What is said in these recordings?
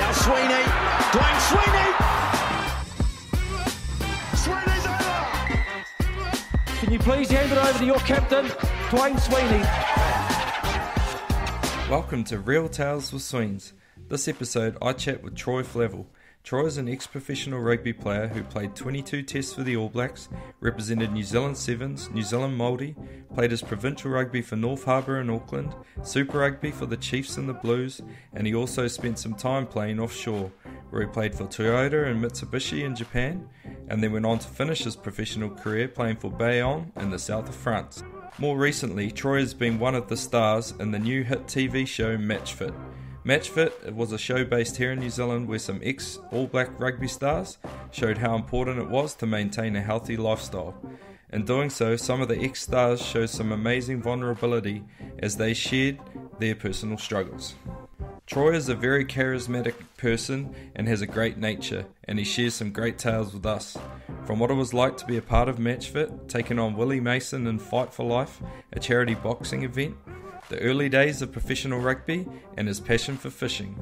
Now Sweeney, Dwayne Sweeney. Sweeney's over! Can you please hand it over to your captain, Dwayne Sweeney? Welcome to Reel Tails with Sweens. This episode, I chat with Troy Flavell. Troy is an ex professional rugby player who played 22 tests for the All Blacks, represented New Zealand Sevens, New Zealand Māori, played as provincial rugby for North Harbour in Auckland, Super Rugby for the Chiefs and the Blues, and he also spent some time playing offshore, where he played for Toyota and Mitsubishi in Japan, and then went on to finish his professional career playing for Bayonne in the south of France. More recently, Troy has been one of the stars in the new hit TV show Matchfit. Matchfit was a show based here in New Zealand where some ex All Black rugby stars showed how important it was to maintain a healthy lifestyle. In doing so, some of the ex stars showed some amazing vulnerability as they shared their personal struggles. Troy is a very charismatic person and has a great nature, and he shares some great tales with us. From what it was like to be a part of Matchfit, taking on Willie Mason in Fight for Life, a charity boxing event, the early days of professional rugby, and his passion for fishing.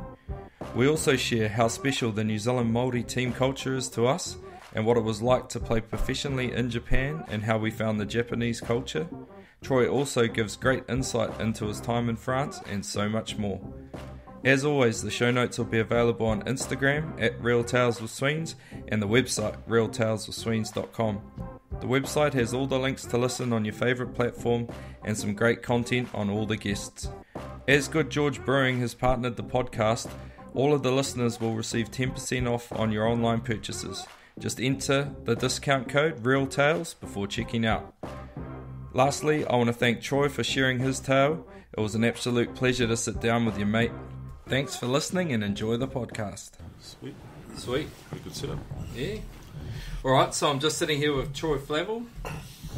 We also share how special the New Zealand Māori team culture is to us, and what it was like to play professionally in Japan and how we found the Japanese culture. Troy also gives great insight into his time in France and so much more. As always, the show notes will be available on Instagram at Reel Tails with Sweens and the website reeltailswithsweens.com. The website has all the links to listen on your favourite platform and some great content on all the guests. As Good George Brewing has partnered the podcast, all of the listeners will receive 10% off on your online purchases. Just enter the discount code REELTAILS before checking out. Lastly, I want to thank Troy for sharing his tale. It was an absolute pleasure to sit down with your mate. Thanks for listening and enjoy the podcast. Sweet. Sweet. Pretty good setup. Yeah. All right, so I'm just sitting here with Troy Flavell,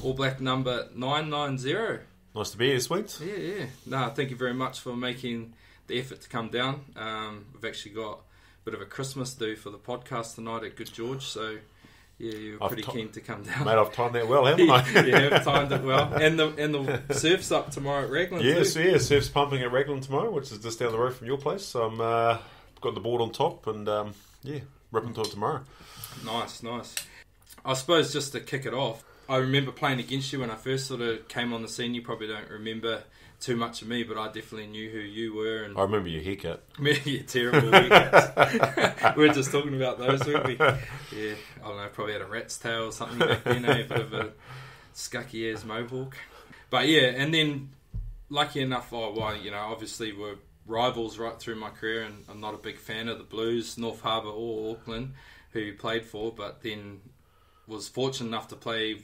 All Black number 990. Nice to be here, Sweet. Yeah, yeah. No, thank you very much for making the effort to come down. Um, we've actually got a bit of a Christmas do for the podcast tonight at Good George, so yeah, you're I've pretty ti- keen to come down. Mate, I've timed that well, haven't I? yeah, we've timed it well. And the and the surf's up tomorrow at Raglan yes, too. yeah. Surf's pumping at Raglan tomorrow, which is just down the road from your place. So I'm uh, got the board on top and um, yeah, ripping to it tomorrow. Nice, nice. I suppose just to kick it off, I remember playing against you when I first sort of came on the scene. You probably don't remember too much of me, but I definitely knew who you were and I remember your haircut. yeah, terrible haircuts. we were just talking about those, weren't we? Yeah, I don't know, probably had a rat's tail or something back then, eh? a bit of a scucky ass mohawk. But yeah, and then lucky enough, oh, well, you know, obviously we're rivals right through my career, and I'm not a big fan of the Blues, North Harbour, or Auckland, who you played for, but then was fortunate enough to play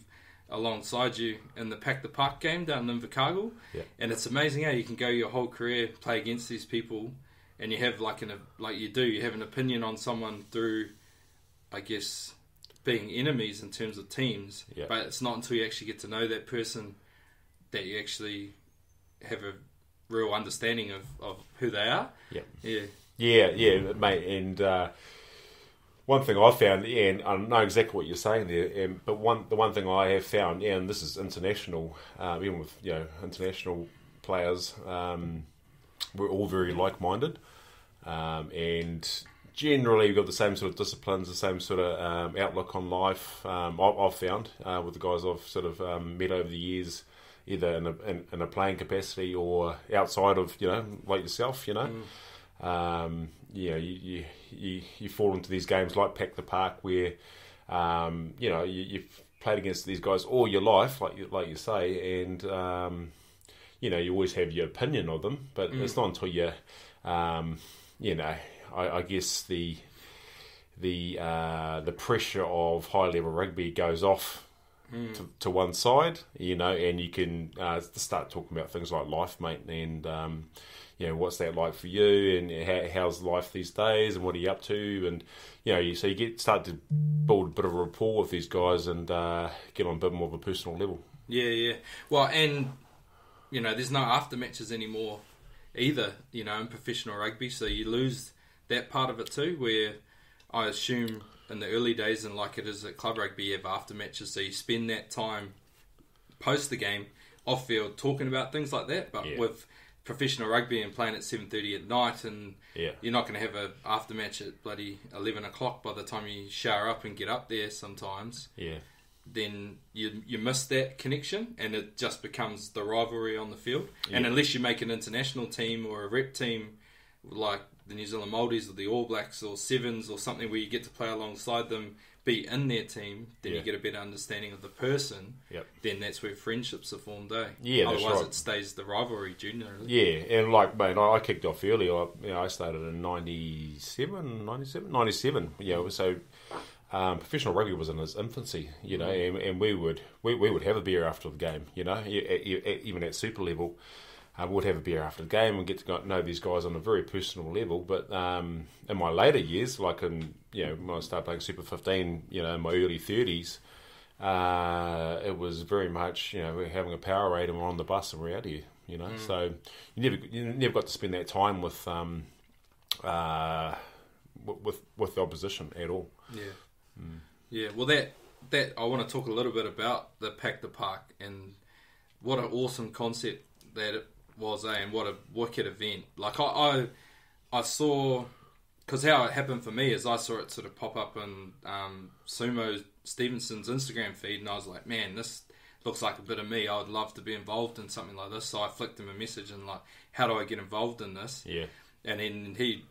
alongside you in the Pack the Park game down in Invercargill. Yeah. And it's amazing how you can go your whole career play against these people, and you have like an like you do you have an opinion on someone through, I guess, being enemies in terms of teams. Yeah. But it's not until you actually get to know that person that you actually have a real understanding of, of who they are. Yeah. Yeah. Yeah, yeah, mate. And uh, one thing I've found, yeah, and I know exactly what you're saying there. Um, but one, the one thing I have found, yeah, and this is international, uh, even with you know international players, um, we're all very like-minded, um, and generally we've got the same sort of disciplines, the same sort of um, outlook on life. Um, I've, found uh, with the guys I've sort of um, met over the years. Either in a, in, in a playing capacity or outside of you know like yourself, you know, um, you know, you, you, you, you fall into these games like Pack the Park where, um, you know, you, you've played against these guys all your life, like you, like you say, and, um, you know, you always have your opinion of them, but it's not until you, um, you know, I, I guess the, the, uh, the pressure of high level rugby goes off to, to one side, you know, and you can uh, start talking about things like life, mate, and um, you know what's that like for you, and how, how's life these days, and what are you up to, and you know, you, so you get start to build a bit of a rapport with these guys and uh, get on a bit more of a personal level. Yeah, yeah. Well, and you know, there's no after matches anymore either. You know, in professional rugby, so you lose that part of it too. Where I assume in the early days, and like it is at club rugby, you have after matches, so you spend that time post the game off field talking about things like that. But Yeah. with professional rugby and playing at seven thirty at night, and Yeah. you're not going to have a after match at bloody eleven o'clock by the time you shower up and get up there. Sometimes, Yeah. then you you miss that connection, and it just becomes the rivalry on the field. And unless you make an international team or a rep team, like the New Zealand Māoris or the All Blacks or Sevens or something where you get to play alongside them, be in their team, then Yeah. you get a better understanding of the person. Yep. Then that's where friendships are formed, eh? Yeah, Otherwise, right. it stays the rivalry juniorly. Yeah, and like, mate, I I kicked off early. I, you know, I started in 97, 97, 97. You know, so um, professional rugby was in its infancy, you know, and, and we would we, we would have a beer after the game, you know, even at super level. Uh, we'd have a beer after the game and get to know these guys on a very personal level. But um, in my later years, like in you know when I started playing Super 15, you know, in my early 30s, uh, it was very much you know we're having a Powerade and we're on the bus and we're out of here. You know, so you never you never got to spend that time with um, uh, with with the opposition at all. Yeah. Yeah. Well, that that I want to talk a little bit about the Pack the Park and what an awesome concept that it was, eh? And what a wicked event. Like I, I, I saw because how it happened for me is I saw it sort of pop up on um, Sumo Stevenson's Instagram feed, and I was like, man, this looks like a bit of me. I would love to be involved in something like this. So I flicked him a message and like, how do I get involved in this? Yeah, and then he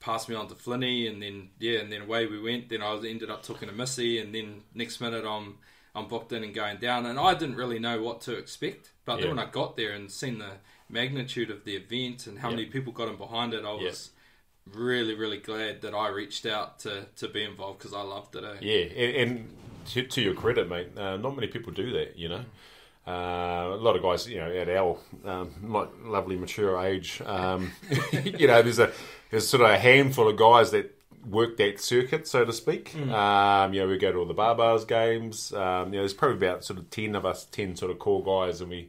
passed me on to Flinny, and then yeah, and then away we went. Then I was, ended up talking to Missy, and then next minute I'm I'm booked in and going down, and I didn't really know what to expect. But then when I got there and seen the magnitude of the event and how Yeah. many people got in behind it, I Yeah. was really really glad that I reached out to to be involved because I loved it. Eh? yeah, and, and to, to your credit, mate, uh, not many people do that. You know. Uh, a lot of guys, you know, at our um, lovely mature age, um, you know, there's a there's sort of a handful of guys that work that circuit, so to speak. Um, you know, we go to all the Barbars games. Um, you know, there's probably about sort of ten of us, ten sort of core guys, and we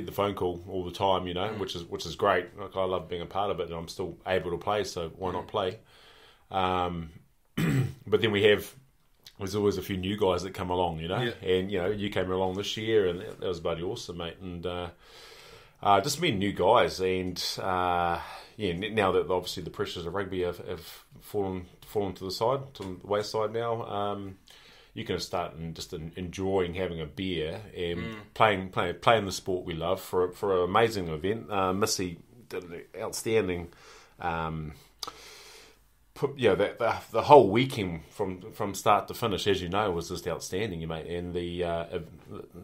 get the phone call all the time. You know, which is which is great. Like I love being a part of it, and I'm still able to play, so why not play? Um, but then we have there's always a few new guys that come along, you know. Yeah. And you know, you came along this year, and that was bloody awesome, mate. And uh, uh, just meeting new guys, and uh, yeah, now that obviously the pressures of rugby have, have fallen fallen to the side, to the wayside now. Um, you can start and just enjoying having a beer and playing, playing playing the sport we love for for an amazing event. Uh, Missy did an outstanding. Um, put, yeah, that the, the whole weekend from from start to finish, as you know, was just outstanding, you mate. And the uh,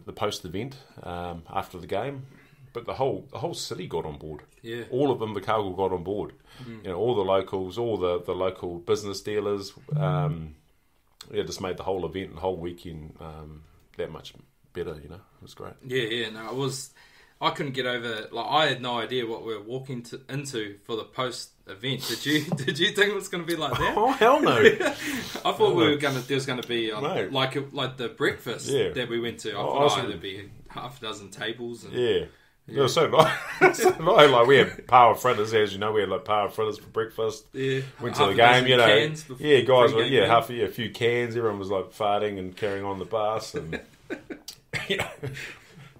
the post event um, after the game, but the whole the whole city got on board. Yeah. all of them, the cargo got on board. You know, all the locals, all the the local business dealers. Um, yeah, just made the whole event and whole weekend um, that much better. You know, it was great. Yeah, yeah. No, it was. I couldn't get over. Like, I had no idea what we were walking to, into for the post event. Did you? did you think it was going to be like that? Oh hell no! I thought we were going to. There was going to be um, Mate. like like the breakfast Yeah. that we went to. I Oh, thought awesome. oh, there'd be half a dozen tables. And, Yeah. Was so nice. so nice. Like we had paua fritters, as you know, we had like paua fritters for breakfast. Yeah. Went to a the game, you know. cans yeah, guys were yeah, game. half yeah, a few cans. Everyone was like farting and carrying on the bus, and you know,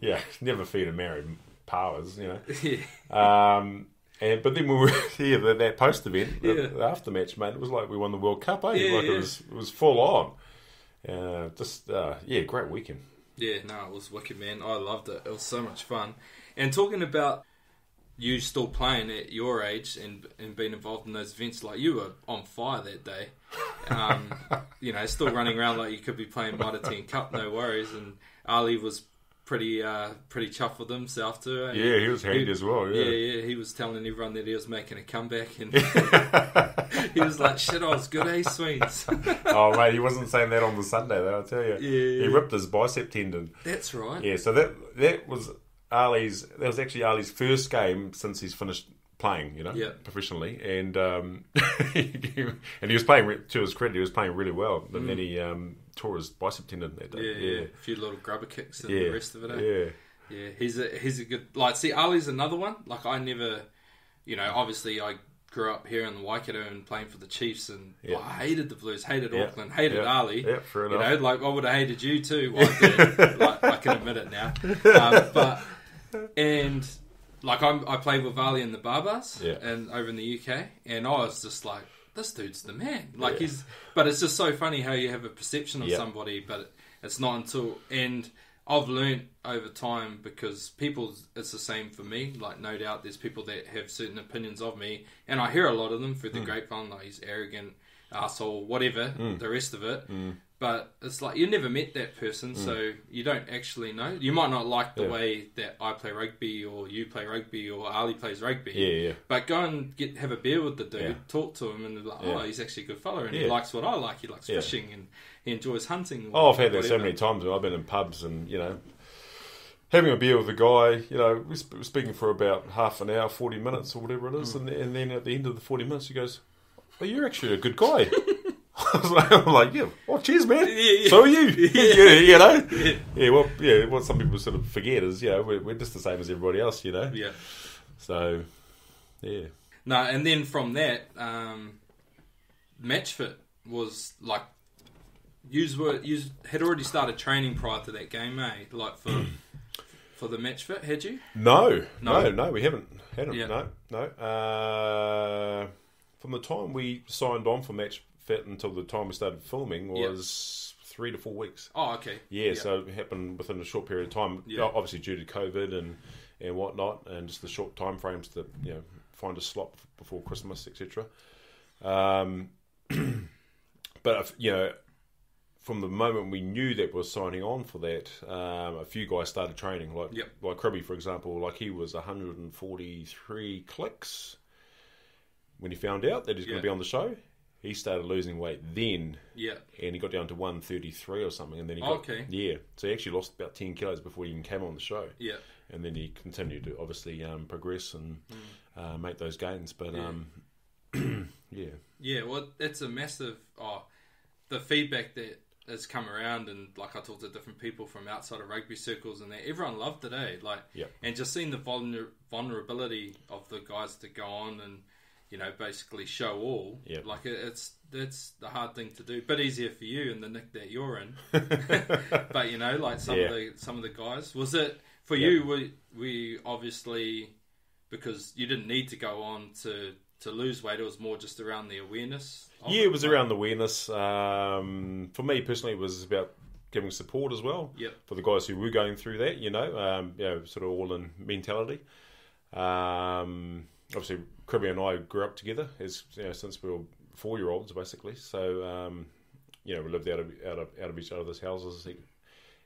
yeah, never feed a married powers, you know. Yeah. Um, and but then we were yeah, that, that post event, the, Yeah. the after match, mate. It was like we won the World Cup, eh? Yeah, like yeah. it was it was full on. Uh, just uh, yeah, great weekend. Yeah, no, it was wicked, man. I loved it. It was so much fun. And talking about you still playing at your age and and being involved in those events, like you were on fire that day. Um, you know, still running around like you could be playing Mitre 10 Cup, no worries. And Ali was pretty uh, pretty chuffed with himself too. eh? Yeah, he was handy as well. Yeah, Yeah, yeah, he was telling everyone that he was making a comeback, and he was like, "Shit, I was good, eh, Sweens." oh mate, he wasn't saying that on the Sunday though. I tell you, Yeah. he ripped his bicep tendon. That's right. Yeah, so that that was Ali's. That was actually Ali's first game since he's finished playing. You know, Yeah. professionally, and um, and he was playing to his credit. He was playing really well, but then he um, tore his bicep tendon that day. Mm. Yeah, yeah, a few little grubber kicks and yeah, the rest of it. Eh? yeah. Yeah, he's a he's a good like. See, Ali's another one. Like I never, you know, obviously I grew up here in the Waikato and playing for the Chiefs, and Yeah. I hated the Blues, hated Yeah. Auckland, hated Yeah. Ali. Yeah, fair You know, like I would have hated you too. Well, I like I can admit it now. Um, but and like I'm, I played with Ali in the Barbars Yeah. and over in the UK, and I was just like, this dude's the man. Like Yeah. he's, but it's just so funny how you have a perception of Yeah. somebody, but it's not until and. I've learned over time because people, it's the same for me. Like, no doubt there's people that have certain opinions of me, and I hear a lot of them through the Hmm. grapevine, like he's arrogant, asshole, whatever, Hmm. the rest of it. But it's like you never met that person, mm. so you don't actually know. You might not like the. Yeah. way that I play rugby, or you play rugby, or Ali plays rugby. Yeah, yeah. But go and get have a beer with the dude, Yeah. talk to him, and like, oh, Yeah. he's actually a good fella, and he likes what I like. He likes fishing, and he enjoys hunting. Oh, I've had that so many times. I've been in pubs and you know, having a beer with a guy. You know, we're sp- speaking for about half an hour, forty minutes or whatever it is, mm. and, and then at the end of the forty minutes, he goes, "Oh, you're actually a good guy." I was like, I'm like, yeah, oh, cheers, man. yeah. So are you? yeah, you know. Yeah. well, yeah. What some people sort of forget is, you know, we're, we're just the same as everybody else, you know. Yeah. So, yeah, No, and then from that, um, match fit was like you were you had already started training prior to that game, eh? Like for for the match fit, had you? No, No? no, no, we haven't. Hadn't. Yeah. No, no. Uh, from the time we signed on for Match Fit until the time we started filming Yeah. was three to four weeks. Oh, okay. Yeah, so it happened within a short period of time. Yeah. Obviously due to COVID and and whatnot, and just the short time frames to you know find a slot before Christmas, etc. Um, but if, you know, from the moment we knew that we were signing on for that, um, a few guys started training. Like Yep. like Kribby, for example, like he was 143 clicks when he found out that he's going to be on the show. He started losing weight then Yeah. and he got down to 133 or something, and then he got okay. yeah. So he actually lost about 10 kilos before he even came on the show, Yeah. and then he continued to obviously um, progress and uh, make those gains. But Yeah. um, yeah, Yeah, well, it's a massive. Oh, the feedback that has come around, and like I talked to different people from outside of rugby circles, and that everyone loved it. Eh? Like, Yep. and just seeing the vulner- vulnerability of the guys to go on and you know basically show all. Yep. Like it, it's that's the hard thing to do, but easier for you in the nick that you're in. but you know, like some Yeah. of the some of the guys, was it for Yep. you? We we obviously because you didn't need to go on to to lose weight. It was more just around the awareness. yeah, it was around the awareness. Um, for me personally, it was about giving support as well Yep. for the guys who were going through that. You know, um, you know, sort of all in mentality. Um, obviously, Kribby and I grew up together as you know, since we were four year olds, basically. So um, you know, we lived out of out of out of each other's houses,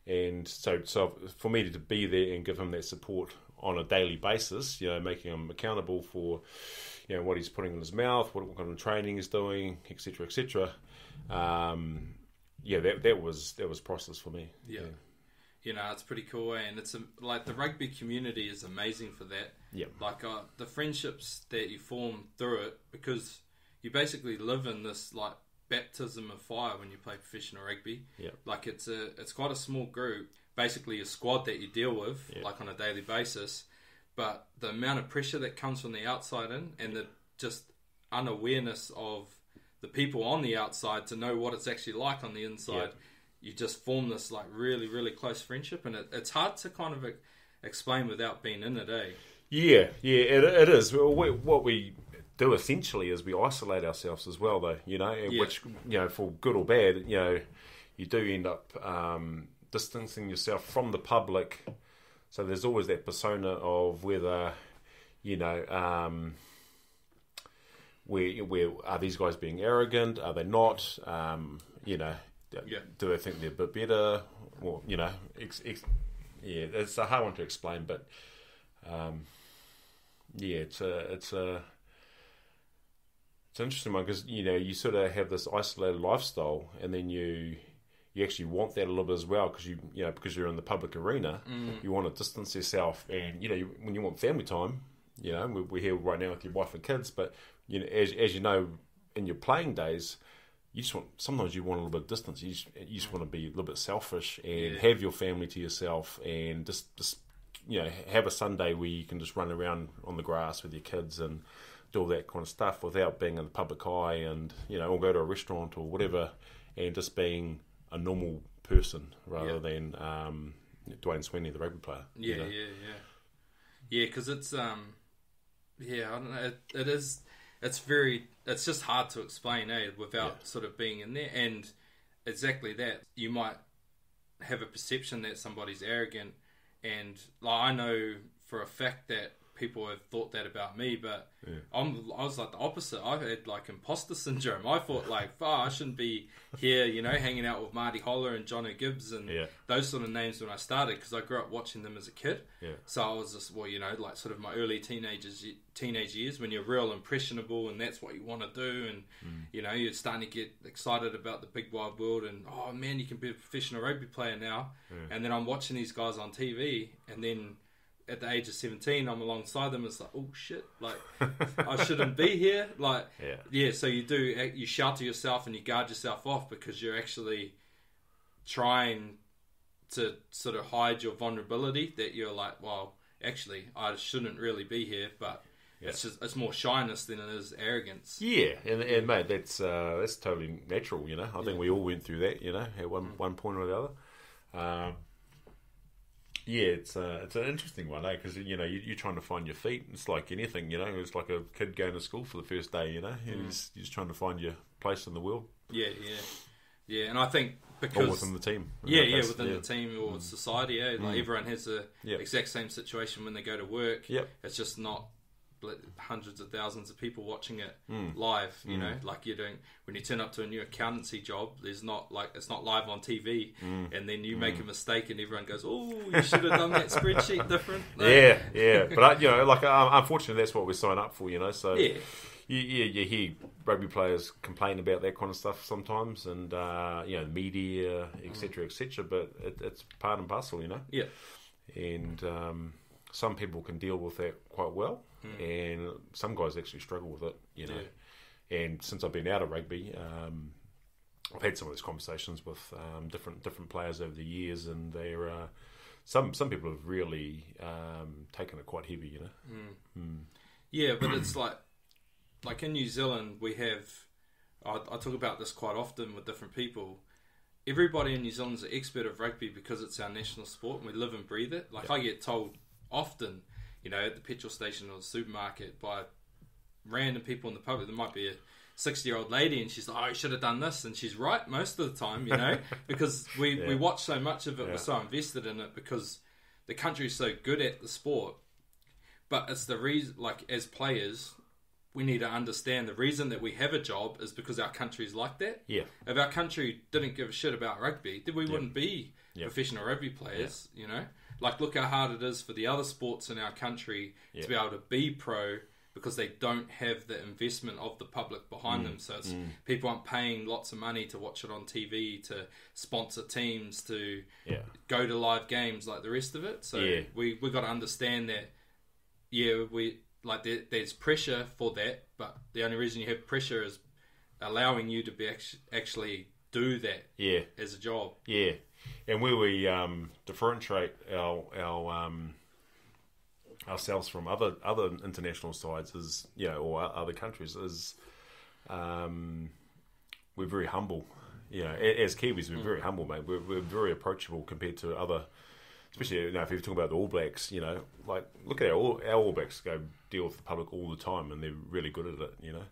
and so so for me to be there and give him that support on a daily basis, you know, making him accountable for you know what he's putting in his mouth, what, what kind of training he's doing, etc., etc. Um, yeah, that that was that was priceless for me. Yeah. You know, it's pretty cool, and it's a, like the rugby community is amazing for that. Yeah. Like uh, the friendships that you form through it, because you basically live in this like baptism of fire when you play professional rugby. Yeah. Like it's a it's quite a small group, basically a squad that you deal with Yeah. like on a daily basis. But the amount of pressure that comes from the outside in, and the just unawareness of the people on the outside to know what it's actually like on the inside, Yeah. You just form this like really really close friendship, and it, it's hard to kind of explain without being in it, eh? Yeah, yeah, it, it is. Well, we, what we do essentially is we isolate ourselves as well, though. You know, Yeah. which you know, for good or bad, you know, you do end up um, distancing yourself from the public. So there's always that persona of whether, you know, um, where where are these guys being arrogant? Are they not? Um, you know, Yeah. do I think they're a bit better? Or you know, ex, ex, yeah, it's a hard one to explain, but. Um, yeah, it's a it's a it's an interesting one because you know you sort of have this isolated lifestyle, and then you you actually want that a little bit as well because you you know because you're in the public arena, you want to distance yourself, and you know you, when you want family time, you know we're, we're here right now with your wife and kids, but you know as as you know in your playing days. You just want sometimes you want a little bit of distance. You just, you just want to be a little bit selfish and Yeah. have your family to yourself, and just just you know, have a Sunday where you can just run around on the grass with your kids and do all that kind of stuff without being in the public eye and, you know, or go to a restaurant or whatever and just being a normal person rather Yeah. than um, Dwayne Sweeney, the rugby player. you Yeah, know? yeah, yeah. Yeah, because it's um, yeah, I don't know. It, it is. It's very. It's just hard to explain, eh? Without Yeah. sort of being in there, and exactly that. You might have a perception that somebody's arrogant, and like I know for a fact that people have thought that about me, but I'm, I was like the opposite. I had like imposter syndrome. I thought like, oh, I shouldn't be here, you know, hanging out with Marty Holah and Jono Gibbs and Yeah. those sort of names when I started because I grew up watching them as a kid. Yeah. So I was just, well, you know, like sort of my early teenagers, teenage years when you're real impressionable and that's what you want to do, and mm. you know, you're starting to get excited about the big wide world, and oh man, you can be a professional rugby player now. And then I'm watching these guys on TV, and then at the age of 17, I'm alongside them. It's like, oh shit, like I shouldn't be here. Like, Yeah. yeah. So you do, you shelter yourself and you guard yourself off because you're actually trying to sort of hide your vulnerability that you're like, well, actually, I shouldn't really be here, but it's just it's more shyness than it is arrogance. Yeah, and, and mate, that's uh, that's totally natural. You know, I think we all went through that. You know, at one one point or the other. Um, yeah, it's uh, it's an interesting one, eh? Because you know you, you're trying to find your feet. It's like anything, you know. It's like a kid going to school for the first day. You know, he's, you're just trying to find your place in the world Yeah, yeah, yeah. And I think or because within the team. Yeah, yeah, That's- within the team or society, eh? Like everyone has the Yep. exact same situation when they go to work. Yep. It's just not hundreds of thousands of people watching it Mm. live. You know, like you're doing when you turn up to a new accountancy job. There's not like it's not live on TV, Mm. and then you make a mistake, and everyone goes, "Oh, you should have done that spreadsheet different." Yeah, yeah, but I, you know, like uh, unfortunately, that's what we sign up for. You know, so Yeah. you, you, you hear rugby players complain about that kind of stuff sometimes, and uh, you know, media, etc., etc. But it, it's part and parcel, you know. yeah, And um, some people can deal with that quite well, and some guys actually struggle with it, you know. And since I've been out of rugby, um, I've had some of those conversations with um, different different players over the years, and they're uh, some some people have really um, taken it quite heavy, you know. Yeah, but it's like, like in New Zealand, we have. I, I talk about this quite often with different people. Everybody in New Zealand's an expert of rugby because it's our national sport and we live and breathe it. Like I get told often, you know, at the petrol station or the supermarket by random people in the public. There might be a sixty-year-old lady and she's like, "Oh, I should have done this," and she's right most of the time, you know, because we we watch so much of it, Yeah. we're so invested in it because the country's so good at the sport but it's the reason like as players we need to understand the reason that we have a job is because our country's like that Yeah. if our country didn't give a shit about rugby then we wouldn't be Yeah. professional rugby players you know like look how hard it is for the other sports in our country Yeah. to be able to be pro because they don't have the investment of the public behind Mm. them so it's people aren't paying lots of money to watch it on TV to sponsor teams to Yeah. go to live games like the rest of it. So Yeah. we we got to understand that. Yeah, we like there, there's pressure for that, but the only reason you have pressure is allowing you to be actually, actually do that Yeah. as a job. Yeah, and where we um, differentiate our our um, ourselves from other other international sides is you know or other countries is um, we're very humble. You know, as Kiwis, we're very humble, mate. We're, we're very approachable compared to other, especially you know if you're talking about the All Blacks. You know, like look at our All, our All Blacks go deal with the public all the time, and they're really good at it. You know,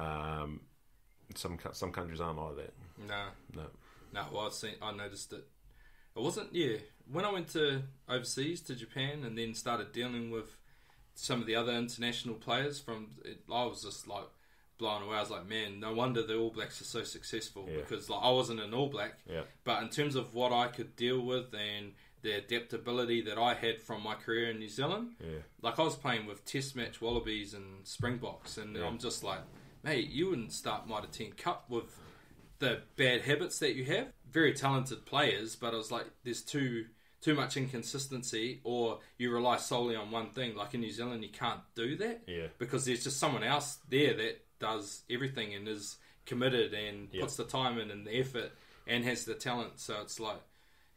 um, some some countries aren't like that. No, No. No. Well, I've seen. I noticed it. It wasn't. Yeah, when I went to overseas to Japan and then started dealing with some of the other international players from, it, I was just like blown away. I was like, man, no wonder the All Blacks are so successful Yeah. because like I wasn't an All Black, Yeah. but in terms of what I could deal with and the adaptability that I had from my career in New Zealand, Yeah. like I was playing with Test match Wallabies and Springboks, and I'm just like, mate, you wouldn't start Mitre 10 Cup with the bad habits that you have. Very talented players, but I was like, there's too too much inconsistency, or you rely solely on one thing. Like in New Zealand, you can't do that Yeah. because there's just someone else there that does everything and is committed and Yeah. puts the time in and the effort and has the talent. So it's like,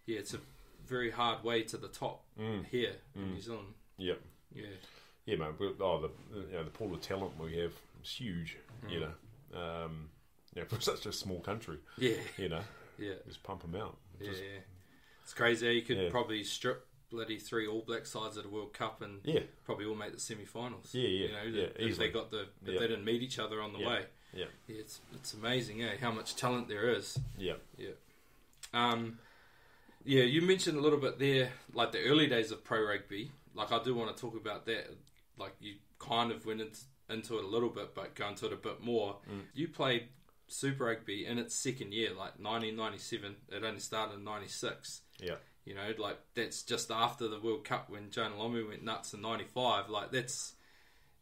yeah, it's a very hard way to the top Mm. here in New Zealand. Yep. Yeah. Yeah, man. Oh, the you know the pool of talent we have is huge. You know, um, yeah, for such a small country, Yeah. you know, Yeah. just pump them out. Yeah, Just, yeah. It's crazy. how You could Yeah. probably strip bloody three All Black sides at a World Cup and Yeah. probably all make the semi-finals. Yeah, yeah, You know, yeah, if easily. they got the if Yeah. they didn't meet each other on the Yeah. way. Yeah, Yeah, it's it's amazing, eh? How much talent there is. yeah, Yeah. Um, yeah, you mentioned a little bit there, like the early days of pro rugby. Like I do want to talk about that. Like you kind of went into, into it a little bit, but go into it a bit more. You played Super Rugby in its second year, like 1997. It only started in '96. yeah, You know, like that's just after the World Cup when Jonah Lomu went nuts in '95. Like that's,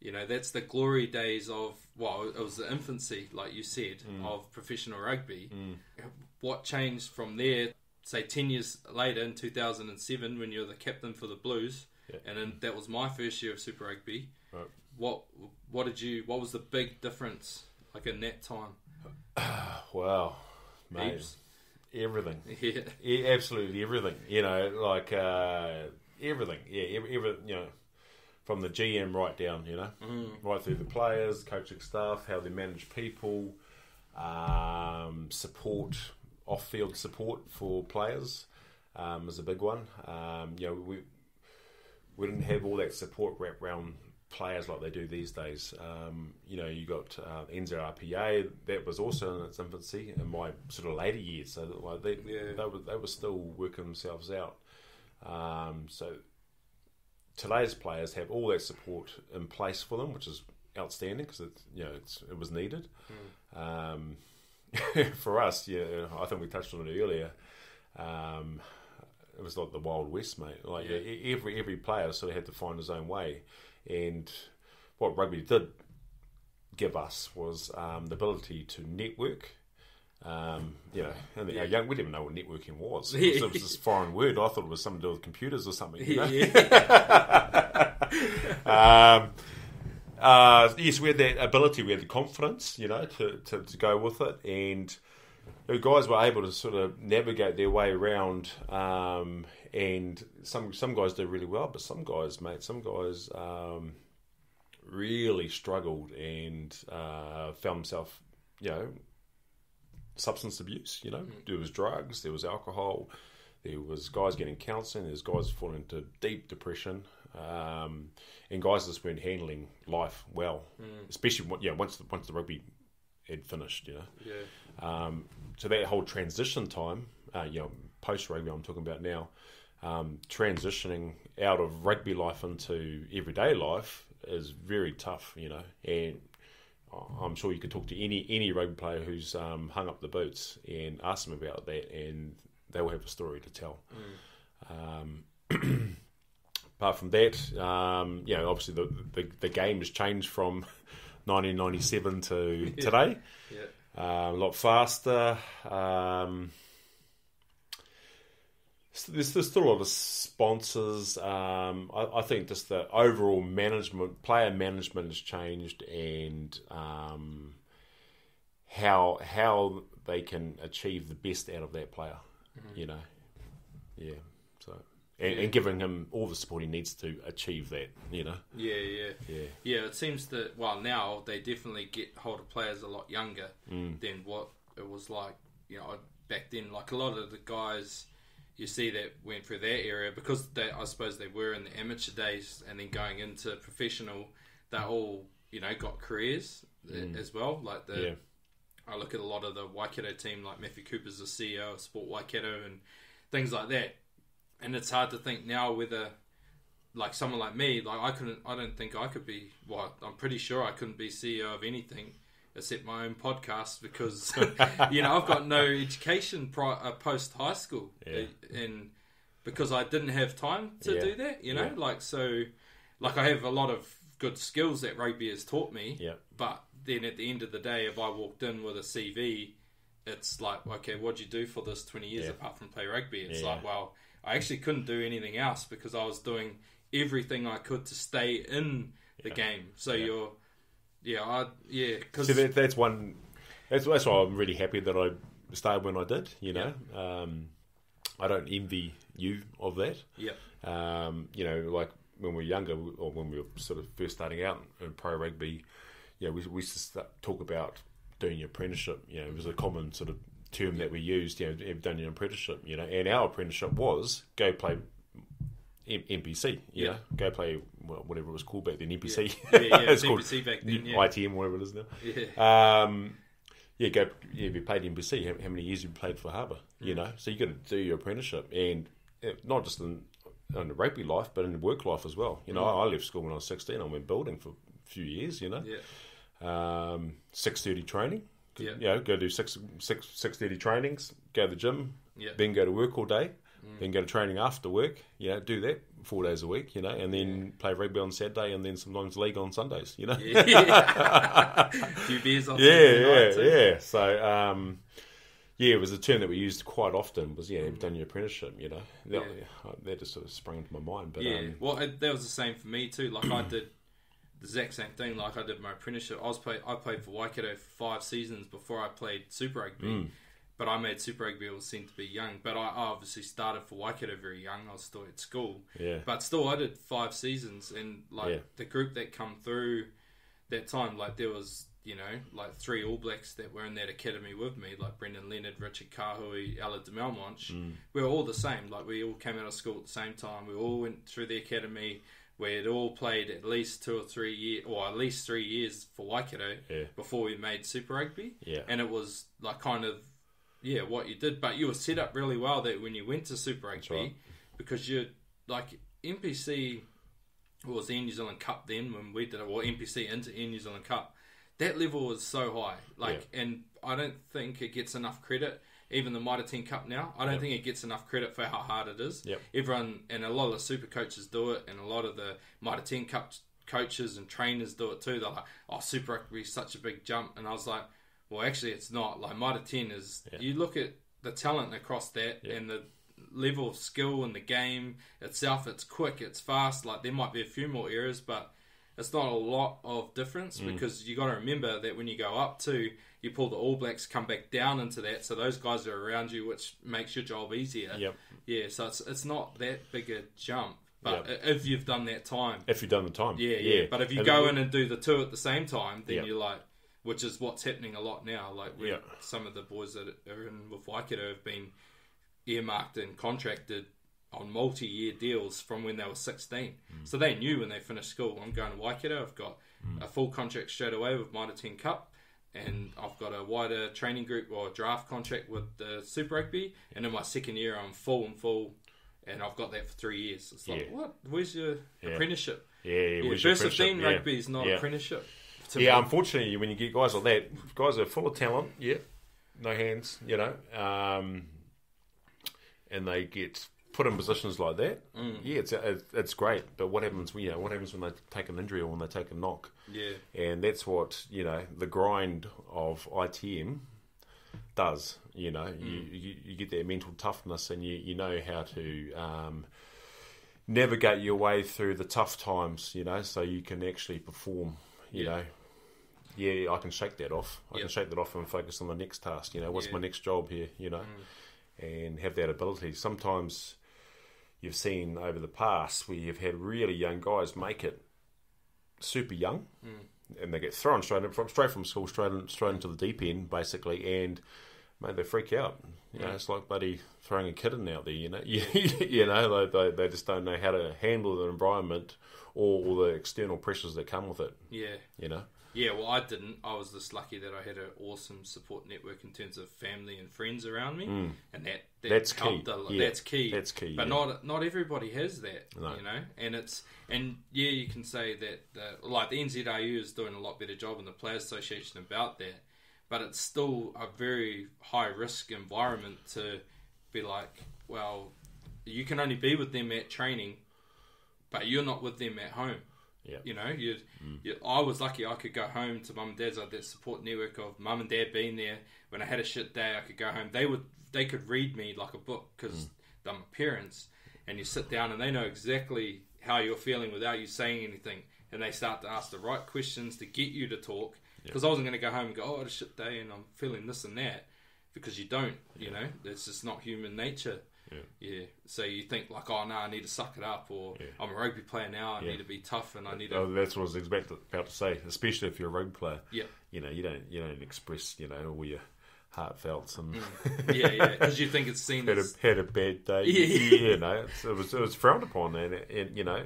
you know, that's the glory days of well, it was the infancy, like you said, mm. of professional rugby. Mm. What changed from there? Say ten years later, in 2007, when you're the captain for the Blues, Yeah. and then that was my first year of Super Rugby. Right. What what did you? What was the big difference? Like in that time, Wow, mate, Heaps. everything. yeah, Yeah, absolutely everything. You know, like uh, everything. Yeah, every, every you know, from the GM right down. You know, right through the players, coaching staff, how they manage people, um, support, off-field support for players um, is a big one. Um, you know, we we didn't have all that support wrapped around players like they do these days. Um, you know, you got uh, NZRPA that was also in its infancy in my sort of later years. So that, like they Yeah. they were they were still working themselves out. Um, so today's players have all that support in place for them, which is outstanding because it you know it's, it was needed. Um, for us, yeah, I think we touched on it earlier. Um, it was like the Wild West, mate. Like Yeah. every every player sort of had to find his own way, and what rugby did give us was um, the ability to network. Um, you know, and Yeah. young we didn't even know what networking was. It was, Yeah. it was this foreign word. I thought it was something to do with computers or something. You know? yeah, um, uh, yes, we had that ability, we had the confidence, you know, to, to, to go with it, and the guys were able to sort of navigate their way around. Um, and some some guys do really well, but some guys, mate, some guys um, really struggled and uh, found themselves, you know, substance abuse. You know, there was drugs, there was alcohol, there was guys getting counselling, there's guys falling into deep depression, um, and guys just weren't handling life well, especially when- yeah once the, once the rugby had finished. You know, yeah. um, so that whole transition time, uh, you know, post rugby, I'm talking about now, um, transitioning out of rugby life into everyday life is very tough, you know, and I'm sure you could talk to any any rugby player who's um, hung up the boots and ask them about that, and they will have a story to tell. Um, apart from that, um, you know, obviously the, the the game has changed from 1997 to today yeah. uh, a lot faster. Um, there's, there's still a lot of sponsors. Um, I, I think just the overall management, player management has changed, and um, how how they can achieve the best out of that player. You know, yeah. So and, and giving him all the support he needs to achieve that. You know, Yeah, yeah, yeah. yeah. It seems that well now they definitely get hold of players a lot younger Mm. than what it was like. You know, back then, like a lot of the guys you see that went through that area because they, I suppose they were in the amateur days and then going into professional. They all you know got careers uh, as well. Like the Mm. Yeah. I look at a lot of the Waikato team, like Matthew Cooper's the CEO of Sport Waikato and things like that. And it's hard to think now whether, like someone like me, like I couldn't, I don't think I could be. Well, I'm pretty sure I couldn't be CEO of anything except my own podcast because you know I've got no education pri- uh, post high school, Yeah. Uh, and because I didn't have time to Yeah. do that, you know, Yeah. like so, like I have a lot of good skills that rugby has taught me, Yeah. but then at the end of the day, if I walked in with a CV, it's like, okay, what'd you do for this 20 years apart from play rugby? It's like, well, I actually couldn't do anything else because I was doing everything I could to stay in the game. So you're, yeah, I, yeah, because So that, that's one. That's that's why I'm really happy that I started when I did. You know, um, I don't envy you of that. yeah, Um, you know, like when we were younger, or when we were sort of first starting out in pro rugby, you know, we, we used to start, talk about doing your apprenticeship. You know, it was a common sort of term that we used. You know, done your apprenticeship. You know, and our apprenticeship was go play NPC. You Yeah. know, go play whatever it was called back then. NPC. Yeah, yeah, it's NPC back then, yeah. ITM, whatever it is now. Yeah. Um, yeah, go. Yeah, if you played NPC, how, how many years you played for Harbour? You know, so you got to do your apprenticeship, and uh, not just in, in the rugby life, but in work life as well. You know, I, I left school when I was sixteen. I went building for a few years. You know, Yeah. um, six thirty training. Yeah. You know, go do six six six thirty trainings. Go to the gym. Yeah. Mm. Then go to work all day. Then go to training after work. You know, do that four days a week. You know, and then play rugby on Saturday, and then sometimes league on Sundays. You know. Yeah. few beers on Yeah, yeah, yeah. So, um, yeah, it was a term that we used quite often. Was yeah, you've done your apprenticeship. You know, that, that just sort of sprung into my mind. But Yeah, um, well, it, that was the same for me too. Like I did the exact same thing. Like I did my apprenticeship. I was play, I played for Waikato for five seasons before I played Super Rugby. Mm. But I made Super Rugby all seem to be young. But I, I obviously started for Waikato very young. I was still at school. Yeah. But still, I did five seasons, and like Yeah. the group that come through that time, like there was. You know, like three All Blacks that were in that academy with me, like Brendon Leonard, Richard Kahui, Ella de Melmonch. Mm. We were all the same. Like we all came out of school at the same time. We all went through the academy. We had all played at least two or three years, or at least three years for Waikato Yeah. before we made Super Rugby. Yeah. And it was like kind of, yeah, what you did. But you were set up really well that when you went to Super Rugby, right. because you're like NPC was the New Zealand Cup then when we did it, or NPC into New Zealand Cup. That level was so high, like, and I don't think it gets enough credit. Even the Mitre 10 Cup now, I don't think it gets enough credit for how hard it is. Yep. Everyone and a lot of the super coaches do it, and a lot of the Mitre 10 Cup coaches and trainers do it too. They're like, "Oh, Super Rugby is such a big jump," and I was like, "Well, actually, it's not. Like Mitre 10 is. You look at the talent across that and the level of skill in the game itself. It's quick, it's fast. Like there might be a few more errors, but it's not a lot of difference Mm. because you got to remember that when you go up to, you pull the All Blacks, come back down into that, so those guys are around you, which makes your job easier. Yep. Yeah, so it's it's not that big a jump, but Yep. if you've done that time, if you've done the time, yeah, yeah. But if you And go in and do the two at the same time, then Yep. you're like, which is what's happening a lot now. Like, we, Yeah. some of the boys that are in with Waikato have been earmarked and contracted on multi-year deals from when they were 16. Mm. So they knew when they finished school, I'm going to Waikato. I've got Mm. a full contract straight away with Mitre 10 Cup. And I've got a wider training group or draft contract with the Super Rugby. And in my second year, I'm full and full. And I've got that for three years. It's like, Yeah. what? Where's your Yeah. apprenticeship? yeah, yeah, Yeah, was your Versus apprenticeship, yeah. rugby is not apprenticeship. Yeah, me. unfortunately, when you get guys like that, guys are full of talent, yeah, no hands, you know, um, and they get put in positions like that. Mm. Yeah, it's, it's it's great, but what happens when you know what happens when they take an injury or when they take a knock? Yeah. and that's what you know the grind of ITM does. You know, you, you you get that mental toughness, and you you know how to. Um, navigate your way through the tough times, you know, so you can actually perform, you Yeah. know. Yeah, I can shake that off. I Yeah. can shake that off and focus on the next task. You know, what's Yeah. my next job here? You know, mm. and have that ability. Sometimes you've seen over the past where you've had really young guys make it super young, mm. and they get thrown straight in, from straight from school, straight in, straight into the deep end, basically, and mate, they freak out. You know, it's like bloody throwing a kitten out there. You know, you, you know, they, they they just don't know how to handle the environment or, or the external pressures that come with it. Yeah. You know, Yeah, well, I didn't. I was just lucky that I had an awesome support network in terms of family and friends around me, and that, that Mm. That's key. A lot. Yeah, That's key. that's key, But yeah. not not everybody has that. No. You know, and it's and yeah, you can say that uh, like the NZRU is doing a lot better job in the Players Association about that, but it's still a very high risk environment to be like, well, you can only be with them at training, but you're not with them at home. Yeah, You know, you, mm. you, I was lucky I could go home to mum and dad's. I had that support network of mum and dad being there. When I had a shit day, I could go home. They would, they could read me like a book because mm. they're my parents. And you sit down and they know exactly how you're feeling without you saying anything. And they start to ask the right questions to get you to talk. Because I wasn't going to go home and go, oh, I had a shit day and I'm feeling this and that. Because you don't, you know, it's just not human nature. Yeah. So you think like, oh no, I need to suck it up, or I'm a rugby player now. I Yeah. need to be tough, and I need to. Oh, that's what I was expect, about to say. Especially if you're a rugby player, Yeah. you know, you don't you don't express, you know, all your heartfelt and yeah, yeah, because you think it's seen had a had a bad day. Yeah. yeah. you know, it was it was frowned upon, and, and you know,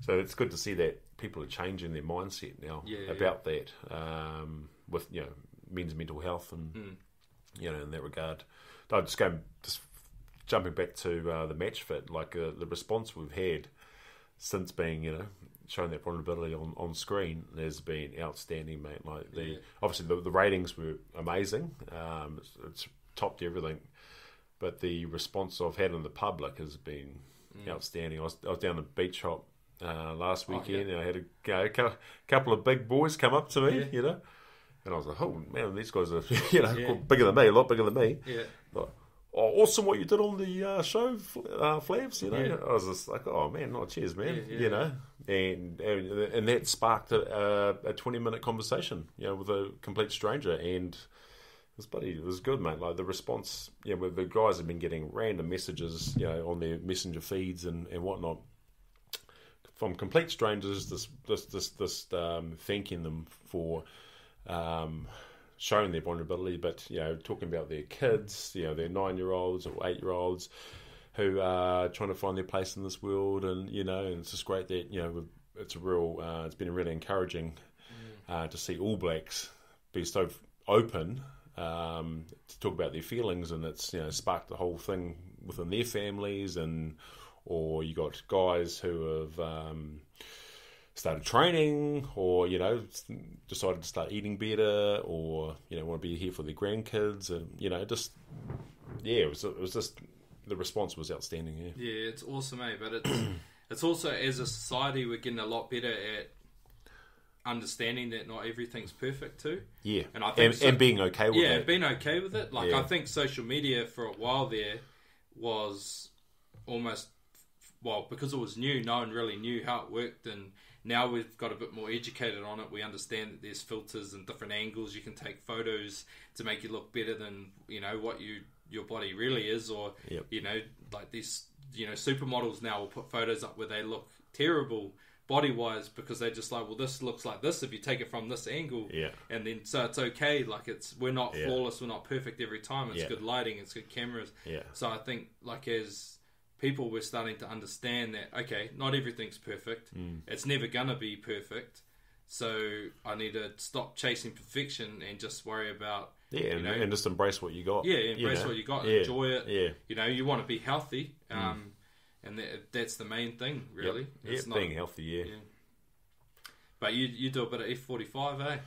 so it's good to see that people are changing their mindset now Yeah, yeah. about that um, with you know men's mental health and Hmm. you know in that regard. I just go just jumping back to uh, the match fit, like uh, the response we've had since being you know showing that vulnerability on, on screen has been outstanding, mate. Like the Yeah. obviously the, the ratings were amazing. Um, it's, it's topped everything, but the response I've had in the public has been Mm. outstanding. I was, I was down at Beach Hop uh, last Oh, weekend, and I had a, you know, a couple of big boys come up to me, Yeah. you know, and I was like, "Oh man, these guys are you know Yeah. bigger than me, a lot bigger than me." yeah, Like, oh, awesome what you did on the uh, show, uh, Flavs. You know, Yeah. I was just like, oh man, not cheers, man. Yeah, yeah, you know, and, and and that sparked a, a twenty minute conversation, you know, with a complete stranger, and it was bloody, it was good, mate. Like the response, yeah, where the guys have been getting random messages, you know, on their messenger feeds and and whatnot. From complete strangers, this this this, this um, thanking them for um, showing their vulnerability, but you know, talking about their kids, you know, their nine-year-olds or eight-year-olds who are trying to find their place in this world, and you know, and it's just great that you know, it's a real, uh, it's been really encouraging uh, to see All Blacks be so open um, to talk about their feelings, and it's you know sparked the whole thing within their families, and or you got guys who have. Um, started training or you know decided to start eating better or you know want to be here for their grandkids and you know just yeah it was, it was just the response was outstanding yeah yeah. It's awesome, eh? But it's it's also as a society we're getting a lot better at understanding that not everything's perfect too. yeah And I think and, so- and being okay with it. yeah, it been okay with it. Like Yeah. I think social media for a while there was almost well because it was new. No one really knew how it worked, and now we've got a bit more educated on it. We understand that there's filters and different angles you can take photos to make you look better than you know what you your body really is, or Yep. you know like these you know supermodels now will put photos up where they look terrible body wise because they're just like well this looks like this if you take it from this angle Yeah. and then so it's okay like it's we're not Yeah. flawless we're not perfect every time it's Yeah. good lighting it's good cameras Yeah. so i think like as people we're starting to understand that okay not everything's perfect Mm. it's never gonna be perfect so i need to stop chasing perfection and just worry about yeah and, you know, and just embrace what you got yeah embrace know? what you got yeah. enjoy it yeah you know you want to be healthy um and that, that's the main thing really Yep. It's not- being healthy yeah yeah. but you you do a bit of f45 eh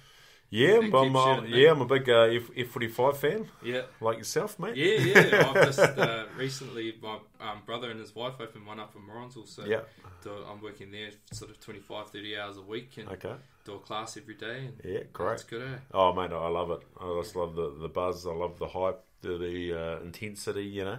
yeah, but I'm, uh, yeah I'm a big uh, F forty five fan yeah like yourself mate Yeah, yeah. I've just uh, recently my um, brother and his wife opened one up in Morrinsville, so yeah do, I'm working there sort of 25, 30 hours a week and okay do a class every day. And yeah great It's good, eh? Oh mate, I love it. I just love the, the buzz. I love the hype, the, the uh, intensity. You know.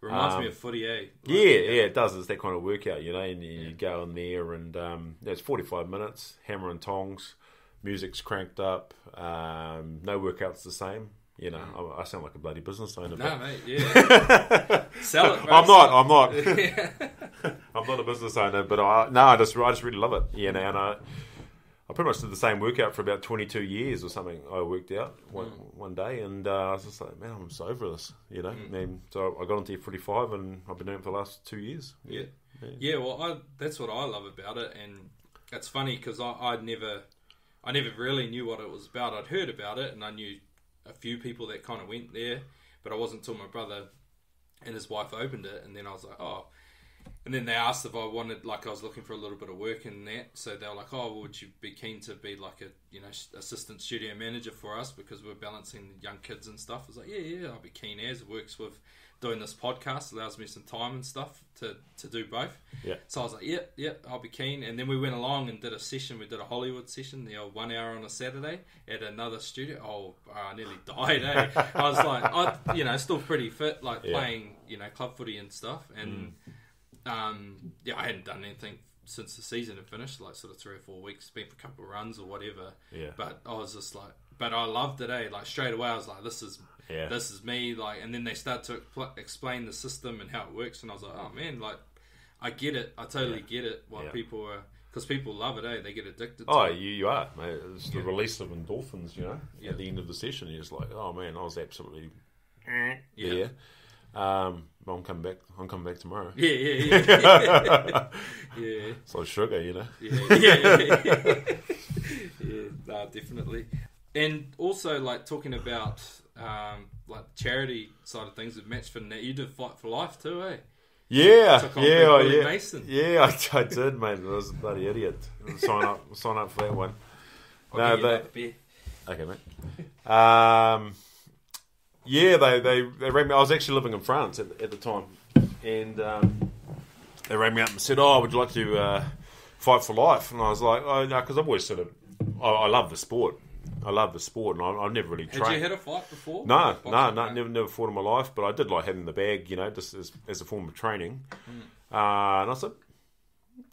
Reminds Um, me of footy, eh? Like, yeah, yeah, it does. It's that kind of workout, you know. And you, you go in there, and um, it's forty five minutes, hammer and tongs, music's cranked up. Um, no workouts the same. You know, I, I sound like a bloody business owner. No, mate, yeah. Sell it, bro. I'm not. I'm not. I'm not a business owner, but I no, I just I just really love it. You know, and I I pretty much did the same workout for about 22 years or something. I worked out one, Mm. one day, and uh, I was just like, man, I'm so over this. You know, Mm. and so I got into F45, and I've been doing it for the last two years. Yeah, yeah. Well, I, that's what I love about it, and it's funny because I, I never, I never really knew what it was about. I'd heard about it, and I knew a few people that kind of went there, but I wasn't until my brother and his wife opened it, and then I was like, oh. And then they asked if I wanted, like, I was looking for a little bit of work in that. So they were like, "Oh, well, would you be keen to be like a, you know, assistant studio manager for us because we're balancing young kids and stuff?" I was like, "Yeah, yeah, I'll be keen." As it works with doing this podcast, allows me some time and stuff to to do both. Yeah. So I was like, "Yep, yep, I'll be keen." And then we went along and did a session. We did a Hollywood session, the old one hour on a Saturday at another studio. Oh, I nearly died. Eh? I was like, I, you know, still pretty fit, like Yeah. playing, you know, club footy and stuff, and um, yeah, I hadn't done anything since the season had finished, like sort of three or four weeks, been for a couple of runs or whatever. Yeah. But I was just like, but I loved it, eh? Like straight away, I was like, this is, Yeah. this is me. Like, and then they start to expl- explain the system and how it works, and I was like, oh man, like, I get it. I totally get it. Why Yeah. people are Because people love it, eh? They get addicted to Oh, it. you, you are, mate. It's the Yeah. release of endorphins, you know. Yeah. At the end of the session, you're just like, oh man, I was absolutely Yeah. Um, but I'm coming back. I'm coming back tomorrow. Yeah, yeah, yeah. yeah. It's like sugar, you know. Yeah, yeah, yeah. yeah, nah, definitely. And also, like talking about um, like charity side of things with Match for Net, you did Fight for Life too, eh? Yeah, yeah, oh, yeah. Mason. Yeah, I, I did, mate. I was a bloody idiot. Sign up, sign up for that one. I'll No, get you they- beer. Okay, mate. Um, yeah, they, they they rang me. I was actually living in France at, at the time, and um, they rang me up and said, "Oh, would you like to uh, fight for life?" And I was like, "Oh, no," because I've always sort of, I, I love the sport. I love the sport, and I, I've never really Had you had a fight before? No, no, no, never, never fought in my life. But I did like having the bag, you know, just as, as a form of training. Uh, and I said,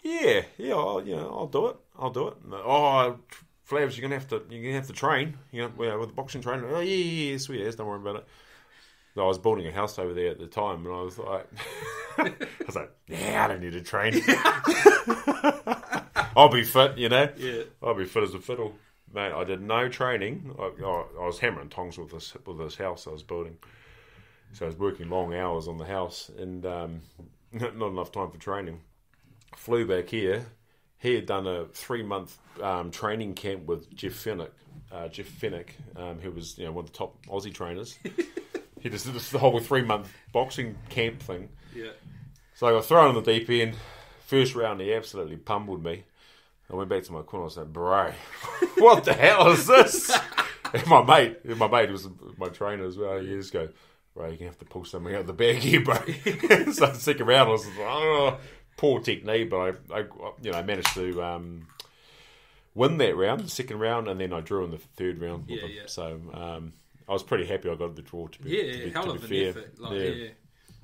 "Yeah, yeah, I'll, you know, I'll do it. I'll do it." And, oh, Flavs, you're gonna have to, you're gonna have to train, you know, with the boxing trainer. Oh, yeah, yeah, yeah, sweet as, don't worry about it. I was building a house over there at the time, and I was like, I was like, "Yeah, I don't need to train. I'll be fit, you know. Yeah. I'll be fit as a fiddle." Mate, I did no training. I, I, I was hammering tongs with this with this house I was building. So I was working long hours on the house and um, not enough time for training. Flew back here. He had done a three month um, training camp with Jeff Fenech. Uh, Jeff Fenech, um, who was you know one of the top Aussie trainers. he just did this the whole three month boxing camp thing. Yeah. So I got thrown in the deep end. First round, he absolutely pummeled me. I went back to my corner. I said, "Bro, what the hell is this?" And my mate, my mate was my trainer as well. He just go, "Bro, you're gonna have to pull something out of the bag here, bro." so the second round, I was like, "Oh, poor technique," but I, I you know, I managed to um, win that round, the second round, and then I drew in the third round. with Yeah, yeah. So um, I was pretty happy I got the draw. To be, Yeah, to be, hell to of be an fair. effort. Like, yeah.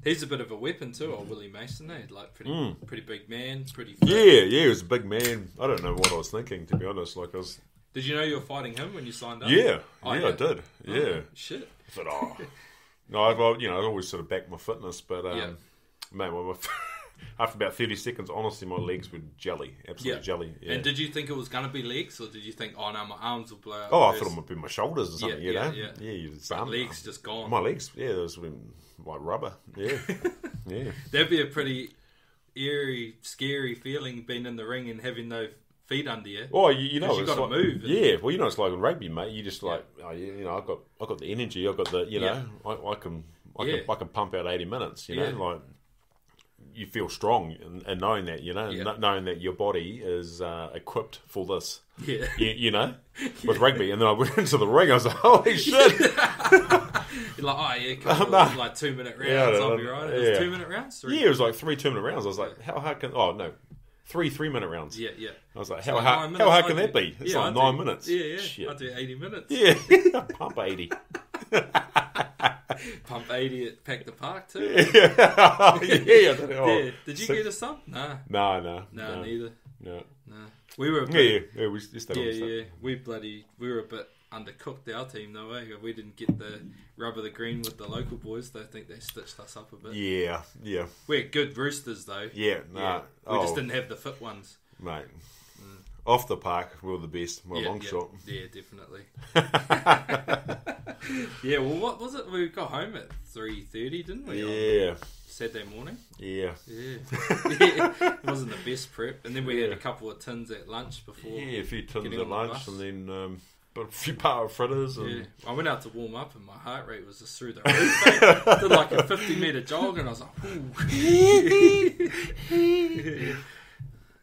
He's a bit of a weapon too, old Willie Mason, eh? Like pretty, pretty big man, pretty. Fit. Yeah, yeah, he was a big man. I don't know what I was thinking, to be honest. Like I was, Did you know you were fighting him when you signed up? yeah, Oh, yeah, yeah. I did. Oh, Yeah, shit. I thought, oh, no, I've you know, I've always sort of backed my fitness, but um, Yeah. mate, my, my, after about thirty seconds, honestly, my legs were jelly, absolute Yeah. jelly. Yeah. And did you think it was going to be legs, or did you think, oh no, my arms will blow out? oh, I thought it might be my shoulders or something. Yeah, you yeah, know, yeah. yeah, you just legs just gone. My legs, yeah, those were like rubber. Yeah, yeah. That'd be a pretty eerie, scary feeling being in the ring and having no feet under you. Oh, you, you know, you it's gotta like, move. Yeah, well, you know, it's like in rugby, mate. You just like, oh, you, you know, I've got, I've got the energy. I've got the, you know, I, I can, I Yeah. can, I can pump out eighty minutes. You know, Yeah. like you feel strong and, and knowing that, you know, Yeah. knowing that your body is uh, equipped for this. Yeah. You, you know, with rugby, and then I went into the ring. I was like, holy shit! You're like, oh yeah, come on, like two minute rounds, Yeah, I'll be right. It was Yeah. two minute rounds, three. yeah, it was like three two minute rounds. I was like, how hard can? Oh no, three three minute rounds. yeah, yeah. I was like, how Like hard, nine how minutes, hard can do- that be? It's yeah, like I nine do- minutes. Yeah, yeah. Shit. I do eighty minutes. Yeah, pump eighty. Pump eighty at Pack the Park too. yeah, don't. Yeah. Did you Six- get a sub? Nah, No, no, no, no, neither. no. Nah. We were a Yeah, yeah, yeah. We just yeah, yeah. We bloody, we were a bit undercooked our team though. Eh? We didn't get the rub of the green with the local boys. They think they stitched us up a bit. yeah, yeah, We're good roosters though. yeah. Nah, Yeah. We oh, just didn't have the fit ones. mate. Off the park, we were the best. We're yeah, long yeah, shot. Yeah, definitely. yeah, well, what was it? We got home at three thirty, didn't we? Yeah, Saturday morning. yeah, Yeah. yeah, it wasn't the best prep, and then we had a couple of tins at lunch before. yeah. A few tins at on the lunch, and then um, but a few paua fritters, and Yeah, I went out to warm up, and my heart rate was just through the roof. Did like a fifty meter jog, and I was like, Ooh.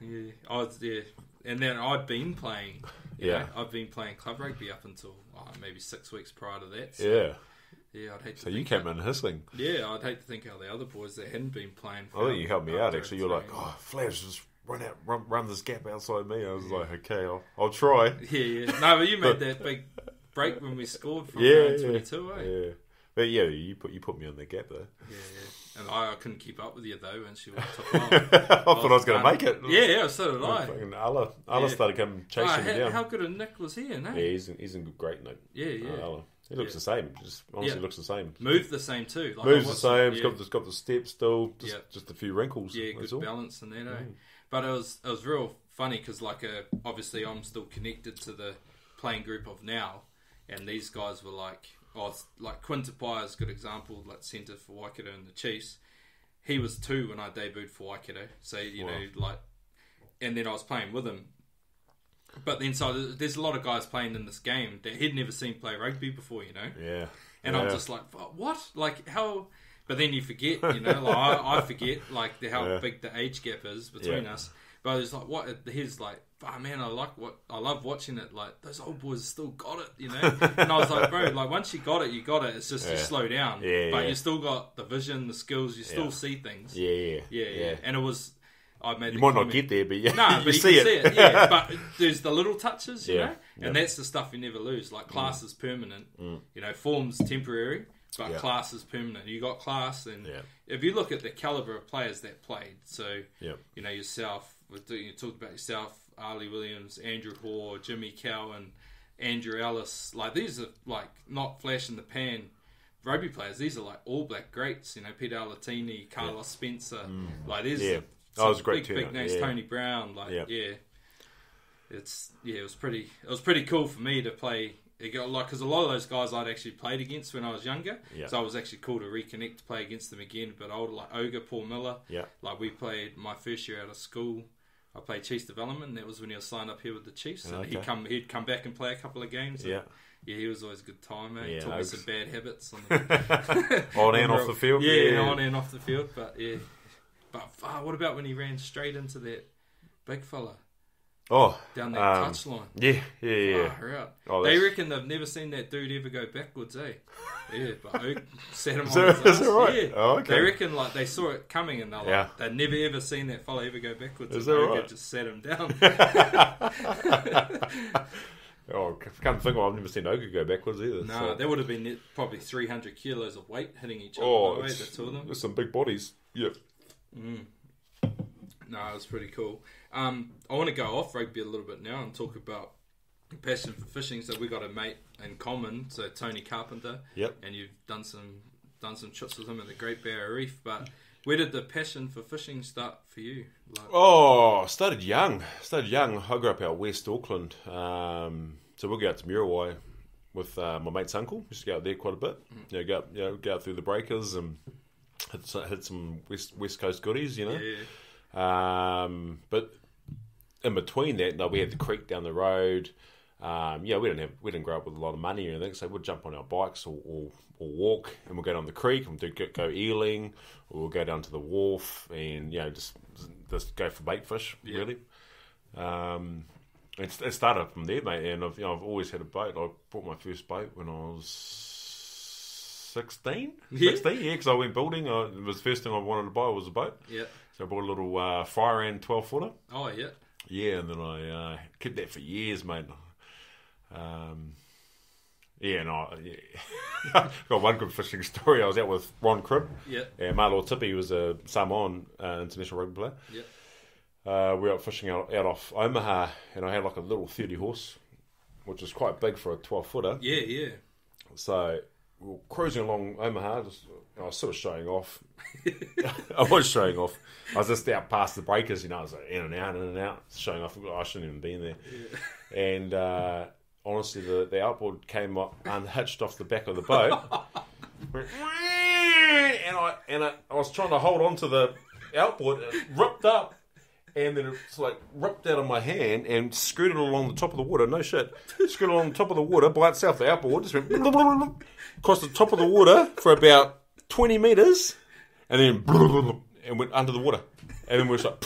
yeah, I was yeah, and then I'd been playing. Yeah. know, I've been playing club rugby up until oh, maybe six weeks prior to that. So, yeah. yeah, I'd hate to. So you came how- in hustling. Yeah, I'd hate to think how the other boys that hadn't been playing. I think you helped me out. Actually, you're like, oh, Flash, just run out, run, run this gap outside me. I was like, okay, I'll, I'll try. Yeah, yeah. No, but you made that big break when we scored from Yeah, round yeah, 22, eh? yeah. But yeah, you put you put me on the gap there. Yeah, yeah. And I, I couldn't keep up with you though, and she took off. I thought I was going to make it. Yeah, yeah, so did I. Fucking Ali, Ali Yeah. started coming chasing Oh, me how, down. how good a Nick was he in, eh? Yeah, he's in, he's in great nick. Yeah, yeah. Uh, Ali. He looks Yeah. the same. Just honestly Yeah. looks the same. Moves the same too. Like, Moves the same. It's yeah. got, got the steps still. Just, Yeah. just a few wrinkles. Yeah, good all. Balance in that, eh? But it was it was real funny because like uh, obviously I'm still connected to the playing group of now, and these guys were like, oh, like Quinn Tupaea is a good example, like centre for Waikato and the Chiefs. He was two when I debuted for Waikato, so you know like, and then I was playing with him. But then, so there's a lot of guys playing in this game that he'd never seen play rugby before, you know. Yeah. And yeah. I'm just like, what? Like how? But then you forget, you know, like I, I forget like the, how Yeah. big the age gap is between Yeah. us. But it's like, what? He's like, oh man, I like what I love watching it. Like those old boys still got it, you know. and I was like, bro, like once you got it, you got it. It's just you slow down, Yeah, but yeah. you still got the vision, the skills. You still Yeah. see things. Yeah, yeah, yeah, yeah. And it was, I made. You might not get there, but yeah, no, you, but you see can it. see it. Yeah, but there's the little touches, you Yeah, know, and yeah. Mm. that's the stuff you never lose. Like class is permanent. You know, form's temporary, but Yeah. class is permanent. You got class, and Yeah. if you look at the caliber of players that played, so Yeah. you know yourself. You talked about yourself, Ali Williams, Andrew Hore, Jimmy Cowan, Andrew Ellis. Like these are like not flash in the pan rugby players. These are like all black greats. You know, Pita Alatini, Carlos Spencer. Like these. Mm. Yeah. are That was a some great big, big names. yeah. Tony Brown. Like Yeah. yeah it's yeah, it was pretty. It was pretty cool for me to play. It got like because a lot of those guys I'd actually played against when I was younger, Yeah. so it was actually cool to reconnect to play against them again. But older, like Ogre, Paul Miller, Yeah. like we played my first year out of school. I played Chiefs development. and That was when he was signed up here with the Chiefs, and he'd come he'd come back and play a couple of games. and Yeah. yeah, he was always a good time. Mate. Yeah, Taught me some bad habits on the, On and off the field. yeah, Yeah. on and off the field. But yeah, but ah, what about when he ran straight into that big fella Oh, down that um, touch line? yeah, yeah, yeah. Far out. Oh, they reckon they've never seen that dude ever go backwards, eh? Yeah, but Oak set him Is on that- his is ass. that right? Yeah. Oh, okay. They reckon like they saw it coming and they're like, Yeah. they've never ever seen that fella ever go backwards. Is and that Oak right? just set him down. Oh, I can't think of I've never seen Oka go backwards either. no, so. that would have been probably 300 kilos of weight hitting each other. Oh, by the way, the two of them. there's some big bodies. Yep. No, it was pretty cool. Um, I want to go off rugby a little bit now and talk about passion for fishing. So we got a mate in common, so Tony Carpenter. Yep. And you've done some done some trips with him at the Great Barrier Reef. But where did the passion for fishing start for you? Like, Oh, started young. Started young. I grew up out west Auckland. Um, so we'll go out to Muriwai with uh, my mate's uncle. Used to go out there quite a bit. You know, go up, you know, go out through the breakers and hit, some- hit some west west coast goodies. You know. yeah, Um, but in between that, no, we had the creek down the road. Um, yeah, we didn't have we didn't grow up with a lot of money or anything, so we'd jump on our bikes or, or, or walk, and we'll go down the creek and do, go, go eeling, or we'll go down to the wharf and you know just just go for bait fish Yeah. really. Um, it, it started from there, mate, and I've you know I've always had a boat. I bought my first boat when I was sixteen. Yeah. Sixteen, yeah, because I went building. I, it was the first thing I wanted to buy was a boat. yeah. So I bought a little uh, fire end 12 footer. Oh yeah. Yeah, and then I uh, kept that for years, mate. Um, yeah, and I yeah. got one good fishing story. I was out with Ron Cribb. Yeah. Yeah, Marlo Tippy was a Samoan uh, international rugby player. Yeah. Uh, we were out fishing out, out off Omaha, and I had like a little 30 horse, which is quite big for a 12 footer. Yeah. Yeah. So we were cruising along Omaha. Just, I was sort of showing off. I was showing off. I was just out past the breakers, you know. I was like in and out, in and out, showing off. I shouldn't even be in there. And uh, honestly, the, the outboard came up unhitched off the back of the boat. Went, and I and I, I was trying to hold on to the outboard. It ripped up. And then it's like ripped out of my hand and screwed it along the top of the water. No shit. Screwed it along the top of the water by itself. The outboard just went across the top of the water for about 20 metres and then and went under the water. And then we were just like,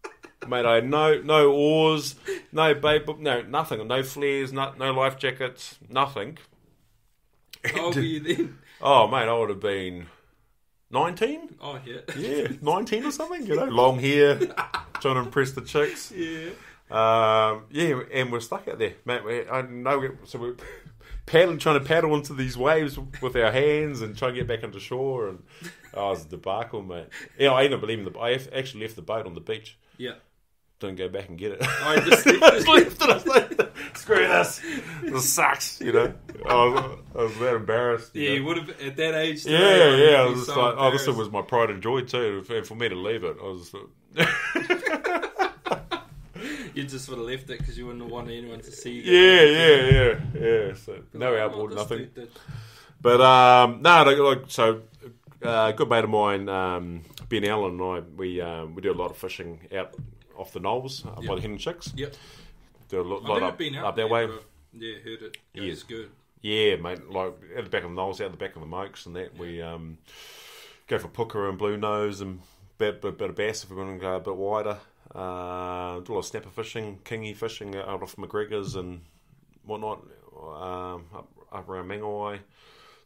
mate, I had no, no oars, no bait no, nothing. No flares, no, no life jackets, nothing. How old were you then? Oh, mate, I would have been 19? Oh yeah. Yeah, 19 or something, you know, long hair, trying to impress the chicks. Yeah. Um, yeah, and we're stuck out there, mate. We, I know, so we're paddling, trying to paddle into these waves with our hands and trying to get back into shore. And oh, it was a debacle, mate. Yeah, I ended up leaving the. I actually left the boat on the beach. Yeah. Don't go back and get it. I oh, just I just left it. I was like, screw this. This sucks, you know. I was, I was that embarrassed. you Yeah, know. you would have at that age. Yeah, today, yeah. I was just so like, oh, this was my pride and joy too. And for me to leave it, I was. Just, you just would have left it because you wouldn't want anyone to see. Yeah, yeah, yeah, yeah. So no outboard, nothing. But um, no, like, like so, uh, a good mate of mine, um, Ben Allen, and I, we um, we do a lot of fishing out off the Knolls up by the Hen Chicks. Yep. Do a lot, lot up, been out up that way. Yeah, heard it. Yeah. It's good. Yeah, mate. Like at the back of the Knolls, out the back of the Mokes, and that we um, go for pooker and blue nose and bit, bit, bit of bass if we're going to go a bit wider. Uh, do a lot of snapper fishing, kingy fishing out of McGregor's and whatnot. Um, up, up around Mangawhai.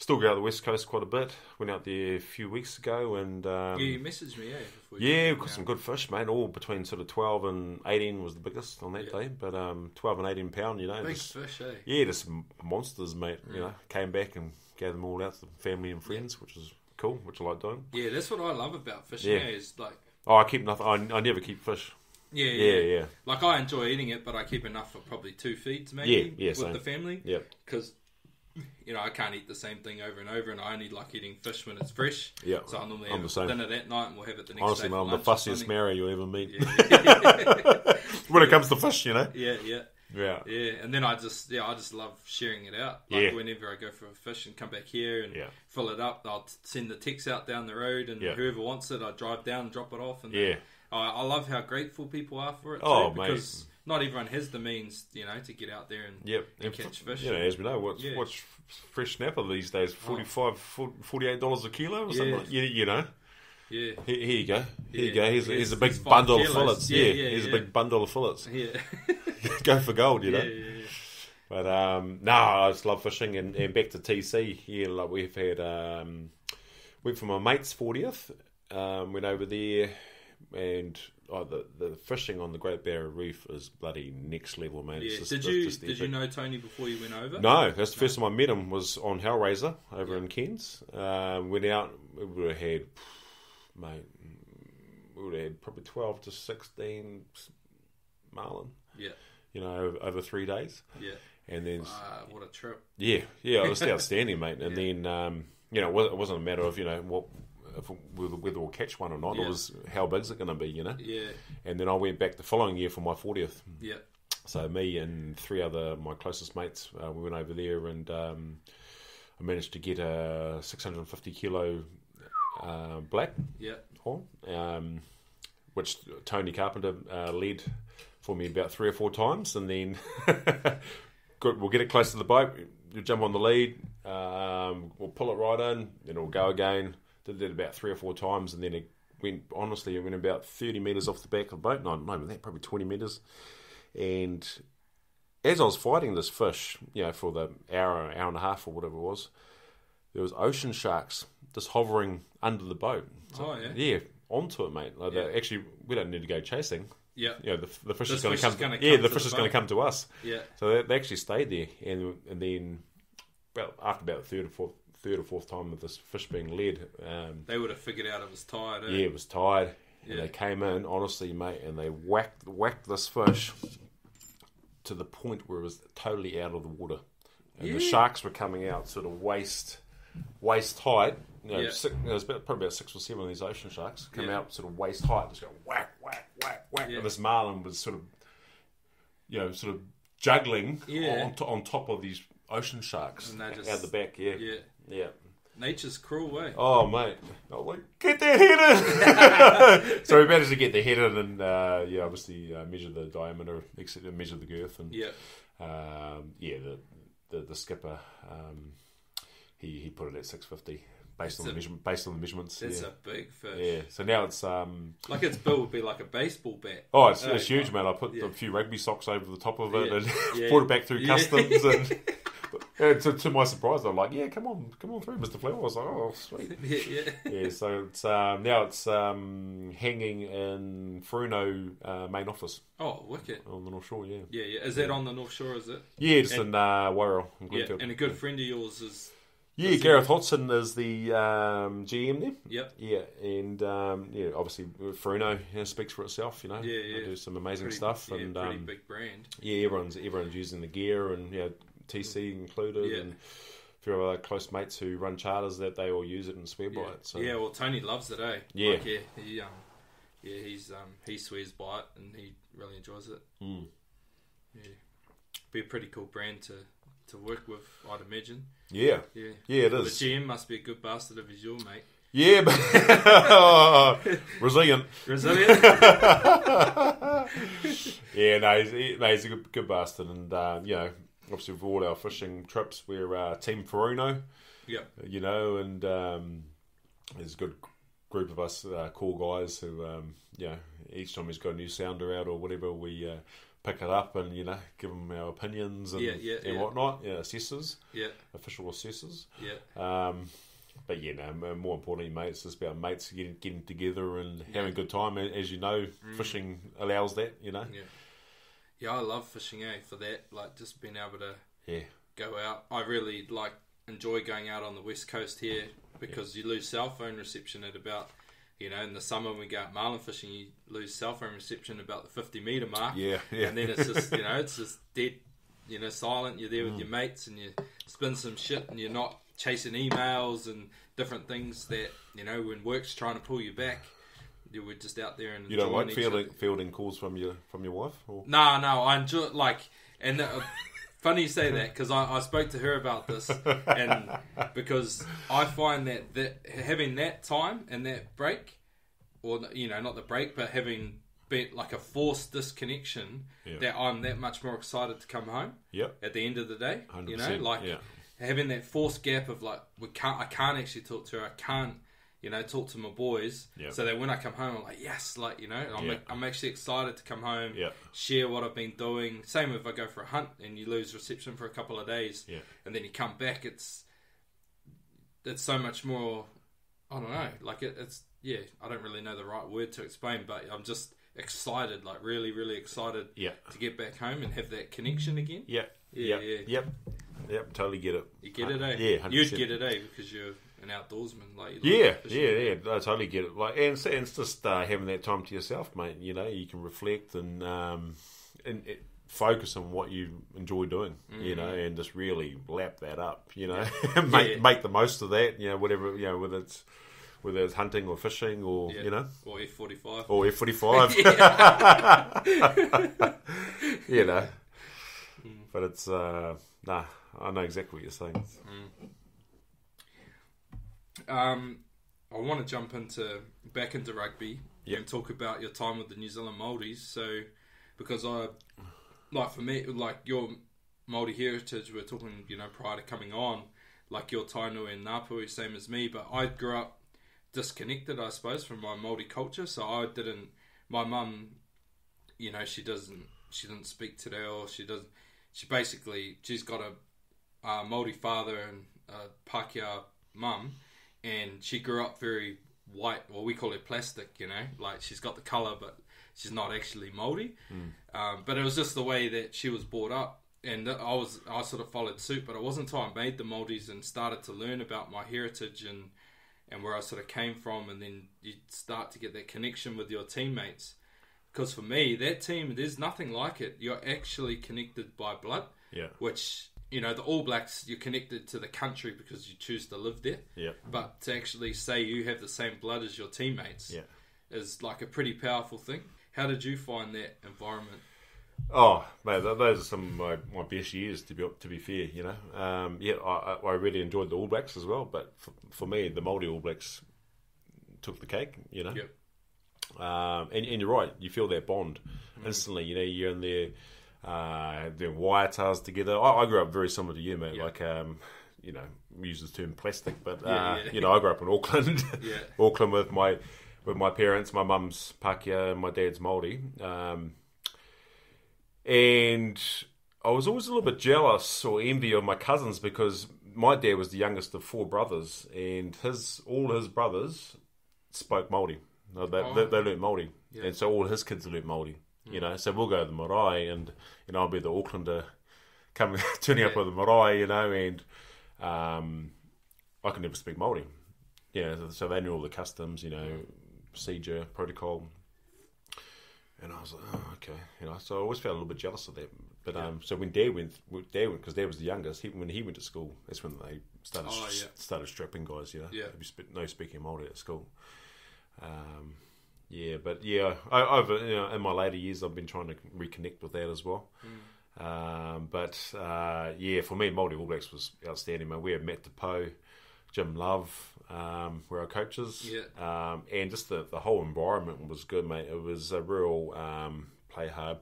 Still go out the west coast quite a bit. Went out there a few weeks ago and um, Yeah, you messaged me, eh? Yeah, got some good fish, mate. All between sort of twelve and eighteen was the biggest on that Yeah. day, but um, twelve and eighteen pound, you know, Big just- fish, eh? yeah, just monsters, mate. You know, came back and gave them all out to family and friends, which is cool, which I like doing. Yeah, that's what I love about fishing. Yeah. eh, is like, Oh, I keep nothing. I, I never keep fish. Yeah, Yeah, yeah, yeah, Like I enjoy eating it, but I keep enough for probably two feeds, maybe. Yeah, yeah, with same. the family. yeah, because you know I can't eat the same thing over and over, and I only like eating fish when it's fresh. Yeah, so I normally I'm have the same. dinner that night, and we'll have it the next Honestly, day. man, I'm the fussiest marrow you'll ever meet. Yeah. when it comes to fish, you know. yeah, yeah, Yeah, yeah. And then I just yeah, I just love sharing it out. Like Yeah. whenever I go for a fish and come back here and Yeah. fill it up, I'll send the text out down the road, and Yeah. whoever wants it, I drive down and drop it off. And Yeah. I, I love how grateful people are for it. Oh, too, mate. because not everyone has the means, you know, to get out there and Yep. and And catch fish. You know, as we know, what's Yeah. what's fresh snapper these days? 45 48 dollars a kilo or something. Yeah. Like, you, you know. yeah. Here, here you go. Here you go. Here's, Here's- here's a big bundle of fillets. Yeah, Yeah, yeah, here's yeah. a big bundle of fillets. Yeah, go for gold, you know. yeah, yeah, yeah. But um, no, I just love fishing and, and back to TC. Yeah, like we've had um, went for my mate's fortieth. Um, went over there, and oh, the the fishing on the Great Barrier Reef is bloody next level, man. Yeah. just- Did you did you know Tony before you went over? No, that's the first time I met him was on Hellraiser over in Cairns. Um, went out, we would have had, mate, we would have had probably twelve to sixteen marlin. Yeah, You know, over, over three days, yeah. and then Uh, what a trip. yeah, yeah, it was outstanding, mate. And then, um, you know, it wasn't a matter of you know what if whether, we'll catch one or not. Yeah. It was how big's it going to be, you know. Yeah, And then I went back the following year for my fortieth. yeah, So me and three other my closest mates, uh, we went over there, and um, I managed to get a 650 kilo uh, black yeah. on, um, which Tony Carpenter uh, led for me about three or four times, and then good, we'll get it close to the boat. You jump on the lead, um, we'll pull it right in, then it'll go again. Did that about three or four times, and then it went. Honestly, it went about thirty meters off the back of the boat. No, not even that, probably twenty meters. And as I was fighting this fish, you know, for the hour, hour and a half or whatever it was, there was ocean sharks just hovering under the boat. Oh, yeah? yeah, onto it, mate. Like they- Yeah. actually, we don't need to go chasing. Yeah, You know, the, the fish This is going to come. gonna yeah, come the to fish the is going to come to us. yeah, So they, they actually stayed there, and and then about after about the third or fourth third or fourth time of this fish being led, um, they would have figured out it was tired. Eh? yeah, it was tired, and they came in honestly, mate, and they whacked whacked this fish to the point where it was totally out of the water, and the sharks were coming out sort of waist waist height. You know, Yeah. six, you know, there's about, probably about six or seven of these ocean sharks come Yeah. out sort of waist height, just go whack whack whack whack. Yeah. And this marlin was sort of, you know, sort of juggling Yeah. on, to, on top of these ocean sharks And they just- out the back. Yeah, yeah. Yeah. Nature's cruel, way. Oh mate, I was like, get their head in. so we managed to get the head in, and uh, yeah, obviously uh, measure the diameter, etc., measure the girth, and Yeah, um, yeah, the the, the skipper, um, he he put it at six fifty based on the a- measurement, based on the measurements. that's yeah. a big fish. yeah. So now it's um Like its bill would be like a baseball bat. oh it's, Uh, it's huge, man. I put yeah. a few rugby socks over the top of it Yeah. and Yeah. brought it back through Yeah. customs and. and to, to my surprise, they're like, "Yeah, come on, come on through, Mister Flavell." I was like, "Oh, sweet." yeah, yeah. yeah, so it's um, now it's um, hanging in Furuno uh, main office Oh, wicked. on the North Shore. Yeah, Yeah, yeah. Is that on the North Shore? Is it? yeah, just And- in uh, Wairau, in Yeah, and a good friend of yours is. yeah, Gareth Hodson is the um, GM there. Yep. Yeah, and um, yeah, obviously Furuno speaks for itself. You know, Yeah, yeah. They do some amazing Pretty, stuff, yeah, and pretty um, big brand. yeah, everyone's everyone's using the gear, and yeah, TC included, Yeah. and a few other close mates who run charters that they all use it and swear by it. So yeah, well, Tony loves it, eh? Yeah. Like, yeah, he, um, yeah, he's um, he swears by it and he really enjoys it. Mm. Yeah, be a pretty cool brand to to work with, I'd imagine. Yeah, Yeah, yeah, it the is. GM must be a good bastard if he's your mate. Yeah, but resilient. Resilient. Yeah, no, he's, he, no, he's a good, good bastard, and uh, you know, obviously with all our fishing trips, we're uh, Team Furuno, yep. you know, and um, there's a good group of us uh, cool guys who, um, you know, each time he's got a new sounder out or whatever, we uh, pick it up and you know give them our opinions and, Yeah, yeah, and yeah. whatnot. Yeah, assessors, Yeah. official assessors. Yeah. Um, but yeah, no, more importantly, mates, it's about mates getting, getting together and having a good time. As you know, fishing allows that, you know. Mm. Yeah. Yeah, I love fishing, eh? For that, like just being able to Yeah, go out. I really like enjoy going out on the west coast here because you lose cell phone reception at about, you know, in the summer when we go out marlin fishing, you lose cell phone reception about the fifty meter mark. Yeah, yeah. And then it's just you know it's just dead, you know, silent. You're there with Mm. your mates and you spin some shit and you're not chasing emails and different things that you know when work's trying to pull you back. You were just out there and You don't like fielding, fielding calls from your from your wife? Or? No, no, I enjoy like, and uh, funny you say that because I, I spoke to her about this, and because I find that that having that time and that break, or you know, not the break, but having been like a forced disconnection, Yeah. that I'm that much more excited to come home Yep. at the end of the day. You know, like yeah. having that forced gap of like we can't, I can't actually talk to her. I can't, you know, talk to my boys. Yeah. So that when I come home, I'm like, yes, like you know, I'm Yeah. I'm actually excited to come home. Yeah. Share what I've been doing. Same if I go for a hunt and you lose reception for a couple of days. Yeah. And then you come back, it's it's so much more. I don't know. Like it, it's yeah. I don't really know the right word to explain, but I'm just excited, like really, really excited Yeah. to get back home and have that connection again. Yep. Yeah, Yep. yeah. Yep. Yep. Totally get it. You get it, eh? Yeah. 100%. You'd get it, eh? Because you're an outdoorsman, like like Yeah, yeah, yeah. I totally get it. Like, and it's, and it's just uh, having that time to yourself, mate. You know, you can reflect and um, and it, focus on what you enjoy doing. You know, and just really lap that up. You know, make Mm. Yeah. make the most of that. You know, whatever. You know, whether it's whether it's hunting or fishing or Yeah. you know Or F forty five. or F forty five. You know, Mm. but it's uh, nah. I know exactly what you're saying. Um, I want to jump into back into rugby Yep. and talk about your time with the New Zealand Māoris. So, because I like for me, like your Maori heritage, we are talking, you know, prior to coming on, like your Tainui and Ngāpuhi, same as me. But I grew up disconnected, I suppose, from my Maori culture. So I didn't. My mum, you know, she doesn't. She didn't speak Te Reo. She doesn't. She basically she's got a, a Maori father and a Pākehā mum, and she grew up very white. Well, we call it plastic. You know, like she's got the color, but she's not actually Maori. Um, but it was just the way that she was brought up, and I was I sort of followed suit. But it wasn't until I made the Māoris and started to learn about my heritage and and where I sort of came from, and then you start to get that connection with your teammates. Because for me, that team, there's nothing like it. You're actually connected by blood, Yeah. which you know the All Blacks. You're connected to the country because you choose to live there. Yeah. But to actually say you have the same blood as your teammates Yeah. is like a pretty powerful thing. How did you find that environment? Oh, mate, those are some of my, my best years. To be to be fair, you know. Um, yeah, I, I really enjoyed the All Blacks as well, but for, for me, the Māori All Blacks took the cake. You know. Yep. Um, and, and you're right, you feel that bond instantly. You know, you're in there uh, doing waiatas together. I, I grew up very similar to you, mate. Yeah. Like, um, you know, use the term plastic, but uh, Yeah, yeah. you know, I grew up in Auckland. Yeah. Auckland with my with my parents. My mum's Pākehā and my dad's Māori. Um, and I was always a little bit jealous or envy of my cousins because my dad was the youngest of four brothers, and his all his brothers spoke Māori. No, they, Oh. they, they learnt Māori, and so all his kids learnt Māori. You know, so we'll go to the marae, and you know, I'll be the Aucklander coming turning up with the marae, you know, and um, I can never speak Māori. Yeah, so they knew all the customs, you know, procedure, protocol. And I was like, oh, okay, you know. So I always felt a little bit jealous of that. But um, so when Dad went, Dad went because Dad was the youngest. He, when he went to school, that's when they started Oh, yeah. started strapping guys. You know, Yeah. There'd be sp- no speaking Māori at school. Um, yeah, but yeah, I, over you know, in my later years, I've been trying to reconnect with that as well. Um, but uh, yeah, for me, Māori All Blacks was outstanding. Man, we had Matt Te Pou, Jim Love, um, were our coaches, Yeah. um, and just the the whole environment was good, mate. It was a real um, play hard.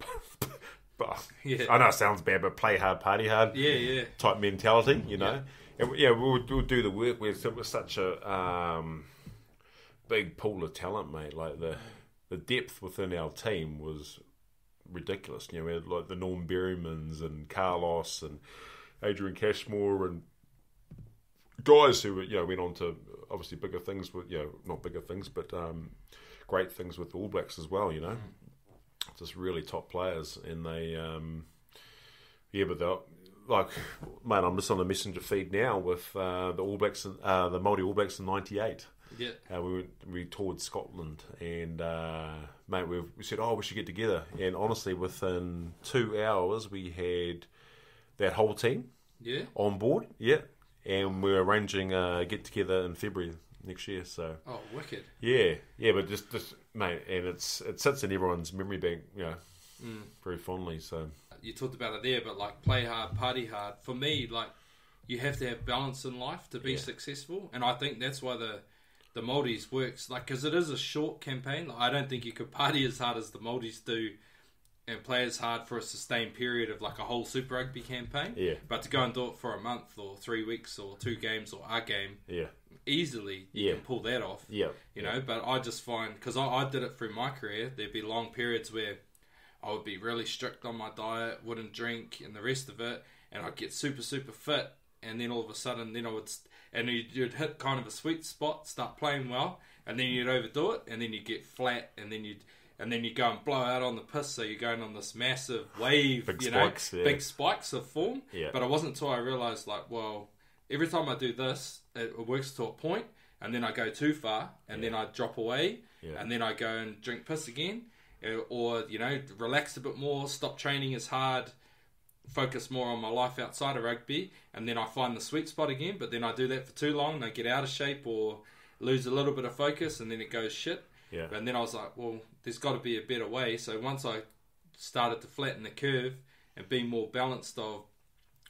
but Yeah. I know it sounds bad, but play hard, party hard Yeah, yeah. type mentality, you know. And yeah, we'll, we would do the work. We're, we're such a um, big pool of talent, mate. Like the the depth within our team was ridiculous. You know, we had like the Norm Berrymans and Carlos and Adrian Cashmore and guys who you know went on to obviously bigger things with you know not bigger things but um, great things with the All Blacks as well. You know, just really top players, and they um, yeah, but they're like, man, I'm just on the messenger feed now with uh, the All Blacks, uh, the Māori All Blacks in '98. Yeah. Uh, we went, we toured Scotland, and uh, mate, we, we said, oh, we should get together. And honestly, within two hours, we had that whole team Yeah. on board. Yeah, and we're arranging a get together in February next year. So Oh, wicked. yeah, yeah, but just just mate, and it's it sits in everyone's memory bank, you know, very fondly. So You talked about it there, but like play hard, party hard. For me, like you have to have balance in life to be Yeah. successful, and I think that's why the the Māoris works. Like because it is a short campaign. Like, I don't think you could party as hard as the Māoris do. And play as hard for a sustained period of like a whole Super Rugby campaign. Yeah. But to go and do it for a month or three weeks or two games or a game, yeah, easily you Yeah. can pull that off. yeah, You know, but I just find because I, I did it through my career, there'd be long periods where I would be really strict on my diet, wouldn't drink, and the rest of it, and I'd get super super fit, and then all of a sudden, then I would, and you'd, hit kind of a sweet spot, start playing well, and then you'd overdo it, and then you'd get flat, and then you'd. And then you go and blow out on the piss, so you're going on this massive wave, Big you spikes, know, yeah. big spikes of form. Yeah. But it wasn't until I realised, like, well, every time I do this, it, works to a point, and then I go too far, and then I drop away, Yeah. and then I go and drink piss again, or you know, relax a bit more, stop training as hard, focus more on my life outside of rugby, and then I find the sweet spot again. But then I do that for too long, and I get out of shape or lose a little bit of focus, and then it goes shit. Yeah. And then I was like, well, there's got to be a better way. So once I started to flatten the curve and be more balanced of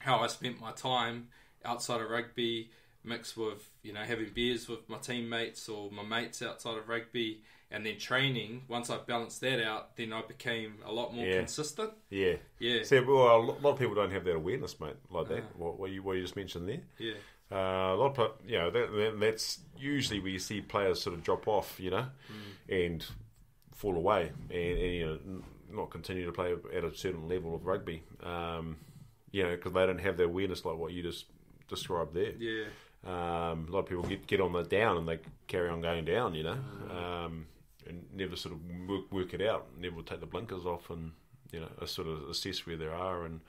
how I spent my time outside of rugby, mixed with you know having beers with my teammates or my mates outside of rugby, and then training. Once I balanced that out, then I became a lot more Yeah. consistent. yeah. Yeah, See, well, a lot of people don't have that awareness, mate, like that. What, what you what you just mentioned there. yeah, Uh, a lot of you know that, that, that's usually where you see players sort of drop off, you know, and fall away, and, and you know not continue to play at a certain level of rugby, um, you know, because they don't have the awareness like what you just described there. yeah, Um, a lot of people get get on the down and they carry on going down, you know, um, and never sort of work, work it out, never take the blinkers off, and you know, sort of assess where they are and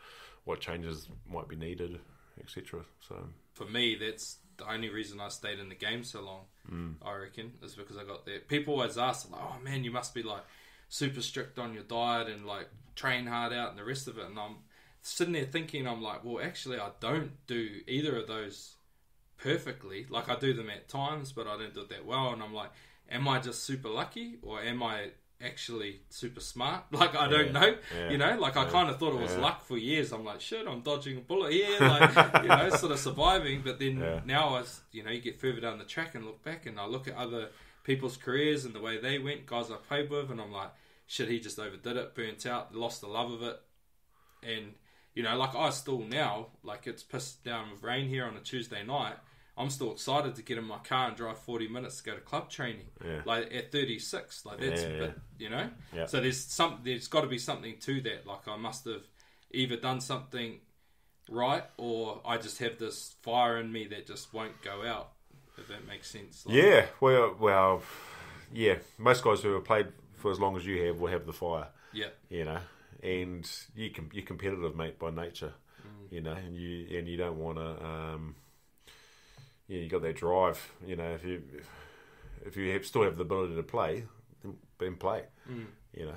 what changes might be needed, etc. So. for me, that's the only reason I stayed in the game so long. Mm. I reckon is because I got there. People always ask, like, "Oh man, you must be like super strict on your diet and like train hard out and the rest of it." And I'm sitting there thinking, I'm like, "Well, actually, I don't do either of those perfectly. Like I do them at times, but I don't do it that well." And I'm like, "Am I just super lucky, or am I?" Actually, super smart. Like I don't Yeah, know, yeah, you know. Like I kind of thought it was yeah. luck for years. I'm like, shit, I'm dodging a bullet here, like you know, sort of surviving. But then Yeah. now I, you know, you get further down the track and look back, and I look at other people's careers and the way they went, guys I played with, and I'm like, shit, he just overdid it, burnt out, lost the love of it, and you know, like I still now, like it's pissed down with rain here on a Tuesday night. I'm still excited to get in my car and drive 40 minutes to go to club training. Yeah. Like at 36, like that's Yeah, a yeah. bit, you know. So there's some, there's got to be something to that. Like I must have either done something right, or I just have this fire in me that just won't go out. If that makes sense. Like, Yeah, well, well, yeah. Most guys who have played for as long as you have will have the fire, Yeah. you know, and you com- you're competitive, mate, by nature, you know, and you and you don't want to, um, yeah, you got that drive, you know. If you if you have, still have the ability to play, then, then play, mm. you know.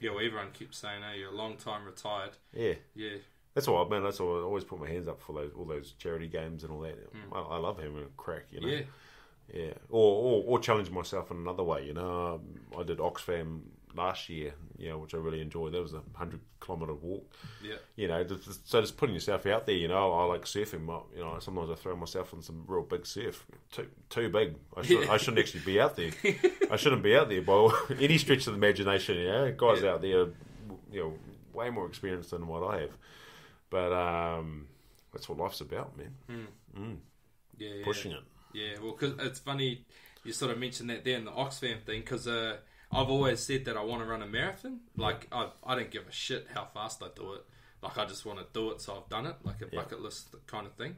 Yeah. Well, everyone keeps saying, "Oh, you're a long time retired." Yeah, Yeah. that's why, man. That's why I always put my hands up for those all those charity games and all that. Mm. I, I love having a crack, you know. Yeah. Yeah, or, or or challenge myself in another way. You know, um, I did Oxfam last year, you know, which I really enjoyed. That was a hundred kilometre walk. Yeah. You know, just- so just putting yourself out there. You know, I like surfing. You know, sometimes I throw myself on some real big surf, too too big. I should Yeah. I shouldn't actually be out there. I shouldn't be out there by any stretch of the imagination. You know, guys Yeah. out there, you know, way more experienced than what I have. But um, that's what life's about, man. Yeah, yeah. Pushing it. Yeah, well, because it's funny you sort of mentioned that there in the Oxfam thing because uh, I've always said that I want to run a marathon. Like I, I don't give a shit how fast I do it. Like I just want to do it, so I've done it, like a Yeah. bucket list kind of thing.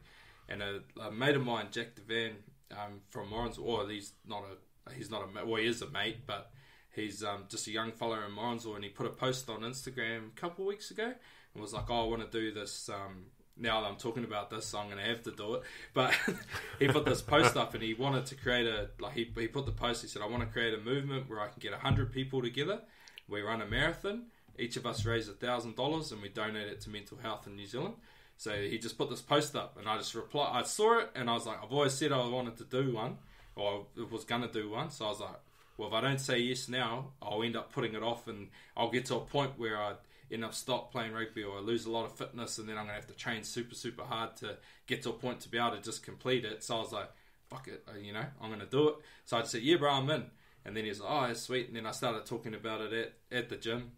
And a, a mate of mine, Jack Devan, um, from Morrinsville, or he's not a he's not a well, he is a mate, but he's um, just a young fella in Morrinsville, and he put a post on Instagram a couple of weeks ago and was like, "Oh, I want to do this." Um, now that I'm talking about this, I'm going to have to do it. But he put this post up, and he wanted to create a like he he put the post. He said, "I want to create a movement where I can get hundred people together. We run a marathon. Each of us raise a thousand dollars, and we donate it to mental health in New Zealand." So he just put this post up, and I just replied. I saw it, and I was like, "I've always said I wanted to do one, or I was going to do one." So I was like, "Well, if I don't say yes now, I'll end up putting it off, and I'll get to a point where I end up stop playing rugby, or I lose a lot of fitness, and then I'm going to have to train super, super hard to get to a point to be able to just complete it." So I was like, "Fuck it, uh, you know, I'm going to do it." So I said, "Yeah, bro, I'm in." And then he's like, "Oh, that's sweet." And then I started talking about it at at the gym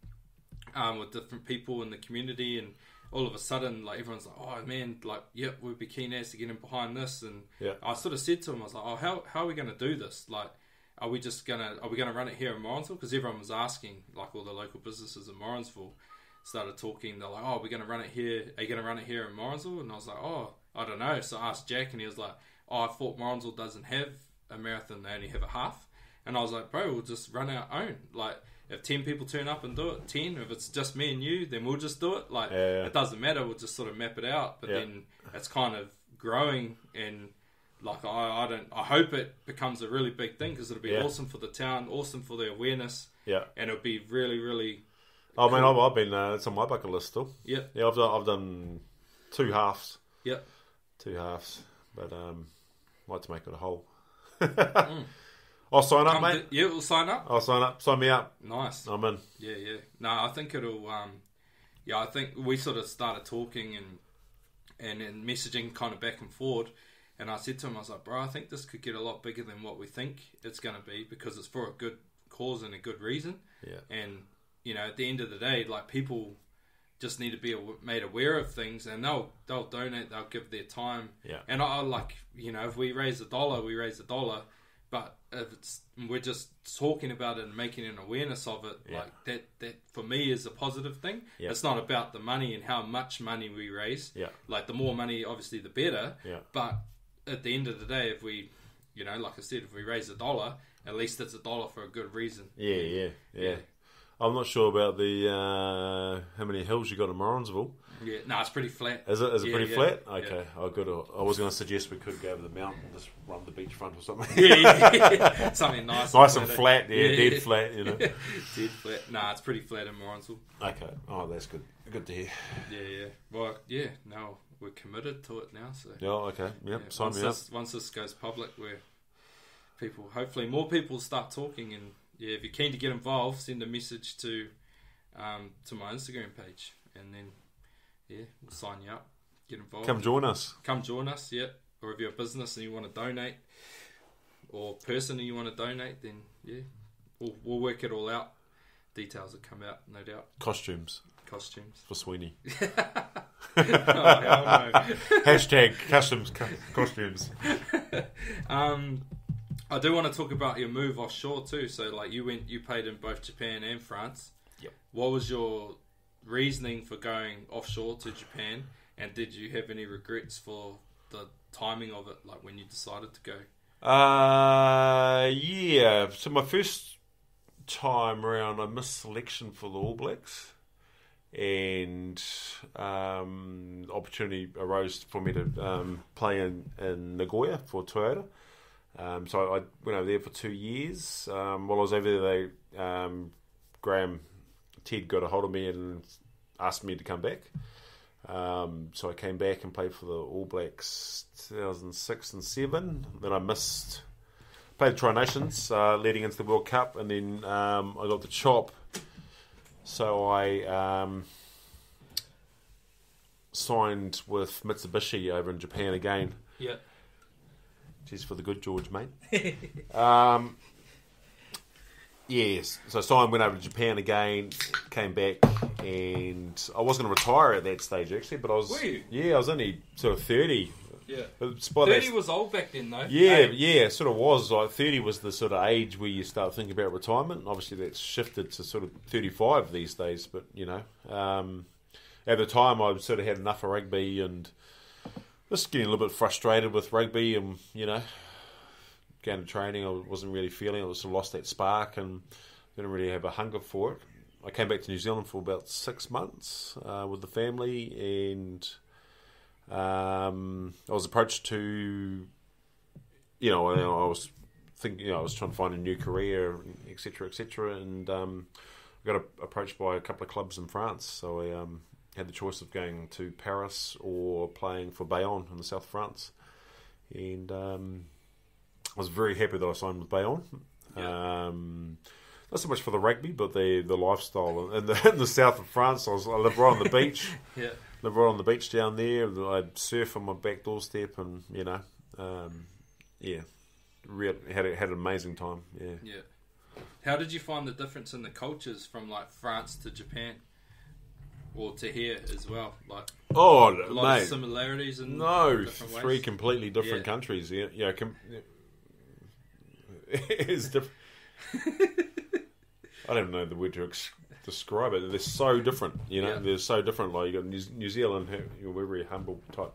um, with different people in the community, and all of a sudden, like everyone's like, "Oh man, like, yep, we'd be keen as to get in behind this." And Yeah. I sort of said to him, I was like, "Oh, how how are we going to do this? Like, are we just gonna are we going to run it here in Morrinsville? Because everyone was asking, like all the local businesses in Morrinsville started talking. They're like, "Oh, we're going to run it here. Are you going to run it here in Morrinsville?" And I was like, "Oh, I don't know." So I asked Jack, and he was like, "Oh, I thought Morrinsville doesn't have a marathon; they only have a half." And I was like, "Bro, we'll just run our own. Like, if ten people turn up and do it, ten. If it's just me and you, then we'll just do it. Like, Yeah, it doesn't matter. We'll just sort of map it out. But Yeah. then it's kind of growing and." Like I, I don't. I hope it becomes a really big thing because it'll be Yeah. awesome for the town, awesome for the awareness, Yeah. and it'll be really, really, I mean, I've, I've been. Uh, it's on my bucket list still. yeah, Yeah, I've done. I've done two halves. yeah. Two halves, but um, I'd like to make it a whole. I'll sign up, Come mate. yeah, we'll sign up. I'll sign up. Sign me up. Nice. I'm in. Yeah, yeah. No, I think it'll. Um, yeah, I think we sort of started talking and and and messaging kind of back and forward. And I said to him, I was like, bro, I think this could get a lot bigger than what we think it's going to be because it's for a good cause and a good reason. Yeah. And you know, at the end of the day, like people just need to be made aware of things, and they'll they'll donate, they'll give their time. Yeah. And I like you know, if we raise a dollar, we raise a dollar. But if it's we're just talking about it and making an awareness of it, Yeah. like that that for me is a positive thing. Yeah. It's not about the money and how much money we raise. Yeah. Like the more money, obviously, the better. Yeah. But at the end of the day, if we, you know, like I said, if we raise a dollar, at least it's a dollar for a good reason. Yeah, yeah, yeah. Yeah. I'm not sure about the uh, how many hills you got in Morrinsville. Yeah, no, it's pretty flat. Is it is it Yeah, pretty yeah, flat? yeah. Okay, I got. I was going to suggest we could go over the mountain, and just run the beachfront or something. Yeah, yeah, yeah. something nice, nice and eh? flat, yeah, Yeah. dead flat. You know. dead flat. Nah, it's pretty flat in Morrinsville. okay. Oh, that's good. Good to hear. Yeah, yeah. Well, yeah. No, we're committed to it now. So Yeah. Okay. Yep. yeah, sign once me up. once this goes public, where people, hopefully, more people start talking, and yeah, if you're keen to get involved, send a message to um, to my Instagram page, and then yeah, we'll sign you up. Get involved. Come join us. come join us, yeah. Or if you're a business and you want to donate, or person and you want to donate, then yeah, we'll, we'll work it all out. Details will come out, no doubt. Costumes Costumes. for Sweeney. oh, hell no. Hashtag customs co- costumes. Um, I do want to talk about your move offshore too. So, like, you went, you played in both Japan and France. Yep. What was your reasoning for going offshore to Japan, and did you have any regrets for the timing of it, like when you decided to go? Uh, yeah. So my first time around, I missed selection for the All Blacks, and um, opportunity arose for me to um, play in, in Nagoya for Toyota. Um, so I went over there for two years. Um, while I was over there, they, um, Graham Ted got a hold of me and asked me to come back. Um, so I came back and played for the All Blacks 2006 and 7. Then I missed played the Tri Nations uh, leading into the World Cup, and then um, I got the chop. So I um, signed with Mitsubishi over in Japan again. Yeah. Cheers for the good George, mate. um, yes, so Simon went over to Japan again, came back, and I wasn't going to retire at that stage actually, but I was. Were you? Yeah, I was only sort of thirty. Yeah. By that- Thirty was old back then, though. yeah, Hey, yeah, it sort of was. Like thirty was the sort of age where you start thinking about retirement. Obviously, that's shifted to sort of thirty-five these days. But you know, um, at the time, I sort of had enough of rugby and just getting a little bit frustrated with rugby, and you know, going to training, I wasn't really feeling. it. I was sort of lost that spark and didn't really have a hunger for it. I came back to New Zealand for about six months uh, with the family, and um, I was approached to you know, I, I was thinking, you know, I was trying to find a new career, etc., etc., and um, I got a, approached by a couple of clubs in France. So I um, had the choice of going to Paris or playing for Bayonne in the south of France, and um, I was very happy that I signed with Bayonne. Um, not so much for the rugby, but the the lifestyle in the, in the south of France. I was I lived right on the beach Yeah. live right on the beach down there. I'd surf on my back doorstep, and you know, um, yeah, real, had a, had an amazing time. Yeah, Yeah. How did you find the difference in the cultures from like France to Japan, or to here as well? Like oh a lot of similarities and no, three ways? completely different Yeah. countries. Yeah, yeah, com- it's different. I don't know the word to ex- describe it. They're so different, you know. Yeah. They're so different. Like you got New, New Zealand, who- you know, we're very humble type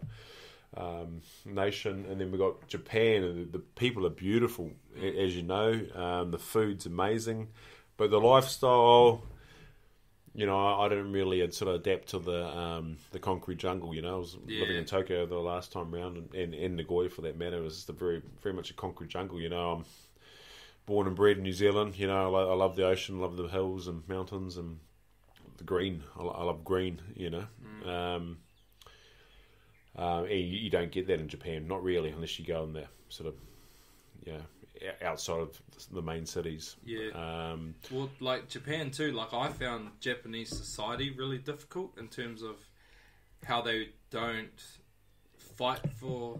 um, nation, and then we got Japan, and the, the people are beautiful, as you know. Um, the food's amazing, but the lifestyle, you know, I, I didn't really sort of adapt to the um, the concrete jungle. You know, I was living in Tokyo the last time round, and, and, and Nagoya for that matter. It was just a very very much a concrete jungle. You know, I'm born and bred in New Zealand. You know, I, lo- I love the ocean, love the hills and mountains and the green. I, lo- I love green. You know, um, uh, and you, you don't get that in Japan, not really, unless you go in the sort of, o- outside of the main cities. Yeah. Um, Well, like Japan too. Like I found Japanese society really difficult in terms of how they don't fight for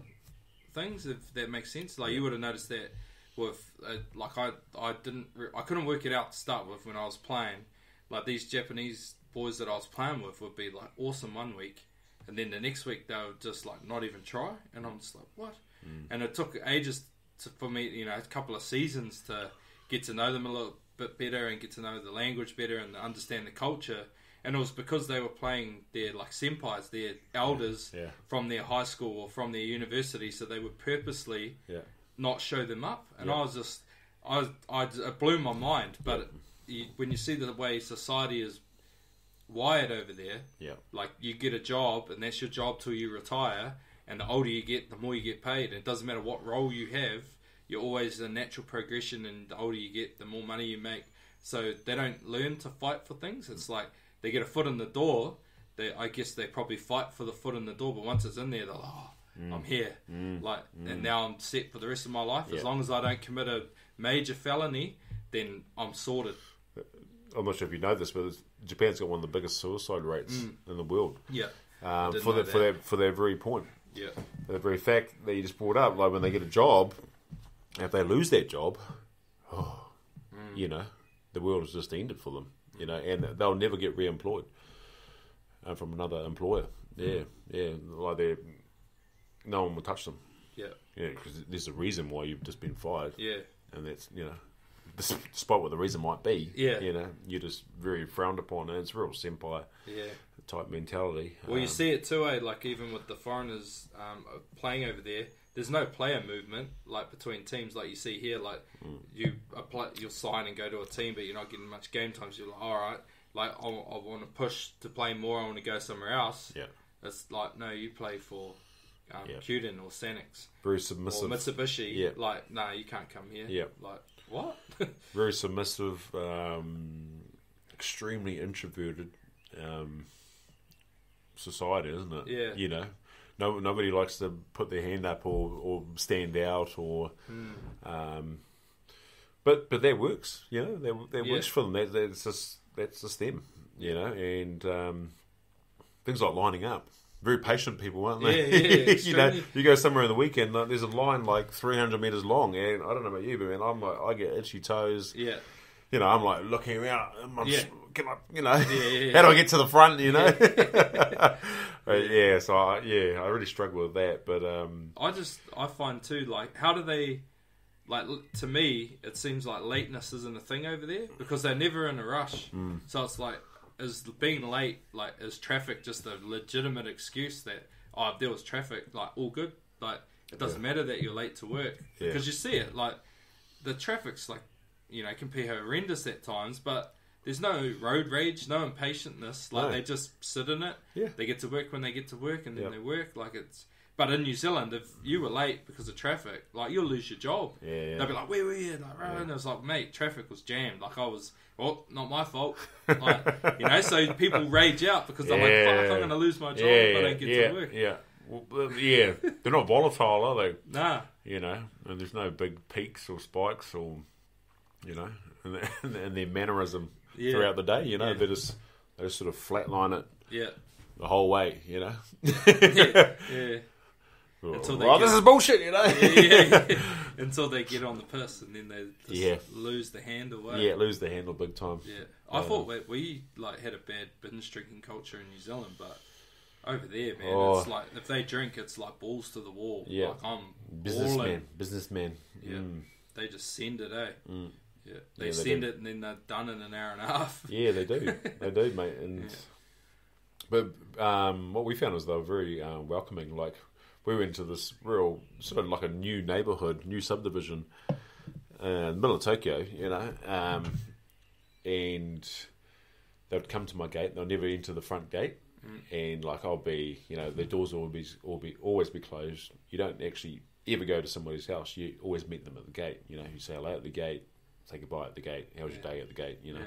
things. If that makes sense. Like you would have noticed that with uh, like I I didn't re- I couldn't work it out to start with when I was playing. Like these Japanese boys that I was playing with would be like awesome one week, and then the next week they would just like not even try, and I'm just like what? And it took ages to, for me, you know, a couple of seasons to get to know them a little bit better and get to know the language better and understand the culture. And it was because they were playing their like senpais, their elders Yeah. from their high school or from their university, so they would purposely yeah. not show them up. And Yeah. I was just, I, was, I, it blew my mind. But you, when you see the way society is wired over there, Yeah. like you get a job and that's your job till you retire, and the older you get, the more you get paid. And it doesn't matter what role you have, you're always a natural progression, and the older you get, the more money you make. So they don't learn to fight for things. It's like they get a foot in the door. They, I guess they probably fight for the foot in the door, but once it's in there, they're like, oh, mm. I'm here. Mm. Like, and mm. now I'm set for the rest of my life. As long as I don't commit a major felony, then I'm sorted. I'm not sure if you know this, but Japan's got one of the biggest suicide rates in the world. Yeah. Um, for know that, for that for that very point, Yeah. the very fact that you just brought up, like when they get a job, if they lose that job, oh, you know, the world has just ended for them. You know, and they'll never get re-employed uh, from another employer. Yeah, yeah, like they, no one will touch them. Yeah. Yeah, because there's a reason why you've just been fired. Yeah. and that's you know, despite what the reason might be. Yeah. you know, you're just very frowned upon, and it's real senpai Yeah. type mentality. Well, you Um, see it too, eh? Like even with the foreigners um, playing over there, there's no player movement like between teams like you see here. Like Mm. you apply, you'll sign and go to a team, but you're not getting much game time. So you're like, all right, like I, I want to push to play more. I want to go somewhere else. Yeah, It's like no, you play for um, Yeah. Kyuden or Sanix very or. Mitsubishi. Yeah. Like no, you can't come here. Yeah. Like what? very submissive, um, extremely introverted um, society, isn't it? Yeah. You know, no nobody likes to put their hand up or, or stand out or Hmm. um, but but that works. You know, that that Yeah. works for them. That, that's just that's just them. You know, and um, things like lining up. Very patient people, aren't they? Yeah, yeah, you know, you go somewhere in the weekend, like, there's a line like 300 meters long, and I don't know about you, but man, I'm like, I get itchy toes. Yeah. You know, I'm like looking around. I'm Yeah. can I, you know, yeah, how do I get to the front? You know, yeah. So I, yeah, I really struggle with that. But um, I just I find too like how do they like to me it seems like lateness isn't a thing over there because they're never in a rush. Mm. So it's like is being late like is traffic just a legitimate excuse that oh if there was traffic like all good like it doesn't matter that you're late to work Yeah. because you see it like the traffic's like you know can be horrendous at times but. There's no road rage, no impatientness. Like No. they just sit in it. Yeah. They get to work when they get to work, and then Yeah. they work. Like it's. But in New Zealand, if you were late because of traffic, like you'll lose your job. Yeah, yeah. They'll be like, "Where were you?" Like, right. and it was like, "Mate, traffic was jammed." Like I was, well, not my fault. Like you know, so people rage out because they're like, "Fuck, I'm going to lose my job yeah, if I yeah, don't get yeah, to work." Yeah, well, yeah. They're not volatile, are they? Nah, You know, and there's no big peaks or spikes or, you know, and, their- and their mannerism Yeah. throughout the day. You know, Yeah. they just they just sort of flatline it yeah, the whole way. You know. yeah, Until they well, get- this is bullshit. You know. yeah, yeah. Until they get on the piss and then they just Yeah. lose the handle. away. Yeah, lose the handle big time. Yeah, I thought we, we like had a bad binge drinking culture in New Zealand, but over there, man, Oh. it's like if they drink, it's like balls to the wall. Yeah. like I'm Businessman, balling. businessman. Yeah, Mm. they just send it, eh? Yeah, they Yeah, they send do. it and then they're done in an hour and a half. Yeah, they do. they do, mate. And but um, what we found was they were very uh, welcoming. Like we went to this real sort of like a new neighborhood, new subdivision uh, in the middle of Tokyo. You know, um, and they'd come to my gate. They'll never enter the front gate. And like I'll be, you know, the doors will be, will be always be closed. You don't actually ever go to somebody's house. You always meet them at the gate. You know, you say hello at the gate, say goodbye at the gate. How was your day at the gate? You know.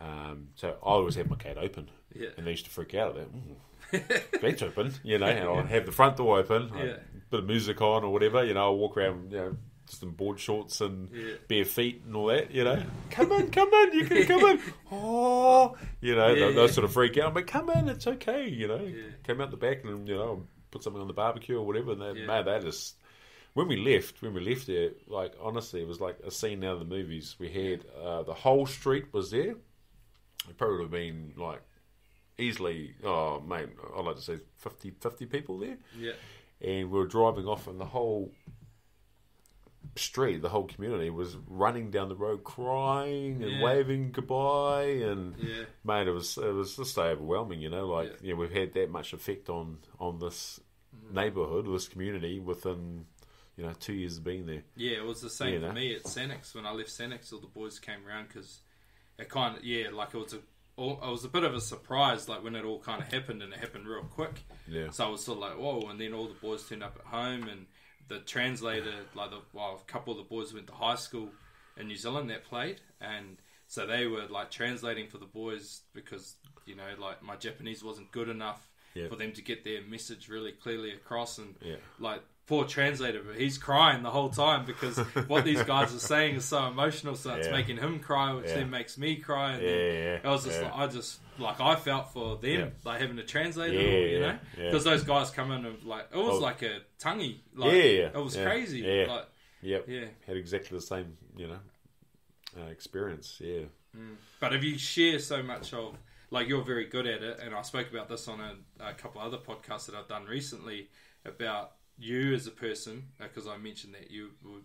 Um, so I always have my gate open, Yeah. and they used to freak out at that. Mm, gate's open, you know, and I'll have the front door open, Yeah. bit of music on or whatever, you know. I'll walk around, you know, just in board shorts and Yeah. bare feet and all that, you know. Come in, come in, you can come in. Oh, you know, Yeah, they, they'll sort of freak out, but come in, it's okay, you know. Yeah. Come out the back and you know, put something on the barbecue or whatever, and they, Yeah. man, they just. When we left, when we left there, like honestly, it was like a scene out of the movies. We had uh, the whole street was there. It probably would have been like easily, oh mate, I'd like to say 50, 50 people there. Yeah, And we were driving off, and the whole street, the whole community was running down the road, crying and Yeah. waving goodbye. And yeah, mate, it was it was just overwhelming. You know, like Yeah. yeah, we've had that much effect on on this Mm. neighbourhood, this community within you know two years of being there. yeah. It was the same You for know. me at Sanix when I left Sanix. All the boys came around because it kind of yeah, like it was a. all- It was a bit of a surprise, like when it all kind of happened, and it happened real quick. Yeah. So I was sort of like, whoa! And then all the boys turned up at home, and the translator, like the well, a couple of the boys went to high school in New Zealand that played, and so they were like translating for the boys because you know, like my Japanese wasn't good enough Yeah. for them to get their message really clearly across, and Yeah. like poor translator, but he's crying the whole time because what these guys are saying is so emotional, so it's Yeah. making him cry, which Yeah. then makes me cry. And Yeah, then. I was just like, I just like I felt for them, like having a translator, Yeah, you yeah, know, because those guys come in and like it was Oh. like a tonguey, like, Yeah, yeah, it was yeah, crazy, yeah. like Yep. yeah. Had exactly the same, you know, uh, experience. Yeah. But if you share so much of, like, you're very good at it, and I spoke about this on a, a couple other podcasts that I've done recently about you as a person, uh, because I mentioned that you would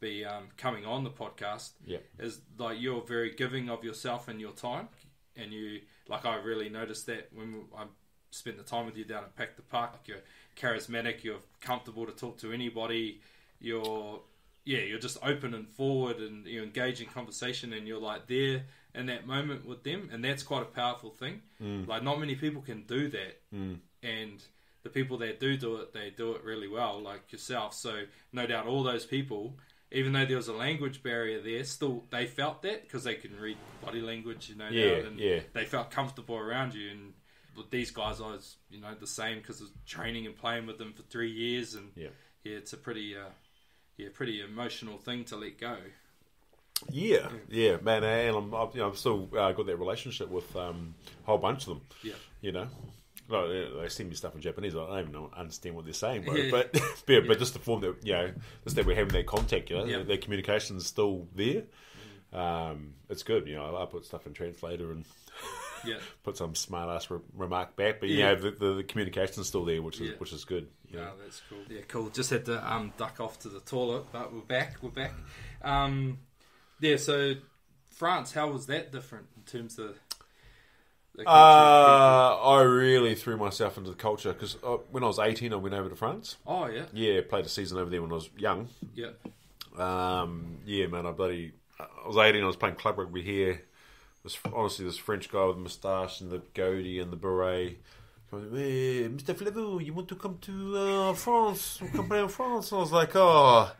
be um, coming on the podcast. Yep. Is like you're very giving of yourself and your time, and you like I really noticed that when I spent the time with you down at Pack the Park. Like you're charismatic, you're comfortable to talk to anybody, you're yeah, you're just open and forward and you engage in conversation and you're like there in that moment with them and that's quite a powerful thing. Mm. Like not many people can do that. Mm. And the people that do do it, they do it really well, like yourself. So no doubt all those people, even though there was a language barrier there, still they felt that because they can read body language, you know, Yeah, and yeah. they felt comfortable around you. And with these guys, I was, you know, the same because of training and playing with them for three years, and Yeah. yeah, it's a pretty, uh, yeah, pretty emotional thing to let go. Yeah, yeah, man, and I'm, I've, you know, I've still uh, got that relationship with um, a whole bunch of them. Yeah. you know, like, they- send me stuff in Japanese. I don't even know, understand what they're saying, but Yeah. but, yeah, but just the form that you know, just that we're having that contact, you know, Yeah. their communication's still there. Um, it's good, you know. I put stuff in translator and Yeah. put some smart ass re- remark back, but Yeah. yeah, the, the, the communication's still there, which is which is good. Yeah, know. that's cool. Yeah, cool. Just had to um, duck off to the toilet, but we're back. We're back. Um, yeah, so France, how was that different in terms of? Uh, I really threw myself into the culture because uh, when I was 18, I went over to France. oh, yeah. Yeah, played a season over there when I was young. Yeah. Um, yeah, man, I bloody. I was 18, I was playing club rugby here. This, honestly, this French guy with the moustache and the goatee and the beret. Hey, Mr. Flavou, you want to come to uh, France? Come play in France? I was like, oh,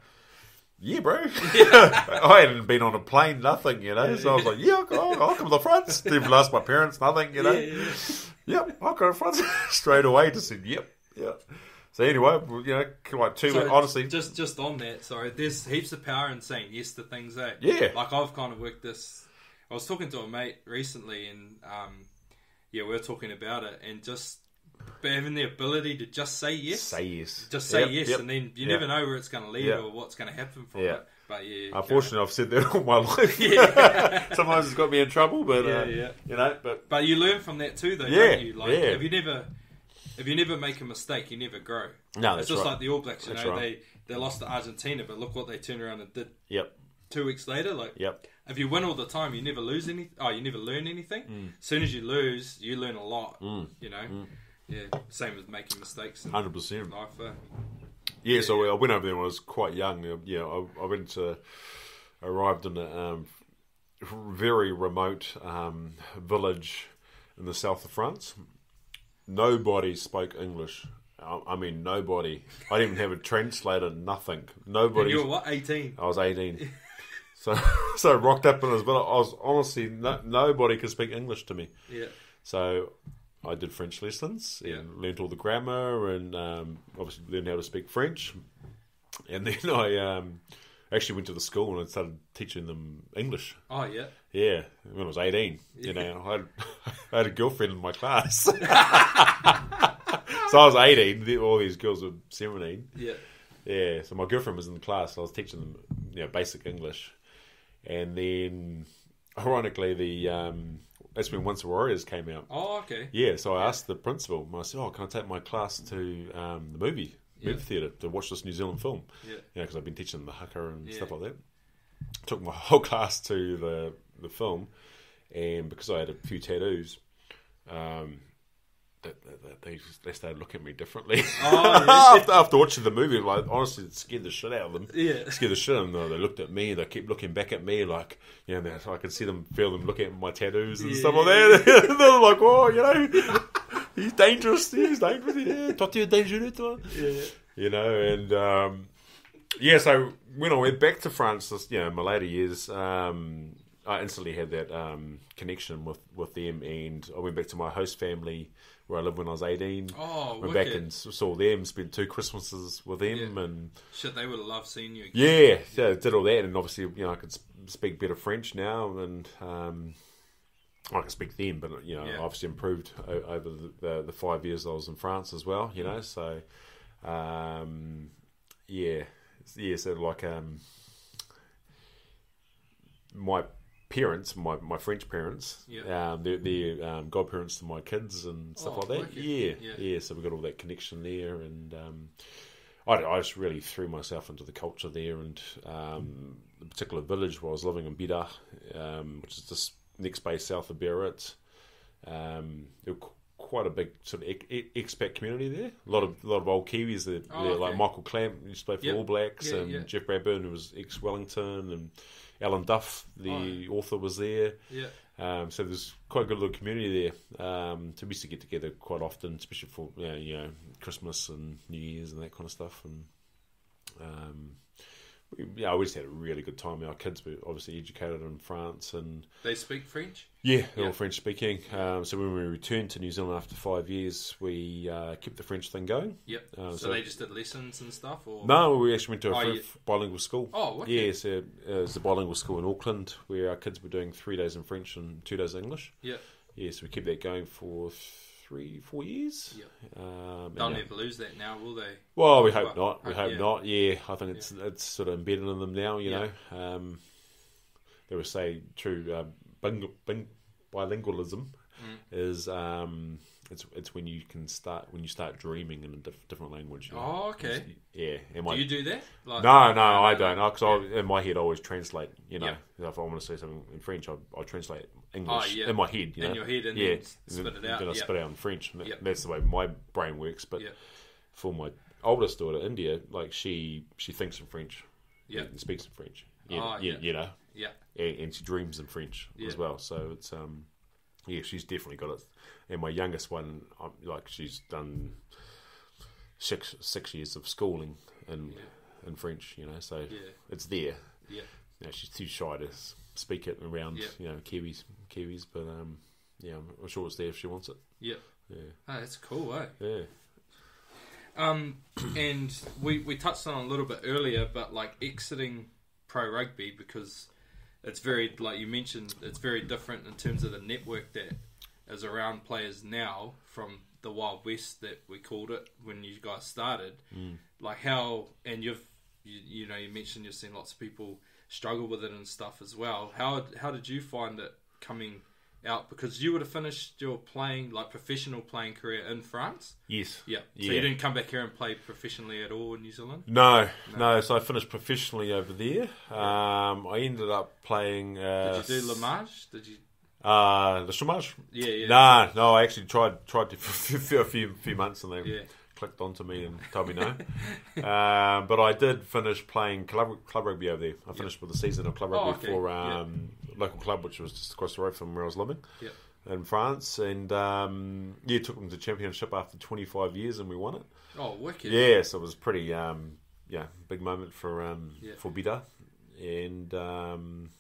yeah, bro. I hadn't been on a plane, nothing, you know. So I was like, yeah, I'll, I'll come to France. Didn't ask my parents, nothing, you know. Yeah, yeah, yeah. Yep, I'll go to France straight away. Just said, yep, yep. So anyway, you know, like two, So, honestly, just just on that, sorry, there's heaps of power in saying yes to things, eh? Yeah. Like I've kind of worked this. I was talking to a mate recently, and um, yeah, we are talking about it, and just having the ability to just say yes, say yes. just say Yep, yes, yep. and then you Yep. never know where it's going to lead or what's going to happen from it. But yeah, Unfortunately, I've said that all my life. Yeah. Sometimes it's got me in trouble, but Yeah, uh, yeah. you know, but But you learn from that too, though, Yeah, don't you? Like, yeah. if you never, if you never make a mistake, you never grow. No, that's it's just right. like the All Blacks. You That's know, right. they they lost to Argentina, but look what they turned around and did yep, two weeks later. Like, yep, if you win all the time, you never lose any. Oh, you never learn anything. Mm. As soon as you lose, you learn a lot. You know, yeah. Same with making mistakes hundred percent. life. Uh, Yeah, so I went over there when I was quite young. Uh, Yeah, I, I went to arrived in a um, very remote um, village in the south of France. Nobody spoke English. I, I mean, nobody. I didn't even have a translator. Nothing. Nobody. you were what eighteen? I was 18. so so I rocked up in his village. I was honestly, no, nobody could speak English to me. Yeah, So I did French lessons and learnt all the grammar and um, obviously learned how to speak French. And then I um, actually went to the school and I started teaching them English. oh yeah. Yeah, when I was 18. You know, I had, I had a girlfriend in my class. so I was 18, all these girls were 17. Yeah, Yeah, so my girlfriend was in the class. So I was teaching them, you know, basic English, and then, ironically, the um, that's when Once Warriors came out. Oh, okay. Yeah, so I asked the principal. I said, "Oh, can I take my class to um, the movie Yeah. movie theatre to watch this New Zealand film?" Yeah. Yeah, because I've been teaching them the haka and Yeah. stuff like that. Took my whole class to the the film, and because I had a few tattoos, um, they, they, they, they started looking at me differently. Oh, after, after watching the movie, like honestly, it scared the shit out of them. Yeah. It scared the shit out of them. They looked at me. They kept looking back at me, like you know. they- I could see them, feel them looking at my tattoos and stuff like that. They're like, "Oh, you know, he's dangerous. He's dangerous. Yeah, toi tu dangereux. Yeah. You know, and um, yeah. So when I went back to France, you know, my later years, um, I instantly had that um, connection with with them, and I went back to my host family where I lived when I was eighteen. Oh, went back and saw them, spent two Christmases with them, Yeah. and Shit, they would have loved seeing you. Again. yeah, yeah, did all that, and obviously, you know, I could speak better French now, and um, I can speak then, but you know, Yeah. Obviously improved over the, the, the five years I was in France as well. You know, so um, yeah, yeah, so like um, my parents, my, my French parents, Yeah. um, they're, they're um, godparents to my kids and stuff Oh, like that. Yeah, Yeah. yeah, So we got all that connection there, and um, I, I just really threw myself into the culture there, and um, the particular village where I was living in Bidart, um, which is just next base south of Biarritz. Um, quite a big sort of ex- ex- expat community there. A lot of a lot of old Kiwis there, Oh, there okay. like Michael Clamp used to play for Yep. All Blacks, Yeah, and. Jeff Bradburn who was ex Wellington, and Alan Duff, the Oh, author, was there. Yeah. Um, so there's quite a good little community there. Um, so we used to get together quite often, especially for you know, you know Christmas and New Year's and that kind of stuff. And um, yeah, we just had a really good time. Our kids were obviously educated in France, and They speak French. yeah, they're all French speaking. Um, so when we returned to New Zealand after five years, we uh, kept the French thing going. Yep. Uh, so, so- they just did lessons and stuff, or No, we actually went to a Oh, yeah. bilingual school. Oh, wicked. yeah, so uh, it was a bilingual school in Auckland where our kids were doing three days in French and two days in English. Yeah. Yeah, so we kept that going for three, four years. Yep. Um, They'll never lose that now, will they? Well, we hope Well, not. We hope- yeah. not. Yeah, I think it's it's sort of embedded in them now. You Yeah. know, um, they would say true uh, bing, bing, bilingualism Mm. is um, it's it's when you can start when you start dreaming in a diff- different language. you know. Oh, okay. Yeah. Am Do you do that? Like, no, no, I don't. Because in my head, I always translate. You know, Yeah. if I want to say something in French, I, I translate English Oh, yeah. in my head. You In your head and yeah, then spit it out, Then I yeah. spit it out in French. Yeah. That's the way my brain works. But Yeah. for my oldest daughter, India, like she she thinks in French. Yeah. and speaks in French. You, Oh, you, yeah. you know, Yeah. and, and she dreams in French as well. So it's um, yeah, she's definitely got it. And my youngest one, um, like she's done six six years of schooling in in French. You know, so Yeah. it's there. Yeah. You know, she's too shy to speak it around Yeah. you know Kiwis Kiwis, but um, yeah, I'm, I'm sure it's there if she wants it. Yeah. Yeah, Oh, that's cool, eh? yeah, Um, and we we touched on a little bit earlier, but like exiting pro rugby because it's very like you mentioned, it's very different in terms of the network that is around players now from the Wild West that we called it when you guys started. Like how and you've you, you know you mentioned you've seen lots of people struggle with it and stuff as well. How how did you find it coming out? Because you would have finished your playing like professional playing career in France. yes, Yeah. So Yeah. you didn't come back here and play professionally at all in New Zealand? No, no, So I finished professionally over there. Um, I ended up playing. Uh, Did you do Lamage? Did you? Uh, the chômage? Yeah, yeah. Nah, no. I actually tried tried to for a few few months and they Yeah. clicked onto me and told me no. um, but I did finish playing club club rugby over there. I finished with the season of club Oh, rugby okay. for um, local club, which was just across the road from where I was living Yeah. in France. And um, yeah, took them to championship after 25 years, and we won it. Oh, wicked. Yeah, so it was pretty, um, yeah, big moment for um, Yeah. for Bidart, and um,